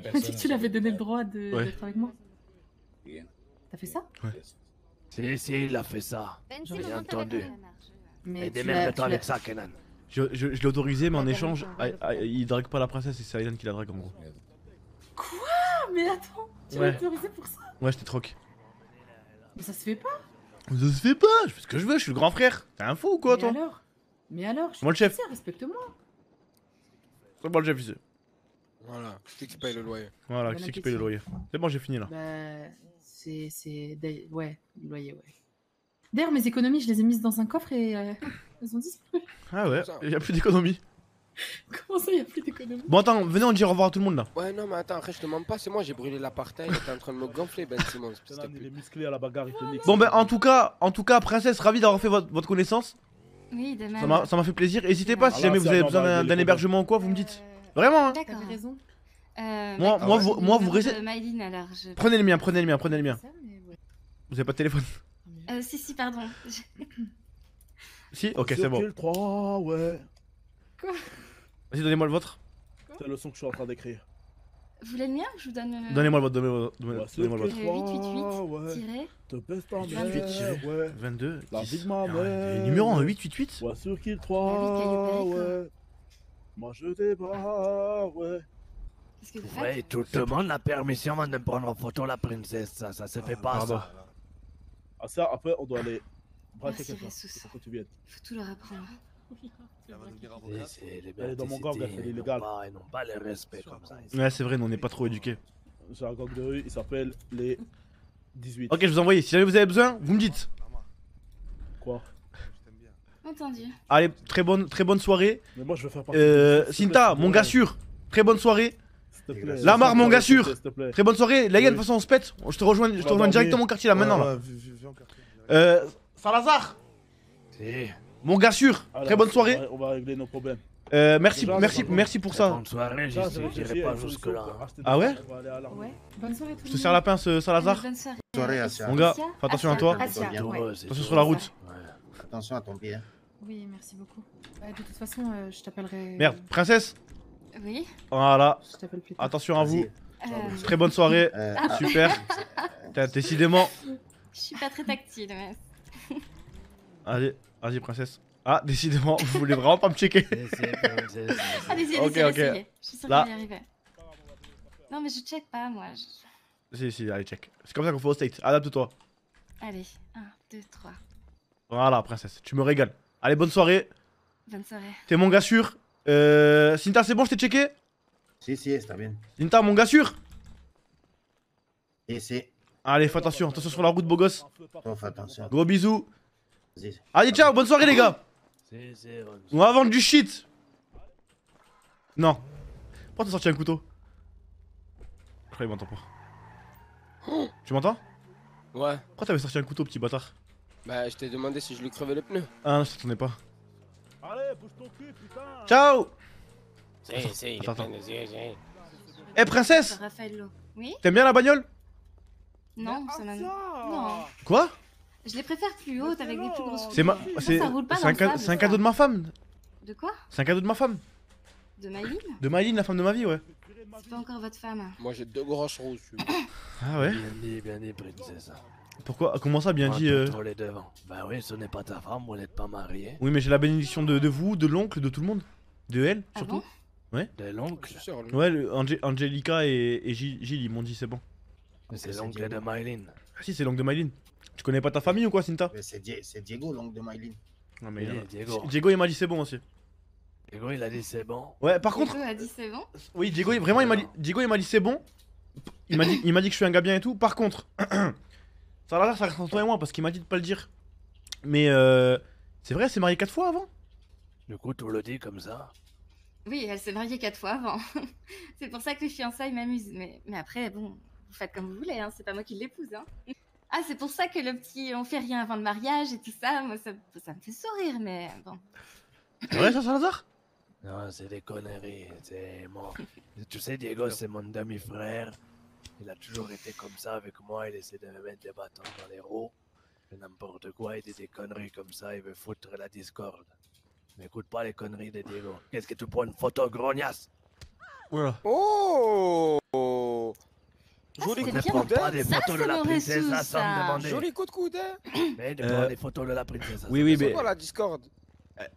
*laughs* que tu lui avais donné le droit de- Ouais. d'être avec moi. T'as fait ça Si, si, il a fait ça. Benji, J'ai entendu. Mais Et l'as- démerde-toi l'as- avec ça, Kenan. Je, je, je l'ai autorisé, mais en Ouais, échange, il drague pas la princesse et c'est Aylan qui la drague en gros. Quoi? Mais attends, tu Ouais. m'as autorisé pour ça? Ouais, je te troque. Mais ça se fait pas Ça se fait pas, je fais ce que je veux, je suis le grand frère. T'es un fou ou quoi, Mais toi alors? Mais alors je Moi, le suis chef. officier, Respecte-moi C'est bon, le chef, ici. Voilà, c'est qui paye le loyer. Voilà, qui c'est qui paye le loyer C'est bon, j'ai fini là. Bah, c'est. c'est... Ouais, le loyer, ouais. D'ailleurs, mes économies, je les ai mises dans un coffre et euh, *laughs* elles ont disparu. Ah ouais, il y a plus d'économie. *laughs* Comment ça, il n'y a plus d'économies? Bon, attends, venez, on dit au revoir à tout le monde là. Ouais, non, mais attends, après, je te mens pas, c'est moi, j'ai brûlé l'apartheid. T'es en train de me gonfler, Ben Simmons. il est musclé à la bagarre, il te nique. Bon, ben, en tout cas, en tout cas, princesse, ravi d'avoir fait votre, votre connaissance. Oui, de même. Ça m'a ça m'a fait plaisir. N'hésitez pas, si Ah, jamais vous avez besoin d'un hébergement ou quoi, vous me dites. Vraiment, hein D'accord. Raison. Euh, Moi- moi, vous- moi, vous restez-. Prenez le mien, prenez le mien, prenez le mien. Ça, mais ouais. Vous avez pas de téléphone? Euh, si, si, pardon. Si Ok, c'est bon. Circule 3, ouais. Vas-y, donnez-moi le vôtre. C'est le son que je suis en train d'écrire. Vous voulez le mien ou je vous donne. euh, Donnez-moi le vôtre, donnez-moi le Ouais, donnez-moi le circule vôtre. 3, 888 ouais. tiré. Te baisse ta 888 mère, ouais. 22. La 10. vie de ma Ah en 888 Ouais, Ah oui, 3, Caillou Perico. ouais. Moi je débat, ouais. Que vous Ouais, tout le monde la permission avant de prendre en photo la princesse. Ça, ça se fait pas, Pardon. ça. Ah ça, après on doit aller braquer Merci, quelqu'un. Il faut que tu viennes. Faut tout leur apprendre. C'est- C'est les Elle est dans mon gang, verticité, c'est ils n'ont illégal. pas- Ils n'ont pas le respect comme ça. Ouais, c'est vrai, nous on n'est pas trop éduqués. J'ai un gang de rue, il s'appelle les 18. Ok, je vous envoie. Si jamais vous avez besoin, vous me dites. Quoi Entendu. Allez, très bonne, très bonne soirée. Mais moi je veux faire partie Euh, Sinta, mon gars sûr. Très bonne soirée. S'il te plaît. Lamar, mon gars sûr. Très bonne soirée. La Oui. de toute façon, on se pète. Je te rejoins, je te rejoins dormir. directement au quartier là, maintenant là. Euh, Salazar, Si. Mon gars sûr. Alors, Très bonne on soirée. On va régler nos problèmes. Euh, merci, Déjà, merci, merci pour ça. Bonne soirée, à pas acheter des Ah ouais. Ouais. Bonne soirée tout Je le te monde. serre la pince, euh, Salazar. Bonne soirée. Mon gars, fais attention à toi. Attention sur la route. Attention à ton pied. hein. Oui, merci beaucoup. Bah, de toute façon, euh, je t'appellerai. Merde, princesse. Oui. Voilà. Je t'appelle plus tard. Attention à vous. Euh, Très bonne soirée. Euh, *laughs* Ah. Super. *laughs* Décidément. je suis pas très tactile, mais. Allez, vas-y, princesse. Ah, *laughs* décidément, vous voulez vraiment pas me checker. Allez-y, allez-y, Ok, ok. essayez. Je suis sûre Là. qu'on y arriver. Non, mais je check pas, moi. je- Si, si, allez, check. C'est comme ça qu'on fait au state. Adapte-toi. Allez, 1, 2, 3. Voilà, princesse, tu me régales. Allez, bonne soirée. Bonne soirée. T'es mon gars sûr? Euh. Cinta, c'est bon, je t'ai checké? Si, si, está bien. Cinta, mon gars sûr? Si, si. Allez, fais attention, attention sur la route, beau gosse. Fais attention. Gros bisous. Allez, ciao, bonne soirée, les gars. On- va vendre du shit. Non. Pourquoi t'as sorti un couteau? Je crois qu'il m'entend pas? Tu m'entends? Ouais. Pourquoi t'avais sorti un couteau, petit bâtard? Bah, je t'ai demandé si je lui crevais le pneu. Ah non, je t'attendais pas. Allez, bouge ton cul, putain. Ciao il Attends, Eh, princesse Raffaello. Oui? T'aimes bien la bagnole? Non, ça m'a. Non. Quoi? Je les préfère plus hautes avec des plus grosses. C'est ma. C'est un, ca- cadeau de ma femme. De quoi? C'est un cadeau de ma femme. De Maïline De Maïline, la femme de ma vie, ouais. C'est pas encore votre femme. Moi, j'ai deux grosses vois. *coughs* Ah ouais? Bien dit, bien dit, princesse. Pourquoi Comment ça, bien dit euh les devants. Bah oui, ce n'est pas ta femme, vous n'êtes pas mariés. Oui, mais j'ai la bénédiction de, de vous, de l'oncle, de tout le monde. De elle, Ah surtout. ouais. De l'oncle Ouais, le- Angelica et, et Gilles, Gilles, ils m'ont dit c'est bon. C'est l'oncle de Mylene. Ah si, c'est l'oncle de Maïline. Tu connais pas ta famille ou quoi, Cinta C'est Die- c'est Diego, l'oncle de Mylene. Non, mais Oui, il a- Diego. Diego, il m'a dit c'est bon aussi. Diego, il a dit c'est bon. Ouais, par contre, Diego a dit c'est bon? Oui, Diego, il- vraiment, il m'a dit, Diego, il m'a dit c'est bon. Il m'a dit, il m'a dit que je suis un gars bien et tout. Par contre, *clears throat* ça a l'air, ça reste entre toi et moi parce qu'il m'a dit de pas le dire. Mais euh, c'est vrai, c'est marié quatre fois avant? Du coup, tu le dis comme ça. Oui, elle s'est mariée quatre fois avant. *laughs* c'est pour ça que les fiançailles m'amusent. Mais, mais après, bon, vous faites comme vous voulez, hein. c'est pas moi qui l'épouse. Hein. *laughs* Ah, c'est pour ça que le petit on fait rien avant le mariage et tout ça, moi ça, ça me fait sourire, mais bon. Vrai ça, Salazar? Non, c'est des conneries. C'est mon... Tu sais, Diego, c'est mon demi-frère. Il a toujours été comme ça avec moi. Il essaie de me mettre des bâtons dans les roues. Et N'importe quoi, il dit des conneries comme ça. Il veut foutre la discorde. N'écoute pas les conneries de Diego. Qu'est-ce que tu prends une photo, grognasse? Voilà. Oh Joli c'était coup de coude, Pas hein. des Ça, photos de c'est la princesse là sans me demander. Joli coup de coude, hein. Mais Euh, des photos de la princesse. Oui, oui, C'est mais quoi la discorde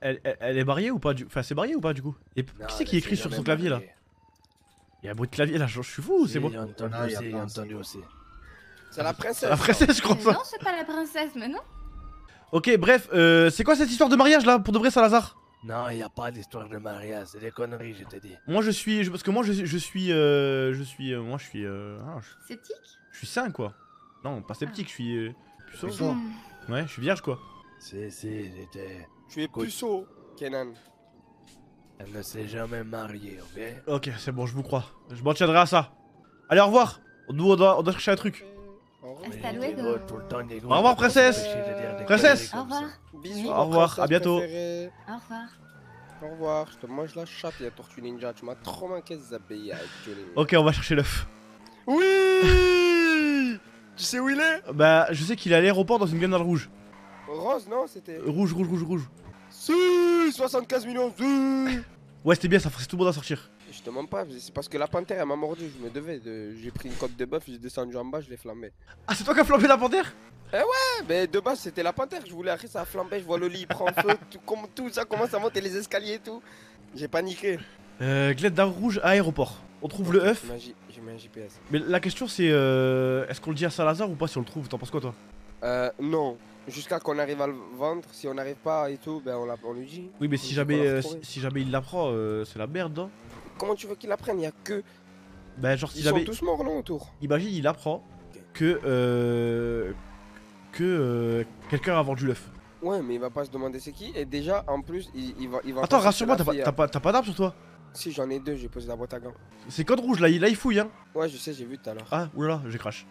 elle, elle- elle est mariée ou pas du... Enfin, c'est marié ou pas du coup? Et qui c'est qui écrit sur son clavier là? Il y a un bruit de clavier là, je je suis fou ou c'est moi J'ai entendu Non, il y a aussi, pas entendu aussi. C'est la princesse. La princesse, je crois Mais ça. non, c'est pas la princesse, mais non. Ok, bref, euh, c'est quoi cette histoire de mariage là pour de vrai, Salazar? Non, il n'y a pas d'histoire de mariage. C'est des conneries, je t'ai dit. Moi je suis, je- parce que moi je, je suis, euh, je suis, euh, moi je suis, euh, ah, je, Sceptique? je suis sain quoi. Non, pas sceptique, je suis euh, puceau. Puceau. Hmm. Ouais, je suis vierge quoi. Si, si, j'étais. Tu es puceau, Kenan. Elle ne s'est jamais mariée, ok? Ok, c'est bon, je vous crois. Je m'en tiendrai à ça. Allez, au revoir. Nous on doit, on doit chercher un truc. Hasta luego. Au revoir, pas princesse. de Princesse. Au revoir. Bisous. Au revoir, à bientôt. Au revoir. Au revoir, je te mange la chatte, il y a Tortue Ninja. Tu m'as trop manqué, avec Johnny. Ok, on va chercher l'œuf. Oui *laughs* Tu sais où il est? Bah, je sais qu'il est à l'aéroport dans une gueule rouge. Rose, non C'était. Rouge, rouge, rouge, rouge. Si 75 millions, si Ouais, c'était bien, ça forçait tout le monde à sortir. Je te mens pas, c'est parce que la panthère elle m'a mordu, je me devais de. J'ai pris une côte de bœuf, j'ai descendu en bas, je l'ai flambé. Ah, c'est toi qui as flambé la panthère? Eh ouais, mais de base c'était la panthère, je voulais après ça a flambé, je vois le lit il prend feu, *laughs* tout, comme, tout ça commence à monter les escaliers et tout. J'ai paniqué. Euh, Glade d'arbre rouge à aéroport. On trouve le œuf. J'ai mis un GPS. Mais la question c'est, euh, est-ce qu'on le dit à Salazar ou pas si on le trouve? T'en penses quoi toi? Euh, non. Jusqu'à qu'on arrive à le vendre, si on n'arrive pas et tout, ben on, lui dit. Oui, mais On si jamais, euh, si jamais il l'apprend, euh, c'est la merde, non? Comment tu veux qu'il apprenne? Il y a que. Bah, genre, si Ils jamais. sont tous morts là autour. Imagine, il apprend que. Euh, que euh, quelqu'un a vendu l'œuf. Ouais, mais il va pas se demander c'est qui. Et déjà, en plus, il, il va. Il va Attends, rassure-moi, t'as pas, pas, pas d'arbre sur toi? Si, j'en ai deux, j'ai posé la boîte à gants. C'est code rouge là, il, là il fouille, hein Ouais, je sais, j'ai vu tout à l'heure. Ah, oulala, j'ai crash.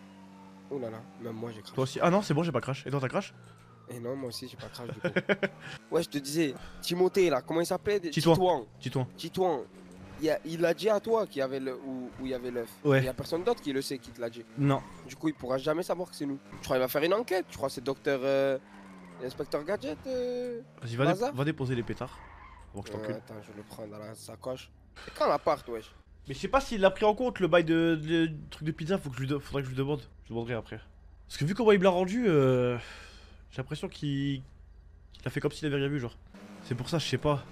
Là, même moi j'ai crash. Toi aussi Ah non, c'est bon, j'ai pas crash. Et toi, t'as crash? Et non, moi aussi j'ai pas crash du coup. *laughs* ouais, je te disais, Timothée là, comment il s'appelait? Titouan. Titouan. Titouan. Il, a, il a dit à toi qu'il y avait le, où, où il y avait l'œuf. Ouais. Il y a personne d'autre qui le sait qui te l'a dit. Non. Du coup, il pourra jamais savoir que c'est nous. Je crois qu'il va faire une enquête. Je crois que c'est docteur. euh, Inspecteur Gadget. euh, Vas-y, va, dé- va déposer les pétards. Avant que je Ouais, t'encule. attends, je vais le prendre dans la sacoche. Et quand l'appart, wesh Mais je sais pas s'il l'a pris en compte le bail de, de- truc de pizza, faut que je lui faudrait que je lui demande. Je demanderai après. Parce que vu comment il me l'a rendu, euh, j'ai l'impression qu'il a fait comme s'il avait rien vu, genre. C'est pour ça, je sais pas.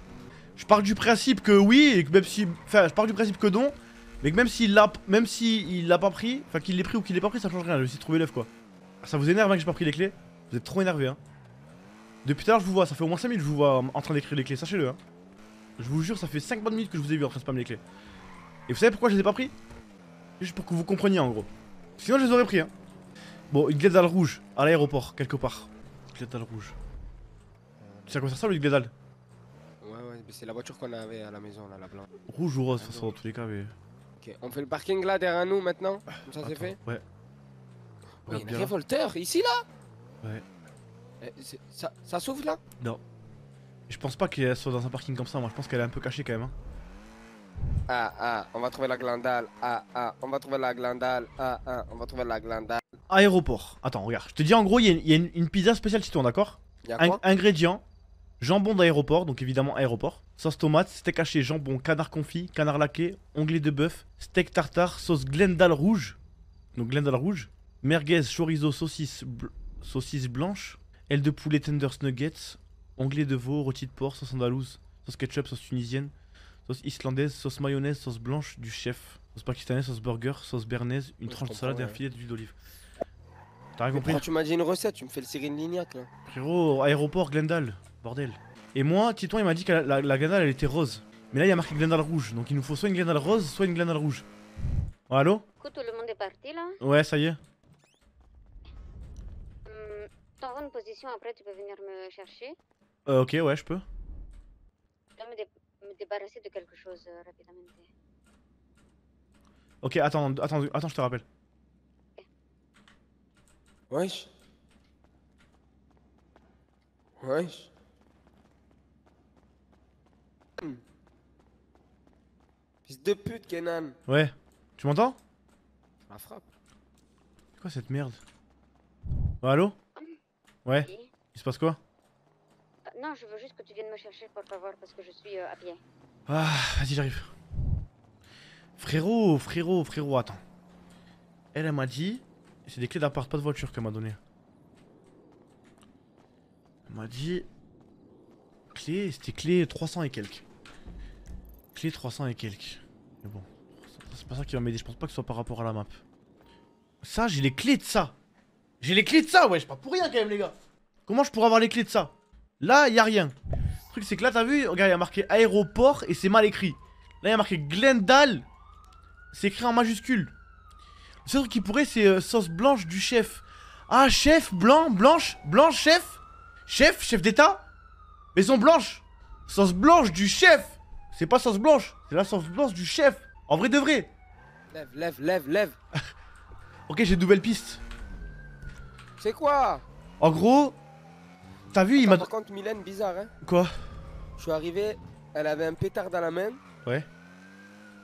Je pars du principe que oui, et que même si. Enfin, je pars du principe que non, mais que même s'il l'a même s'il l'a pas pris, enfin qu'il l'ait pris ou qu'il l'ait pas pris, ça change rien. Je vais essayer de trouver l'œuf, quoi. Ça vous énerve hein, que j'ai pas pris les clés? Vous êtes trop énervé, hein. Depuis tout à l'heure, je vous vois, ça fait au moins 5 minutes que je vous vois en train d'écrire les clés, sachez-le, hein. Je vous jure, ça fait 5 bonnes minutes que je vous ai vu en train de spammer les clés. Et vous savez pourquoi je les ai pas pris? Juste pour que vous compreniez en gros. Sinon, je les aurais pris, hein. Bon, une rouge à l'aéroport, quelque part. Glédale rouge. Sais à quoi ça ressemble une mais c'est la voiture qu'on avait à la maison, là, la blanche. Rouge ou rose, de toute façon, dans tous les cas, mais. Ok, on fait le parking là derrière nous maintenant Comme ça c'est fait Ouais. Oui, Regarde un bien. révolteur, ici là Ouais. Eh, ça, ça s'ouvre là Non. Je pense pas qu'elle soit dans un parking comme ça, moi. Je pense qu'elle est un peu cachée quand même. Hein. Ah, ah, on va trouver la glandale. Ah, ah, on va trouver la glandale. Ah, ah, on va trouver la glandale. Aéroport. Attends, regarde. Je te dis en gros, il y a, une- il y a une, une pizza spéciale citron, d'accord Y a Ingrédients jambon d'aéroport, donc évidemment aéroport. Sauce tomate, steak haché, jambon, canard confit, canard laqué, onglet de bœuf, steak tartare, sauce Glendale rouge. Donc Glendale rouge. Merguez, chorizo, saucisse, bl- saucisse blanche. Aile de poulet, tenders, nuggets. Onglet de veau, rôti de porc, sauce andalouse. Sauce ketchup, sauce tunisienne. Sauce islandaise, sauce mayonnaise, sauce blanche du chef. Sauce pakistanaise, sauce burger, sauce bernaise, une tranche de salade et un filet d'huile d'olive. T'as rien compris? pourquoi tu m'as dit une recette Tu me fais le Cyril Lignac là. Frérot, aéroport Glendale, bordel. Et moi, Titouan, il m'a dit que la, la, la Glendale, elle était rose. Mais là, il y a marqué Glendale rouge. Donc il nous faut soit une Glendale rose, soit une Glendale rouge. Oh, allô Du coup, tout le monde est parti là. Ouais, ça y est. Hum, T'envoies une position, après tu peux venir me chercher. Euh, ok, ouais, je peux. Je dois me, dé- me débarrasser de quelque chose euh, rapidement. Ok, attends, attends, attends, je te rappelle. Wesh. Wesh. Fils de pute, Kenan. Ouais. Tu m'entends? La frappe. C'est quoi cette merde? Oh, allô? Ouais. Il se passe quoi? Euh, non, je veux juste que tu viennes me chercher, pour favor, parce que je suis euh, à pied. Ah, vas-y, j'arrive. Frérot, frérot, frérot, attends. Elle, elle m'a dit. C'est des clés d'appart, pas de voiture qu'elle m'a donné. Elle m'a dit. Clé, c'était clé 300 et quelques. Clé 300 et quelques. Mais bon, c'est pas ça qui va m'aider. Je pense pas que ce soit par rapport à la map. Ça, j'ai les clés de ça. J'ai les clés de ça, wesh, pas pour rien quand même, les gars. Comment je pourrais avoir les clés de ça? Là, y a rien. Le truc, c'est que là, t'as vu, regarde, y a marqué aéroport et c'est mal écrit. Là, y a marqué Glendale. C'est écrit en majuscule. Le seul truc qui pourrait, c'est euh, sauce blanche du chef. Ah, chef, blanc, blanche, blanche, chef? Chef, chef d'état? Maison blanche. Sauce blanche du chef. C'est pas sauce blanche, c'est la sauce blanche du chef. En vrai de vrai. Lève, lève, lève, lève. *laughs* Ok, j'ai une nouvelle piste. C'est quoi? En gros, t'as vu, il m'a. Par contre, Mylène, bizarre, hein. Quoi? Je suis arrivé, elle avait un pétard dans la main. Ouais.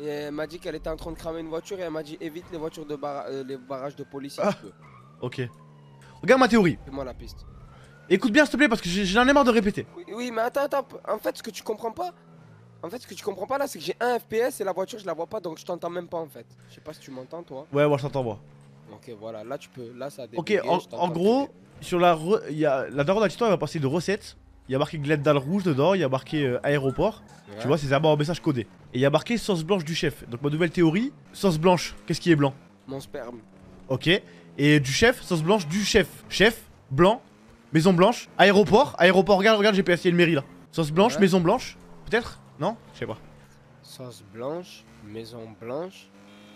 Et elle m'a dit qu'elle était en train de cramer une voiture et elle m'a dit évite les voitures de barra- euh, les barrages de police si Ah. tu peux. Ok. Regarde ma théorie. Fais-moi la piste. Écoute bien, s'il te plaît, parce que j'en ai marre de répéter. Oui, oui, mais attends, attends. En fait, ce que tu comprends pas, en fait, ce que tu comprends pas là, c'est que j'ai un FPS et la voiture, je la vois pas, donc je t'entends même pas en fait. Je sais pas si tu m'entends, toi. Ouais, moi je t'entends, moi. Ok, voilà, là tu peux, là ça a Ok, en, en gros, sur la re- y a, la d'Atiton, elle va passer de recettes. Il y a marqué Glendale rouge dedans, il y a marqué euh, aéroport. Ouais. Tu vois, c'est d'abord un message codé. Et il y a marqué sauce blanche du chef. Donc ma nouvelle théorie, sauce blanche, qu'est-ce qui est blanc? Mon sperme. Ok. Et du chef, sauce blanche du chef. Chef, blanc, maison blanche, aéroport. Aéroport, regarde, regarde, y a une mairie là. Sauce blanche, Ouais. maison blanche. Peut-être? Non Je sais pas. Sauce blanche, maison blanche.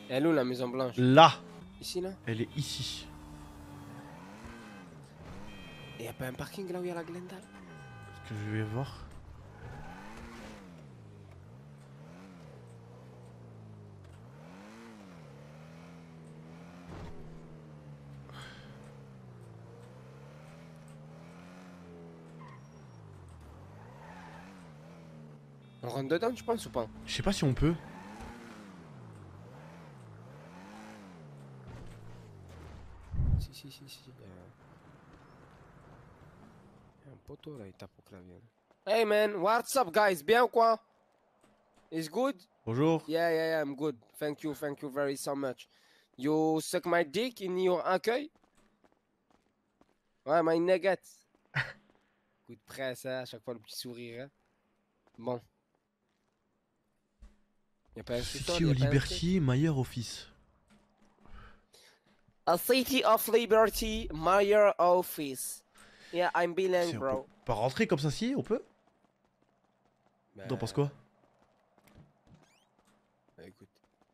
Elle est où la maison blanche? Là. Ici là? Elle est ici. Et y a pas un parking là où il y a la Glendale? Ce que je vais voir? On rentre dedans, tu penses ou pas? Je sais pas si on peut. Si, si, si, si. euh. Y a un poteau là, il tape au clavier. Hey man, what's up guys? Bien ou quoi? Is good? Bonjour. Yeah, yeah, yeah, I'm good. Thank you, thank you very so much. You suck my dick in your accueil? Ouais, my nugget. *laughs* Coup de presse, hein, à chaque fois le petit sourire. hein. Bon. Y a pas un sous-sol, au Liberty, Mayer Office. A City of Liberty, Mayor Office. Yeah, I'm bilingue, Si, on bro. peut pas rentrer comme ça, si On peut Bah, T'en penses quoi? Bah écoute,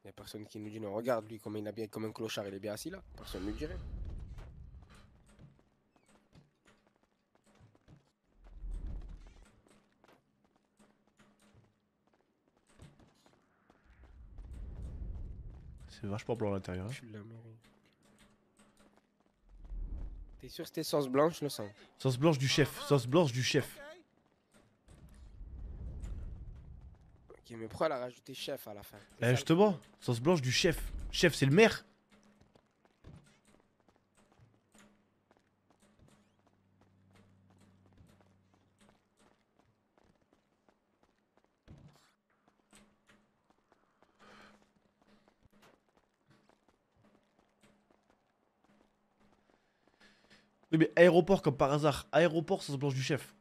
y a personne qui nous dit non. Regarde lui, comme il a bien, comme un clochard, il est bien assis là. Personne ne nous dirait. C'est vachement blanc à l'intérieur. hein. T'es sûr que c'était sauce blanche, le sang? Sauce blanche du chef, sauce blanche du chef. Ok, mais pourquoi elle a rajouté chef à la fin? Bah justement, sauce blanche du chef. Chef, c'est le maire. Oui mais aéroport comme par hasard. Aéroport sauce blanche du chef.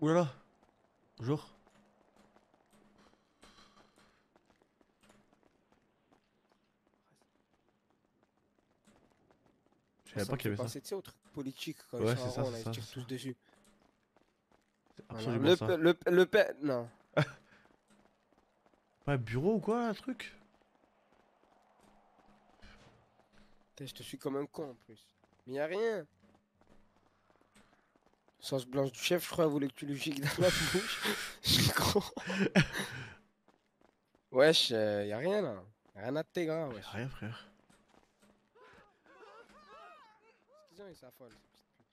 Oulala. Bonjour. Je savais pas qu'il y avait ça. sais, au truc politique quand Ouais, ils sont c'est ça, en rond, là, c'est ils tirent c'est tous dessus. Absolument Le, ça. Le, le Pe- Non. *laughs* Ouais, bureau ou quoi, un truc? Putain, je te suis comme un con en plus. Mais y a rien. Sauce blanche du chef, je crois, voulait que tu lui gigles dans la *laughs* bouche. Je suis con. *laughs* Wesh, euh, y a rien là. Y a rien à te gras, wesh. Rien, frère ils s'affolent, ces petites putes.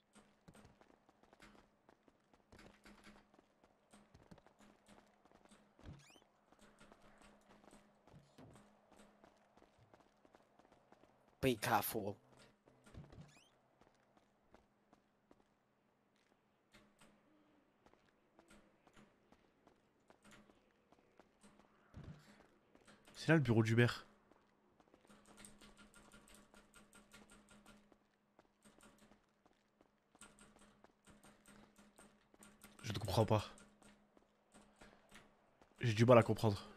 C'est là le bureau d'Uber. Je ne comprends pas. J'ai du mal à comprendre.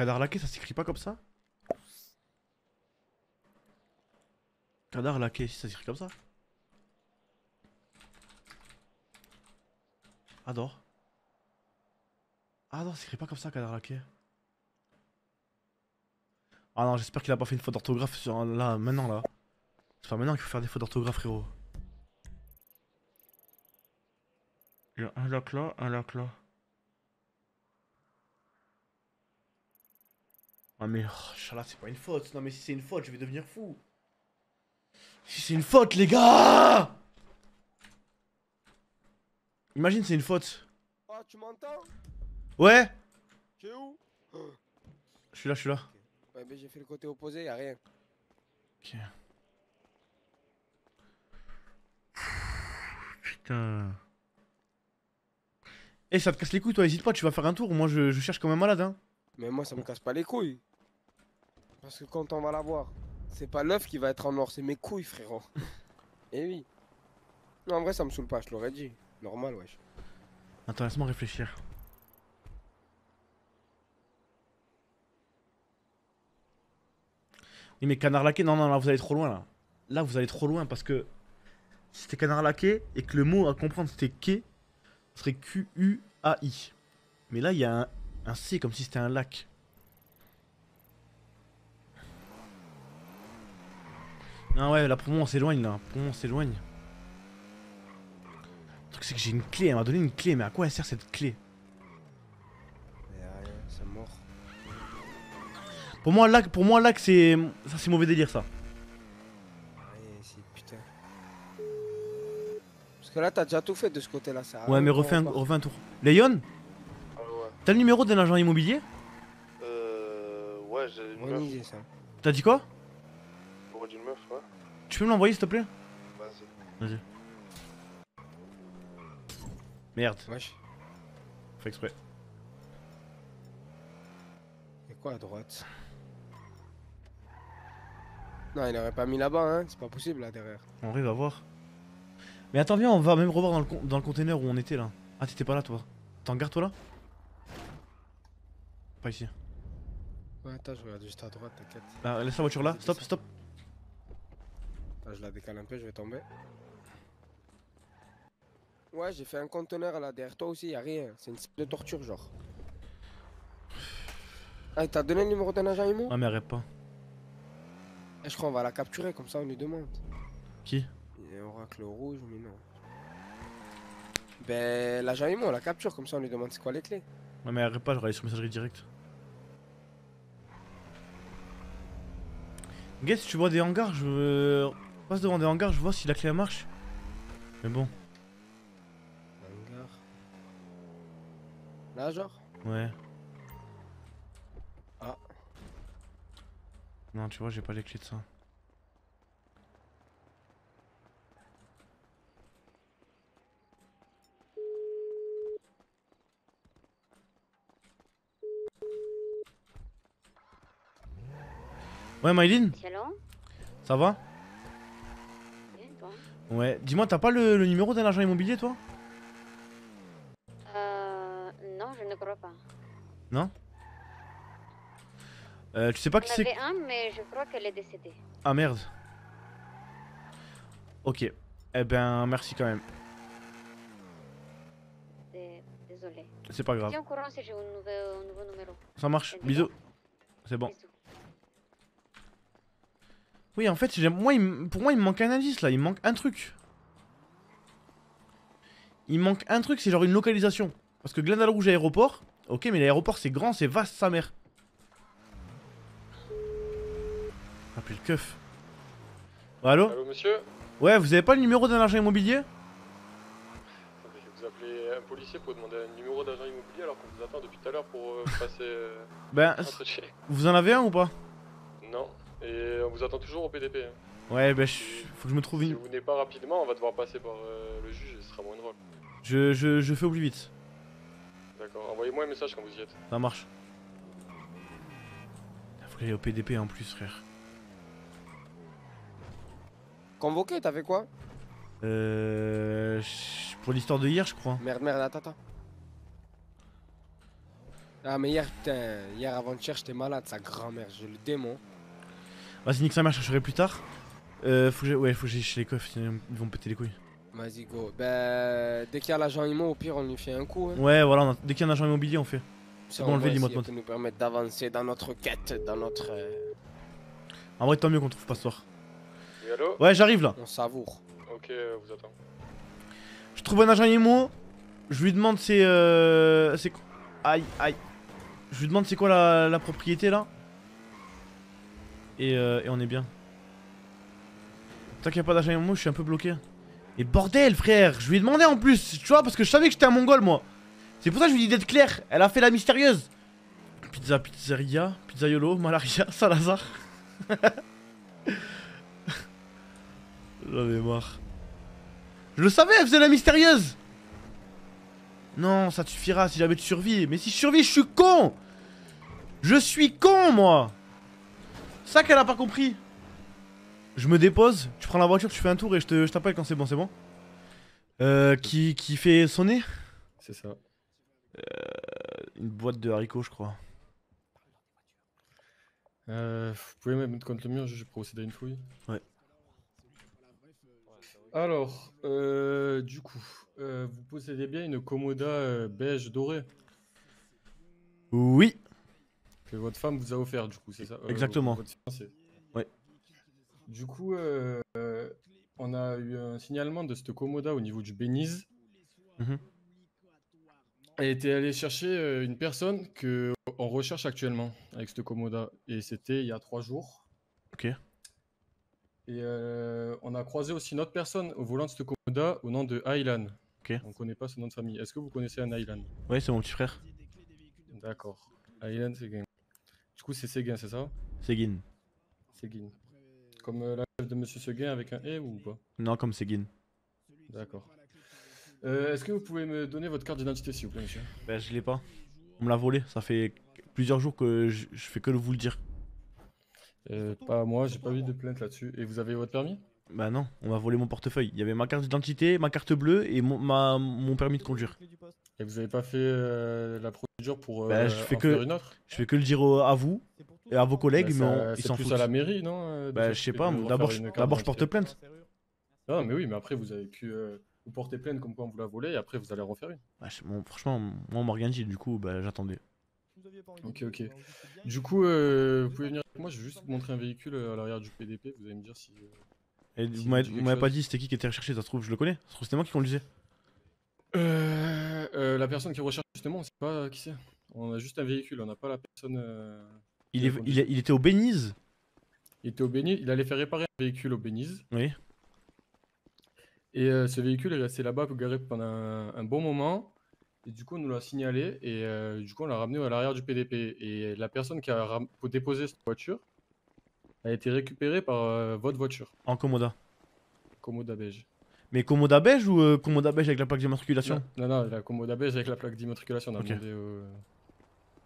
Cadar laqué, ça s'écrit pas comme ça Cadar laqué, ça s'écrit comme ça Ah non. Ah non, ça s'écrit pas comme ça, Cadar laqué. Ah non, j'espère qu'il a pas fait une faute d'orthographe sur là, maintenant là. C'est pas maintenant qu'il faut faire des fautes d'orthographe, frérot. Il y a un lac là, un lac là. Ah mais oh, Inch'Allah, c'est pas une faute. Non mais si c'est une faute, je vais devenir fou. Si c'est une faute, les gars Imagine c'est une faute. Oh, tu m'entends? Ouais Tu es où? Je suis là, je suis là. Ouais, mais j'ai fait le côté opposé, y a rien. Ok. Putain. Eh, ça te casse les couilles, toi, hésite pas, tu vas faire un tour. Moi, je, je cherche comme un malade, hein. Mais moi, ça me casse pas les couilles. Parce que quand on va la voir, c'est pas l'œuf qui va être en or, c'est mes couilles, frérot. *laughs* Et oui. Non, en vrai, ça me saoule pas, je l'aurais dit. Normal, wesh. Attends, laisse-moi réfléchir. Oui, mais canard laqué, non, non, là, vous allez trop loin, là. Là, vous allez trop loin parce que si c'était canard laqué et que le mot à comprendre c'était quai, ce serait Q-U-A-I. Mais là, il y a un, un C comme si c'était un lac. Non, ouais, là, pour moi, on s'éloigne, là. Pour moi, on s'éloigne. Le truc, c'est que j'ai une clé. Elle m'a donné une clé, mais à quoi elle sert cette clé c'est mort. Pour moi, lac, pour moi, lac, c'est. Ça, c'est mauvais délire, ça. Ouais, c'est putain. Parce que là, t'as déjà tout fait de ce côté-là, ça. Ouais, mais refais un, refais un tour. Léon T'as le numéro d'un agent immobilier Euh. Ouais, j'ai idée, ça. T'as dit quoi numéro d'une meuf, ouais. Tu peux me l'envoyer s'il te plaît? Vas-y. Vas-y. Merde. Wesh. Fais exprès. Et quoi à droite? Non, il aurait pas mis là-bas, hein. C'est pas possible là derrière. On arrive à voir. Mais attends, viens, on va même revoir dans le, con- dans le container où on était là. Ah, t'étais pas là toi. T'en gardes toi là? Pas ici. Ouais, attends, je regarde juste à droite, t'inquiète. Là, laisse la voiture là. Stop, stop. Attends, je la décale un peu, je vais tomber. Ouais, j'ai fait un conteneur là derrière toi aussi, y a rien. C'est une cible de torture, genre. Ah, t'as donné le numéro d'un agent IMO Ah, mais arrête pas. Eh, Je crois qu'on va la capturer, comme ça on lui demande. Qui? Il y a Oracle rouge, mais non. Ben, l'agent IMO, on la capture, comme ça on lui demande c'est quoi les clés. Ouais, mais arrête pas, je vais aller sur messagerie directe. Guess, si tu vois des hangars, je veux- passe devant des hangars, je vois si la clé elle marche. Mais bon, Hangar. Là, genre? Ouais. Ah. Non, tu vois, j'ai pas les clés de ça. Ouais, Myline Shalom Ça va? Ouais, dis-moi, t'as pas le, le numéro d'un agent immobilier, toi? Euh. Non, je ne crois pas. Non? Euh, Tu sais pas qui c'est un, mais je crois qu'elle est décédée. Ah merde. Ok. Eh ben, merci quand même. Dé- Désolée. C'est pas grave. Tiens au courant si j'ai un nouveau, un nouveau numéro. Ça marche, bisous. C'est bon. Oui, en fait, moi, il pour moi, il me manque un indice là, il me manque un truc. Il me manque un truc, c'est genre une localisation. Parce que Glendale Rouge aéroport, ok, mais l'aéroport c'est grand, c'est vaste sa mère. Appelez le keuf. Allô Allô, monsieur Ouais, vous avez pas le numéro d'un agent immobilier Vous appelez un policier pour demander un numéro d'agent immobilier alors qu'on vous attend depuis tout à l'heure pour euh, passer. euh, Ben, vous en avez un ou pas? Non, et on vous attend toujours au PDP. hein. Ouais, ben, je- faut que je me trouve Si une. vous venez pas rapidement, on va devoir passer par euh, le juge et ce sera moins drôle. Je, je, je fais au plus vite. D'accord, envoyez-moi un message quand vous y êtes. Ça marche. Faut que j'aille au PDP en plus, frère. Convoqué, t'as fait quoi? Euh. je- Pour l'histoire de hier, je crois. Merde, merde, attends, attends. Ah, mais hier, putain, hier avant-hier, j'étais malade, sa grand-mère, j'ai le démon. Vas-y, nique sa mère, je chercherai plus tard. Euh, faut que ouais, faut que j'aille chez les coffres, sinon ils vont me péter les couilles. Vas-y, go. Ben, dès qu'il y a l'agent IMO, au pire, on lui fait un coup. Hein. Ouais, voilà, on a- dès qu'il y a un agent immobilier, on fait. C'est Ça, bon, on de elle mode. nous permettre d'avancer dans notre quête, dans notre. euh, En vrai, tant mieux qu'on trouve pas ce soir. Oui, allô? Ouais, j'arrive là. On savoure. Ok, euh, vous attend. Je trouve un agent IMO. Je lui demande c'est. Euh, c'est quoi? Aïe, aïe. Je lui demande c'est quoi la, la propriété là? Et, euh, et on est bien. Tant qu'il n'y a pas d'agent IMO, je suis un peu bloqué. Et bordel, frère, je lui ai demandé en plus, tu vois, parce que je savais que j'étais un mongol moi. C'est pour ça que je lui ai dit d'être clair. Elle a fait la mystérieuse. Pizza, pizzeria, pizzaiolo, malaria, *laughs* Salazar. *laughs* J'en ai marre. Je le savais, elle faisait la mystérieuse Non, ça suffira si jamais tu survis. Mais si je survis, je suis con Je suis con, moi Ça qu'elle a pas compris. Je me dépose, tu prends la voiture, tu fais un tour et je te- je t'appelle quand c'est bon, c'est bon Euh, qui, qui fait sonner? C'est ça. Euh, une boîte de haricots, je crois. Euh, vous pouvez me mettre contre le mur, je vais procéder à une fouille. Ouais. Alors, euh, du coup, euh, vous possédez bien une Komoda euh, beige dorée? Oui. Que votre femme vous a offert, du coup, c'est ça? Euh, Exactement. Ouais. Du coup, euh, euh, on a eu un signalement de cette Komoda au niveau du Benize. Mhm. Elle était allée chercher euh, une personne que on recherche actuellement avec cette Komoda. Et c'était il y a trois jours. Ok. Et euh, on a croisé aussi une autre personne au volant de cette Komoda au nom de Aylan. Ok. On connaît pas son nom de famille. Est-ce que vous connaissez un Aylan? Ouais, c'est mon petit frère. D'accord. Aylan Seguin. Du coup, c'est Seguin, c'est ça Seguin. Seguin. Comme euh, la chef de Monsieur Seguin avec un E ou pas Non, comme Seguin. D'accord. Euh, Est-ce que vous pouvez me donner votre carte d'identité, s'il vous plaît, monsieur? Bah, je l'ai pas. On me l'a volé. Ça fait plusieurs jours que je, je fais que vous le dire. euh, Pas moi, j'ai pas eu de plainte là-dessus. Et vous avez votre permis? Bah non, on m'a volé mon portefeuille. Il y avait ma carte d'identité, ma carte bleue et mon, ma, mon permis de conduire. Et vous avez pas fait euh, la procédure pour euh, Bah, je fais en faire une que autre? je fais que le dire à vous et à vos collègues, Bah, mais on- ils c'est s'en plus foutent. à la mairie, non, euh, Bah, je sais pas. D'abord, je- porte plainte. Non, mais oui, mais après, vous avez pu euh, vous porter plainte comme quoi on vous l'a volé et après, vous allez en refaire une. Bah, bon, franchement, moi, on m'a rien dit. Du coup, bah, j'attendais. Ok, ok. Du coup, euh, vous pouvez venir avec moi, je vais juste vous montrer un véhicule euh, à l'arrière du PDP, vous allez me dire si. euh, Et si vous m'avez pas dit c'était qui qui était recherché, ça se trouve, je le connais. Ça se trouve, c'était moi qui conduisais. Euh, euh, la personne qui recherche justement, on sait pas qui c'est? On a juste un véhicule, on n'a pas la personne. euh, Il, est, était au Bénize. Il était au Béniz, il allait faire réparer un véhicule au Béniz. Oui. Et euh, ce véhicule est resté là-bas garé pendant un, un bon moment. Et du coup, on nous l'a signalé. Et euh, du coup, on l'a ramené à l'arrière du PDP. Et la personne qui a déposé cette voiture a été récupérée par euh, votre voiture, En Comoda. Comoda beige. Mais Comoda beige ou euh, Comoda beige avec la plaque d'immatriculation? Non, non, la Comoda beige avec la plaque d'immatriculation. On a Ok. demandé. euh,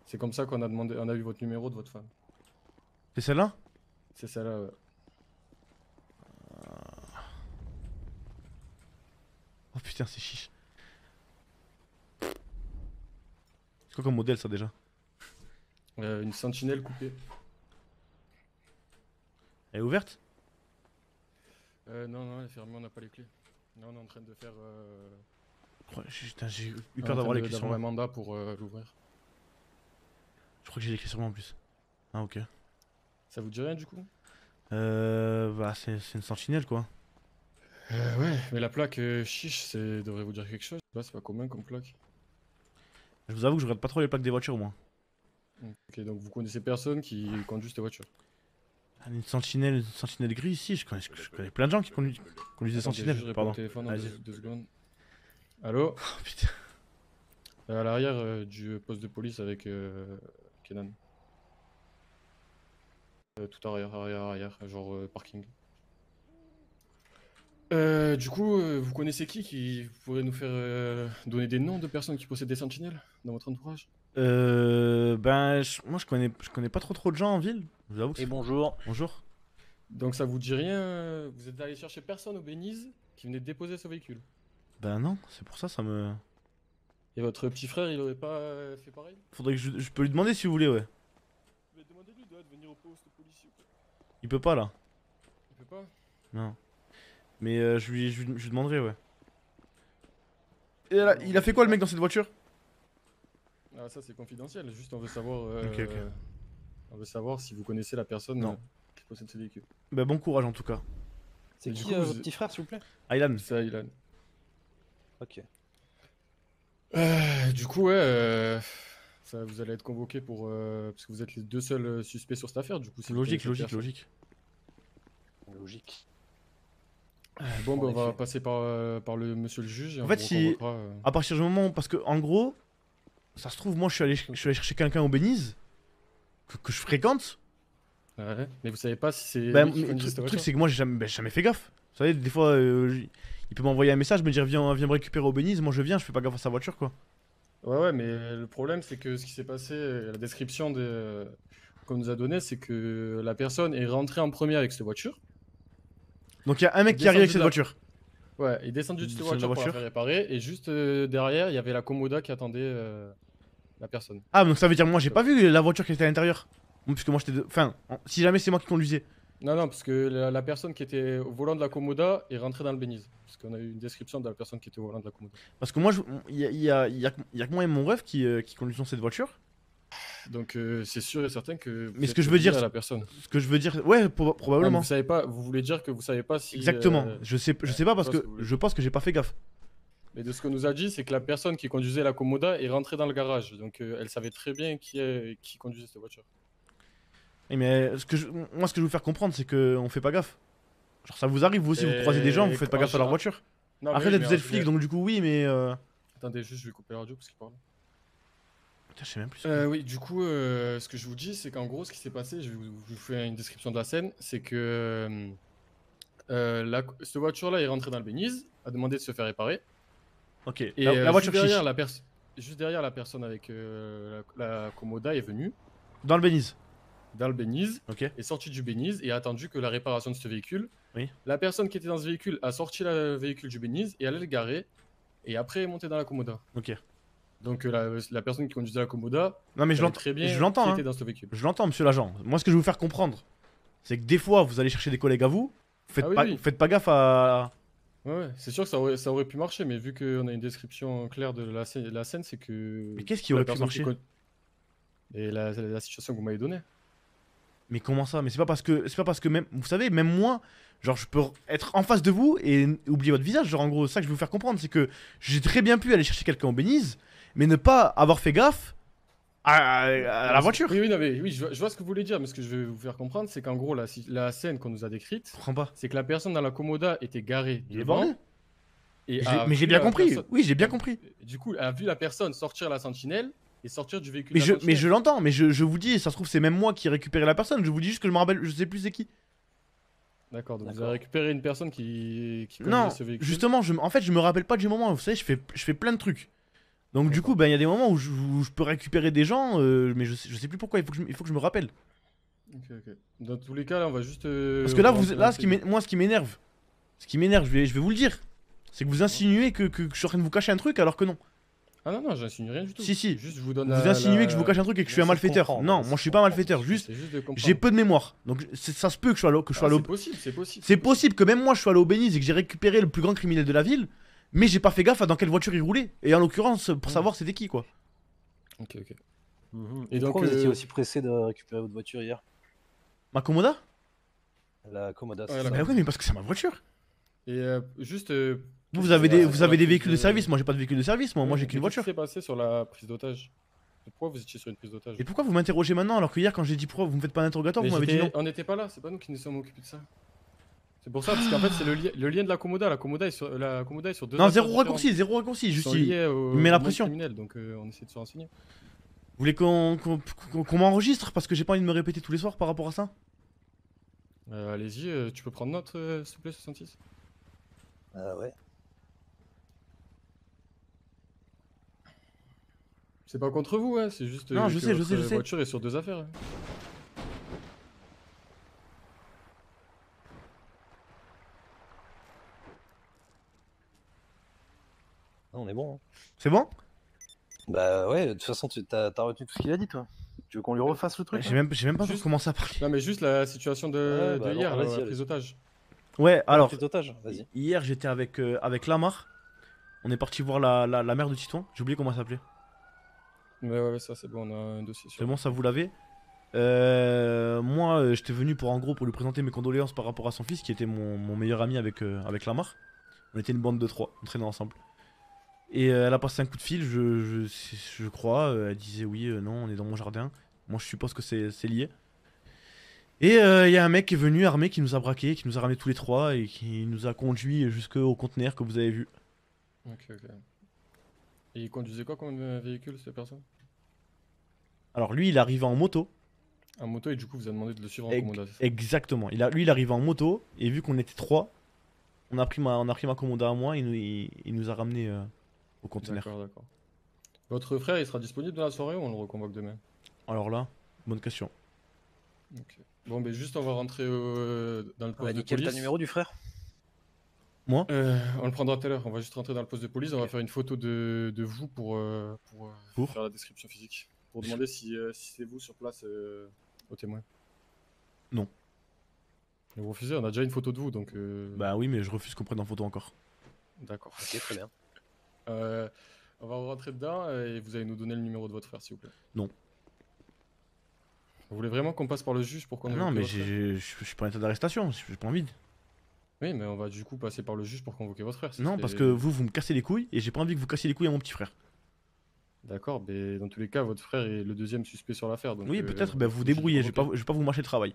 C'est comme ça qu'on a demandé, on a eu votre numéro de votre femme. C'est celle-là? C'est celle-là. ouais. Oh putain, c'est chiche. C'est quoi comme modèle ça déjà? Euh, une sentinelle coupée. Elle est ouverte? Euh, non, non, elle est fermée, on n'a pas les clés. Là, on est en train de faire. euh, j'ai- eu peur d'avoir les clés sur un mandat pour euh, l'ouvrir. Je crois que j'ai les clés sur moi en plus. Ah ok. Ça vous dit rien du coup? Euh. Bah, c'est une sentinelle quoi. Euh, ouais, mais la plaque euh, chiche, c'est devrait vous dire quelque chose. Je sais pas, c'est pas commun comme plaque. Je vous avoue que je regarde pas trop les plaques des voitures moi. Ok, donc vous connaissez personne qui conduit cette voiture. Une sentinelle, une sentinelle grise ici, je connais, je connais plein de gens qui conduisent, conduisent des sentinelles. Je au Pardon. téléphone en deux, deux secondes. Allô *laughs* putain. Euh, À l'arrière euh, du poste de police avec euh, Kenan. Euh, tout arrière, arrière, arrière, genre parking. Euh, du coup, vous connaissez qui qui pourrait nous faire donner des noms de personnes qui possèdent des sentinelles dans votre entourage? Euh. Ben, je- moi je connais, je connais pas trop trop de gens en ville. Je vous avoue que Et c'est- bonjour. Bonjour. Donc ça vous dit rien euh, Vous êtes allé chercher personne au Béniz qui venait de déposer ce véhicule? Ben non, c'est pour ça, ça me. Et votre petit frère, il aurait pas euh, fait pareil? Faudrait que je, je peux lui demander si vous voulez, ouais. Mais demandez-lui de venir au poste policier. Il peut pas là. Il peut pas? Non. Mais euh, je, lui, je, lui- je lui demanderai, ouais. Et là, il a fait quoi le mec dans cette voiture? Ah ça c'est confidentiel, juste on veut savoir euh, Ok, ok. on veut savoir si vous connaissez la personne Non. euh, qui possède ce véhicule. Bah bon courage en tout cas. C'est qui, euh, votre petit frère, s'il vous plaît? Aylan. C'est Aylan. Ok. Euh, du coup ouais, euh, ça, vous allez être convoqué pour euh, parce que vous êtes les deux seuls suspects sur cette affaire. Du coup Logique, logique, logique. Logique. Bon bah on va passer par, euh, par le monsieur le juge. En fait, si. euh. À partir du moment. Parce que, en gros, ça se trouve, moi je suis allé, je suis allé chercher quelqu'un au Béniz. Que, que je fréquente. Ouais, mais vous savez pas si c'est. Mais le truc, c'est que moi j'ai jamais, j'ai jamais fait gaffe. Vous savez, des fois, euh, il peut m'envoyer un message, me dire viens, viens me récupérer au Béniz. Moi je viens, je fais pas gaffe à sa voiture quoi. Ouais, ouais, mais le problème, c'est que ce qui s'est passé, euh, la description de... qu'on nous a donnée, c'est que la personne est rentrée en premier avec cette voiture. Donc il y a un mec qui arrive avec cette la- voiture. Ouais, il est descendu de la voiture pour la voiture. faire réparer, et juste euh, derrière, il y avait la Komoda qui attendait euh, la personne. Ah, donc ça veut dire moi j'ai pas vu la voiture qui était à l'intérieur. Puisque moi j'étais. de- Enfin, en- si jamais c'est moi qui conduisais. Non, non, parce que la, la personne qui était au volant de la Komoda est rentrée dans le Béniz. Parce qu'on a eu une description de la personne qui était au volant de la Komoda. Parce que moi, il y a, y, a, y a que- il y a que moi et mon rêve qui, euh, qui conduisons cette voiture. Donc euh, c'est sûr et certain que. vous Mais ce que je veux dire, à la personne. ce que je veux dire, ouais, proba- Ah, probablement. vous savez pas, vous voulez dire que vous savez pas si. Exactement. euh, Je sais, je sais pas parce que je pense que j'ai pas fait gaffe. Mais de ce qu'on nous a dit, c'est que la personne qui conduisait la Komoda est rentrée dans le garage. Donc euh, elle savait très bien qui, est- qui conduisait cette voiture. Mais ce que je- moi, ce que je veux faire comprendre, c'est que on fait pas gaffe. Genre, ça vous arrive, vous aussi, vous croisez des gens, vous faites pas gaffe à leur voiture. Non, Après, oui, vous êtes flic, donc du coup, oui, mais. euh, Attendez, juste, je vais couper la radio parce qu'il parle. Putain, je sais même plus. Euh, oui, du coup, euh, ce que je vous dis, c'est qu'en gros, ce qui s'est passé, je, vous, je vous fais une description de la scène, c'est que euh, euh, la, cette voiture-là est rentrée dans le Bénize, a demandé de se faire réparer. Ok, Et la- la voiture juste, derrière, la juste derrière, la personne avec la, Komoda est venue. Dans le Bénize Dans le Bénize. Ok. Est sortie du Bénize et a attendu que la réparation de ce véhicule. Oui. La personne qui était dans ce véhicule a sorti le véhicule du Bénize et allait le garer. Et après est montée dans la Komoda. Ok. Donc euh, la, la personne qui conduisait la Komoda. Non, mais je l'entends. très bien Je l'entends. hein. était dans ce véhicule. Je l'entends, monsieur l'agent. Moi, ce que je veux vous faire comprendre, c'est que des fois, vous allez chercher des collègues à vous. Faites, Ah oui, pas, oui. faites pas gaffe à. Ouais, ouais, c'est sûr que ça aurait, ça aurait pu marcher, mais vu qu'on a une description claire de la scène, la scène c'est que. Mais qu'est-ce qui aurait pu qui marcher Et la, la situation que vous m'avez donnée. Mais comment ça? Mais c'est pas parce que c'est pas parce que même vous savez même moi genre je peux être en face de vous et oublier votre visage genre en gros ça que je veux vous faire comprendre c'est que j'ai très bien pu aller chercher quelqu'un au Bénize mais ne pas avoir fait gaffe à, à- à la voiture. Oui, oui, non, mais oui, je, vois- je vois ce que vous voulez dire, mais ce que je vais vous faire comprendre, c'est qu'en gros, la, scène qu'on nous a décrite, c'est que la personne dans la Komoda était garée Il est devant. et a mais j'ai bien compris. personne- Oui, j'ai bien compris. Du coup, a vu la personne sortir la sentinelle et sortir du véhicule. Mais de je mais l'entends mais je, je vous dis ça se trouve c'est même moi qui ai récupéré la personne je vous dis juste que je me rappelle je sais plus c'est qui. D'accord, donc vous avez récupéré une personne qui, qui Non, ce véhicule. justement, je, en fait, je me rappelle pas du moment. Vous savez, je fais, je fais plein de trucs. Donc, du coup, ben, il y a des moments où je, où je peux récupérer des gens, euh, mais je sais, je sais plus pourquoi. Il faut que je, m- il faut que je me rappelle. Ok, ok. Dans tous les cas, là, on va juste. euh, Parce que là, on va vous, rentrer là, dans ce qui m'é- moi, ce qui m'énerve, ce qui m'énerve, je vais, je vais vous le dire, c'est que vous insinuez que, que- que je suis en train de vous cacher un truc alors que non. Ah non, non, j'insinue rien du tout. Si, si. Juste, je vous donne Vous insinuez la- que je vous cache un truc et que je suis un malfaiteur. comprendre, Non, moi, je suis pas comprendre. malfaiteur. Juste, J'essaie juste de comprendre. j'ai peu de mémoire. Donc, c'est- ça se peut que je sois, à l'eau- que je sois Ah, à l'eau- c'est possible, c'est possible. C'est possible que même moi, je sois allé au Béniz et que j'ai récupéré le plus grand criminel de la ville, mais j'ai pas fait gaffe à dans quelle voiture il roulait. Et en l'occurrence, pour savoir c'était qui, quoi. Ok, ok. Et, Et donc, pourquoi vous étiez euh, aussi pressé de récupérer votre voiture hier? Ma Komoda La Komoda, Ouais, c'est la ça Bah oui, mais parce que c'est ma voiture. Et euh, juste. euh, Vous, avez des, vous avez véhicules de service, moi j'ai pas de véhicule de service, moi, moi j'ai qu'une voiture. Qu'est-ce qui s'est passé sur la prise d'otage? Pourquoi vous étiez sur une prise d'otage? Et pourquoi vous m'interrogez maintenant alors que hier quand j'ai dit pourquoi vous me faites pas d'interrogatoire, Mais vous m'avez dit non On n'était pas là, c'est pas nous qui nous sommes occupés de ça. C'est pour ça, parce qu'en fait, c'est le, li- le lien de la Komoda. La Komoda est sur, la Komoda est sur deux Non, zéro raccourci, zéro raccourci, juste il- il met la pression. criminel, donc euh, on essaie de se renseigner. Vous voulez qu'on qu'on- qu'on- qu'on m'enregistre parce que j'ai pas envie de me répéter tous les soirs par rapport à ça? Euh, Allez-y, euh, tu peux prendre note, euh, s'il te plaît, 66 Ah ouais. C'est pas contre vous, hein, c'est juste. Non, euh, je que sais, je sais, je sais. voiture est sur deux affaires. hein. On est bon. hein. C'est bon? Bah ouais, de toute façon, tu t'as as retenu tout ce qu'il a dit, toi. Tu veux qu'on lui refasse le truc J'ai même, j'ai même pas encore commencé à parler. Non, mais juste la situation de, Ouais, bah de hier, vas-y, la prise d'otage. Ouais, alors. prise d'otage, vas-y. Hier j'étais avec, euh, avec Lamar. On est parti voir la, la, la mère de Titouan. J'ai oublié comment elle s'appelait. Ouais, ouais, ça c'est bon, on a un dossier sur. C'est bon, ça vous l'avez. Euh, moi, euh, j'étais venu pour en gros pour lui présenter mes condoléances par rapport à son fils qui était mon, mon meilleur ami avec, euh, avec Lamar. On était une bande de trois, on traînait ensemble. Et euh, elle a passé un coup de fil, je, je, je crois. euh, elle disait oui, euh, non, on est dans mon jardin. Moi, je suppose que c'est lié. Et il y a un mec qui est venu armé qui nous a braqué, qui nous a ramené tous les trois et qui nous a conduit jusqu'au conteneur que vous avez vu. Ok, ok. Et il conduisait quoi comme véhicule, cette personne? Alors lui, il arrivé en moto. En moto, et du coup, vous avez demandé de le suivre en ça? Exactement. Il a, lui, il arrive en moto et vu qu'on était trois, on a pris ma, on a pris ma à moi et nous, il, il nous a ramené euh, au conteneur. D'accord, d'accord. Votre frère, il sera disponible dans la soirée ou on le reconvoque demain? Alors là, bonne question. Ok. Bon, ben juste, on va rentrer euh, dans le poste Ouais, de nickel, police. t'as le numéro du frère Moi? Euh, On le prendra tout à l'heure. On va juste rentrer dans le poste de police. On va faire une photo de, de vous pour, euh, pour, Pour faire la description physique. Pour demander si, euh, si c'est vous sur place euh, au témoin. Non. Vous refusez? On a déjà une photo de vous, donc... euh, Bah oui, mais je refuse qu'on prenne en photo encore. D'accord. Ok, très bien. Euh, on va rentrer dedans euh, et vous allez nous donner le numéro de votre frère, s'il vous plaît. Non. Vous voulez vraiment qu'on passe par le juge pour qu'on Ah non, mais votre frère j'ai- je je suis pas en état d'arrestation, j'ai pas envie. de- Oui, mais on va du coup passer par le juge pour convoquer votre frère. ce Non, parce que vous, vous me cassez les couilles et j'ai pas envie que vous cassiez les couilles à mon petit frère. D'accord, mais dans tous les cas, votre frère est le deuxième suspect sur l'affaire. donc, Oui, euh, peut-être, bah vous débrouillez, je vais, pas, je vais pas vous marcher le travail.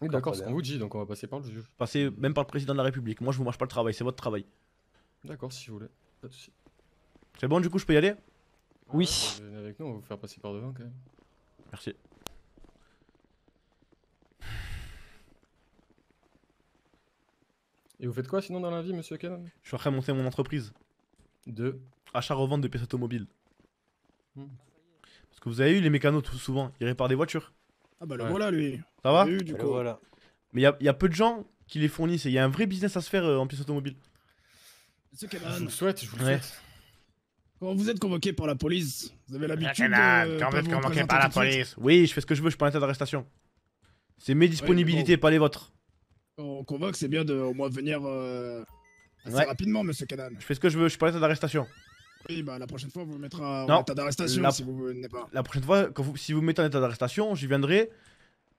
Oui, d'accord, c'est ce qu'on vous dit, donc on va passer par le juge. Passez même par le président de la République. Moi, je vous marche pas le travail, c'est votre travail. D'accord, si vous voulez. Pas de soucis. C'est bon, du coup, je peux y aller? Oui. Venez avec nous, on va vous faire passer par devant quand même. Merci. Et vous faites quoi sinon dans la vie, monsieur Cannon? Je suis en train de monter mon entreprise. De Achat-revente de pièces automobiles. Hmm. Parce que vous avez eu les mécanos tout souvent, ils réparent des voitures. Ah bah le Ouais. voilà lui. Ça va? Oui, du coup. Mais il y a, y a peu de gens qui les fournissent et il y a un vrai business à se faire euh, en pièces automobiles. Monsieur Je vous le souhaite, je vous le Ouais. souhaite. quand vous êtes convoqué par la police, vous avez l'habitude de quand pas vous êtes convoqué par la police. Oui, je fais ce que je veux, je suis pas en état d'arrestation. C'est mes disponibilités, pas les vôtres. Quand on convoque, c'est bien de au moins venir euh, assez Ouais. rapidement, monsieur Kenan. Je fais ce que je veux, je suis pas en état d'arrestation. Oui, bah la prochaine fois, on vous mettra en état d'arrestation la- si vous venez pas. La prochaine fois, quand vous- si vous me mettez en état d'arrestation, j'y viendrai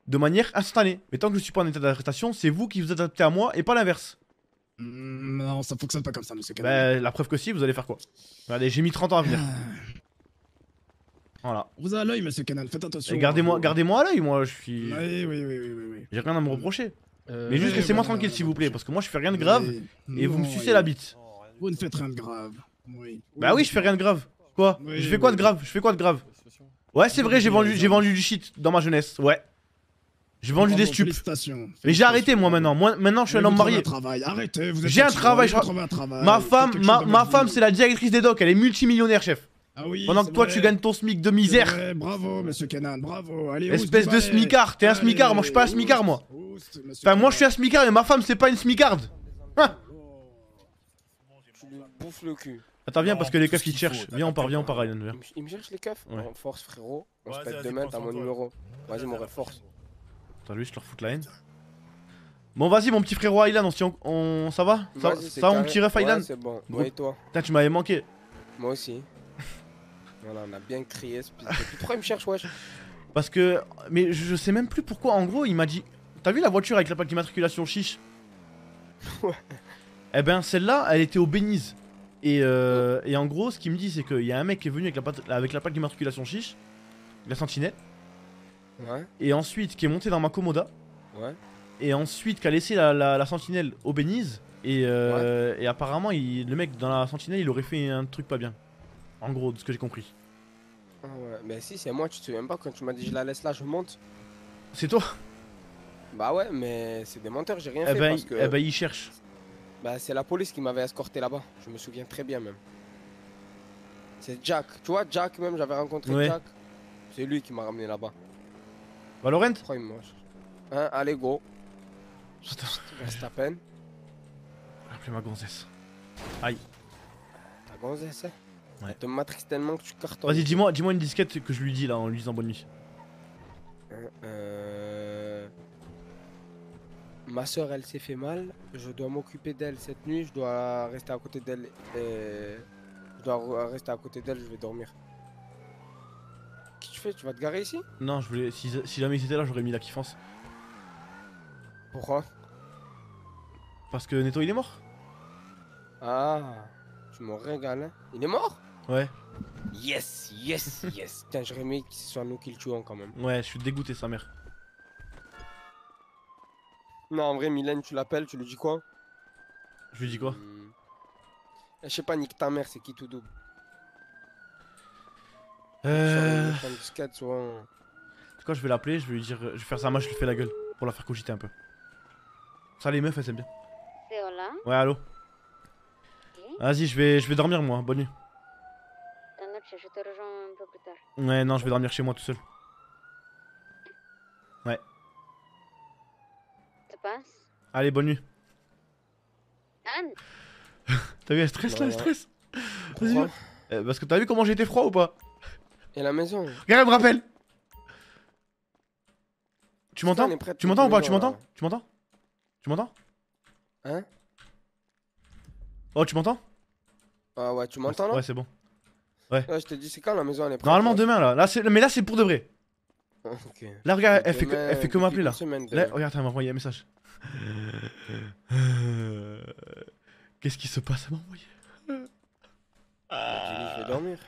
de manière instantanée. Mais tant que je suis pas en état d'arrestation, c'est vous qui vous adaptez à moi et pas l'inverse. Hmm, non, ça fonctionne pas comme ça, monsieur. Bah, la preuve que si, vous allez faire quoi? Regardez, j'ai mis 30 ans à venir. Voilà. On vous a à l'œil, monsieur Kenan, faites attention. Et gardez-moi gardez-moi à l'œil, moi, je suis. Oui, oui, oui, oui, oui, oui. J'ai rien à me reprocher. Euh, Mais juste laissez-moi voilà. tranquille, s'il vous plaît, parce que moi je fais rien de grave et vous me sucez oui. la bite. Vous ne faites rien de grave. Oui. Bah oui, je fais rien de grave. Quoi? Oui, Je fais quoi oui. de grave? Je fais quoi de grave? Ouais, c'est vrai, j'ai vendu, j'ai vendu du shit dans ma jeunesse. Ouais. J'ai vendu Bravo, des stupes. Mais j'ai arrêté moi maintenant. Moi maintenant je suis un homme marié. un travail. Arrêtez, vous êtes J'ai un travail. Ma femme, ma, femme c'est la directrice des docks. Elle est multimillionnaire, chef. Ah oui, Pendant que toi vrai. tu gagnes ton SMIC de misère. vrai, Bravo, monsieur Kenan, bravo. Allez, Espèce de smicard. T'es un smicard. Moi je suis pas un smicard moi. Enfin moi je suis un smicard mais ma femme c'est pas une smicarde. Hein Tu lui bouffes le cul. Attends viens parce que les keufs ils te cherchent. Viens on part, viens on part. Ryan. Viens. Il me- Il me cherche les keufs force, frérot. On se pète demain, t'as mon numéro. Vas-y, mon ref, force. Attends lui je leur fous la haine. Bon vas-y mon petit frérot Aylan, on, se tient- on... ça va? Ça, Vas-y, c'est ça va mon carré. petit ref Ouais, c'est bon. Gros- Ouais, et toi? Putain tu m'avais manqué. Moi aussi. *laughs* Voilà, on a bien crié ce. Pourquoi il me cherche, wesh? Parce que. Mais je je sais même plus pourquoi. En gros, il m'a dit. T'as vu la voiture avec la plaque d'immatriculation chiche? *laughs* Ouais. Eh ben, celle-là, elle était au Bénize. Et, euh, et en gros, ce qu'il me dit, c'est qu'il y a un mec qui est venu avec la, pat- avec la plaque d'immatriculation chiche, la sentinelle, Ouais, et ensuite qui est monté dans ma ouais. et ensuite qui a laissé la, la- la sentinelle au Bénize. Et, euh, et apparemment, il- le mec dans la sentinelle, il aurait fait un truc pas bien. En gros, de ce que j'ai compris. Ah ouais, mais si, c'est moi, tu te souviens pas quand tu m'as dit je la laisse là, je monte C'est toi Bah ouais, mais c'est des menteurs, j'ai rien Eh fait ben, parce que. eh ben, il cherche. Bah, c'est la police qui m'avait escorté là-bas, je me souviens très bien même. C'est Jack, tu vois, Jack même, j'avais rencontré Ouais. Jack. C'est lui qui m'a ramené là-bas. Valorant me moche Hein, allez, go. Reste à peine. Appelez ma gonzesse. Aïe. Ta gonzesse, hein Ouais. Elle te matrix tellement que tu cartonnes. Vas-y, dis-moi dis une disquette que je lui dis là en lui disant bonne nuit. Euh, euh, Ma soeur, elle s'est fait mal. Je dois m'occuper d'elle cette nuit. Je dois rester à côté d'elle. Et... Je dois re- rester à côté d'elle. Je vais dormir. Tu fais Tu vas te garer ici? Non, je voulais. Si, si jamais ils étaient là, j'aurais mis la kiffance. Pourquoi? Parce que Neto il est mort Ah, tu me régales. hein. Il est mort? Ouais. Yes, yes, *laughs* yes. Putain, j'aurais aimé que ce soit nous qui le tuons quand même. Ouais, je suis dégoûté, sa mère. Non, en vrai, Mylène, tu l'appelles, tu lui dis quoi? Je lui dis quoi? Je sais pas, nique ta mère, c'est qui tout double? Euh. Quoi, je vais l'appeler, je vais lui dire. Je vais faire ça, moi je lui fais la gueule. Pour la faire cogiter un peu. Ça, les meufs, elles aiment bien. C'est Ola. Ouais, allô Vas-y, je vais, je vais dormir moi, bonne nuit. Je te rejoins un peu plus tard. Ouais, non, je vais dormir chez moi tout seul. Ouais. Ça passe Allez, bonne nuit. Anne *laughs* T'as vu, elle stresse là, elle stresse Vas-y. Euh, Parce que t'as vu comment j'ai été froid ou pas? Et la maison Regarde, elle me rappelle Tu m'entends Tu m'entends ou pas Tu m'entends. Tu m'entends Tu m'entends Hein Oh, tu m'entends Ah ouais, tu m'entends là Ouais, c'est bon. Ouais. Ouais, je te dis, c'est quand la maison elle est prête Normalement demain là. là mais là c'est pour de vrai. Ok. Là regarde, elle fait que, elle fait que m'appeler là. semaine, regarde, elle m'a envoyé un message. Qu'est-ce qui se passe Elle m'a envoyé. Dis-lui, je vais dormir.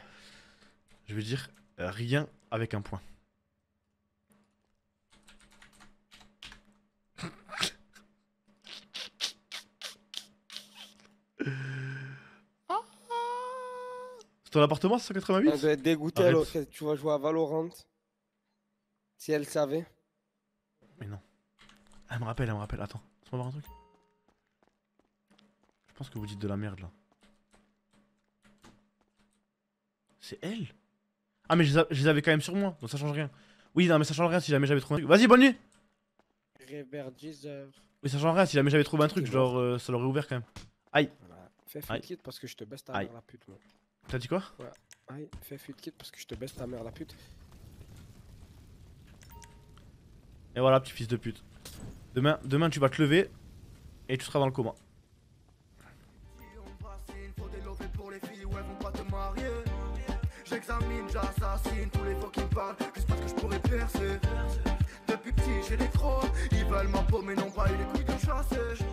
Je vais dire euh, rien avec un point. C'est ton appartement, c'est 188 Elle doit être dégoûtée Arrête. alors que tu vas jouer à Valorant. Si elle savait. Mais non. Elle me rappelle, elle me rappelle. Attends, laisse-moi voir un truc. Je pense que vous dites de la merde là. C'est elle? Ah, mais je les, avais quand même sur moi, donc ça change rien. Oui, non, mais ça change rien si jamais j'avais trouvé un truc. Vas-y, bonne nuit Revers 10 heures. Oui, ça change rien si jamais j'avais trouvé un truc, genre euh, ça l'aurait ouvert quand même. Aïe Fais fut kit parce que je te baisse ta mère la pute, moi. T'as dit quoi? Ouais. Aïe, fais fut kit parce que je te baisse ta mère la pute. Et voilà, petit fils de pute. Demain, demain tu vas te lever et tu seras dans le coma. J'examine, j'assassine tous les faux qui me parlent, juste parce que je pourrais percer. Depuis petit, j'ai des crocs, ils veulent ma peau, mais non pas eu les couilles de chasser.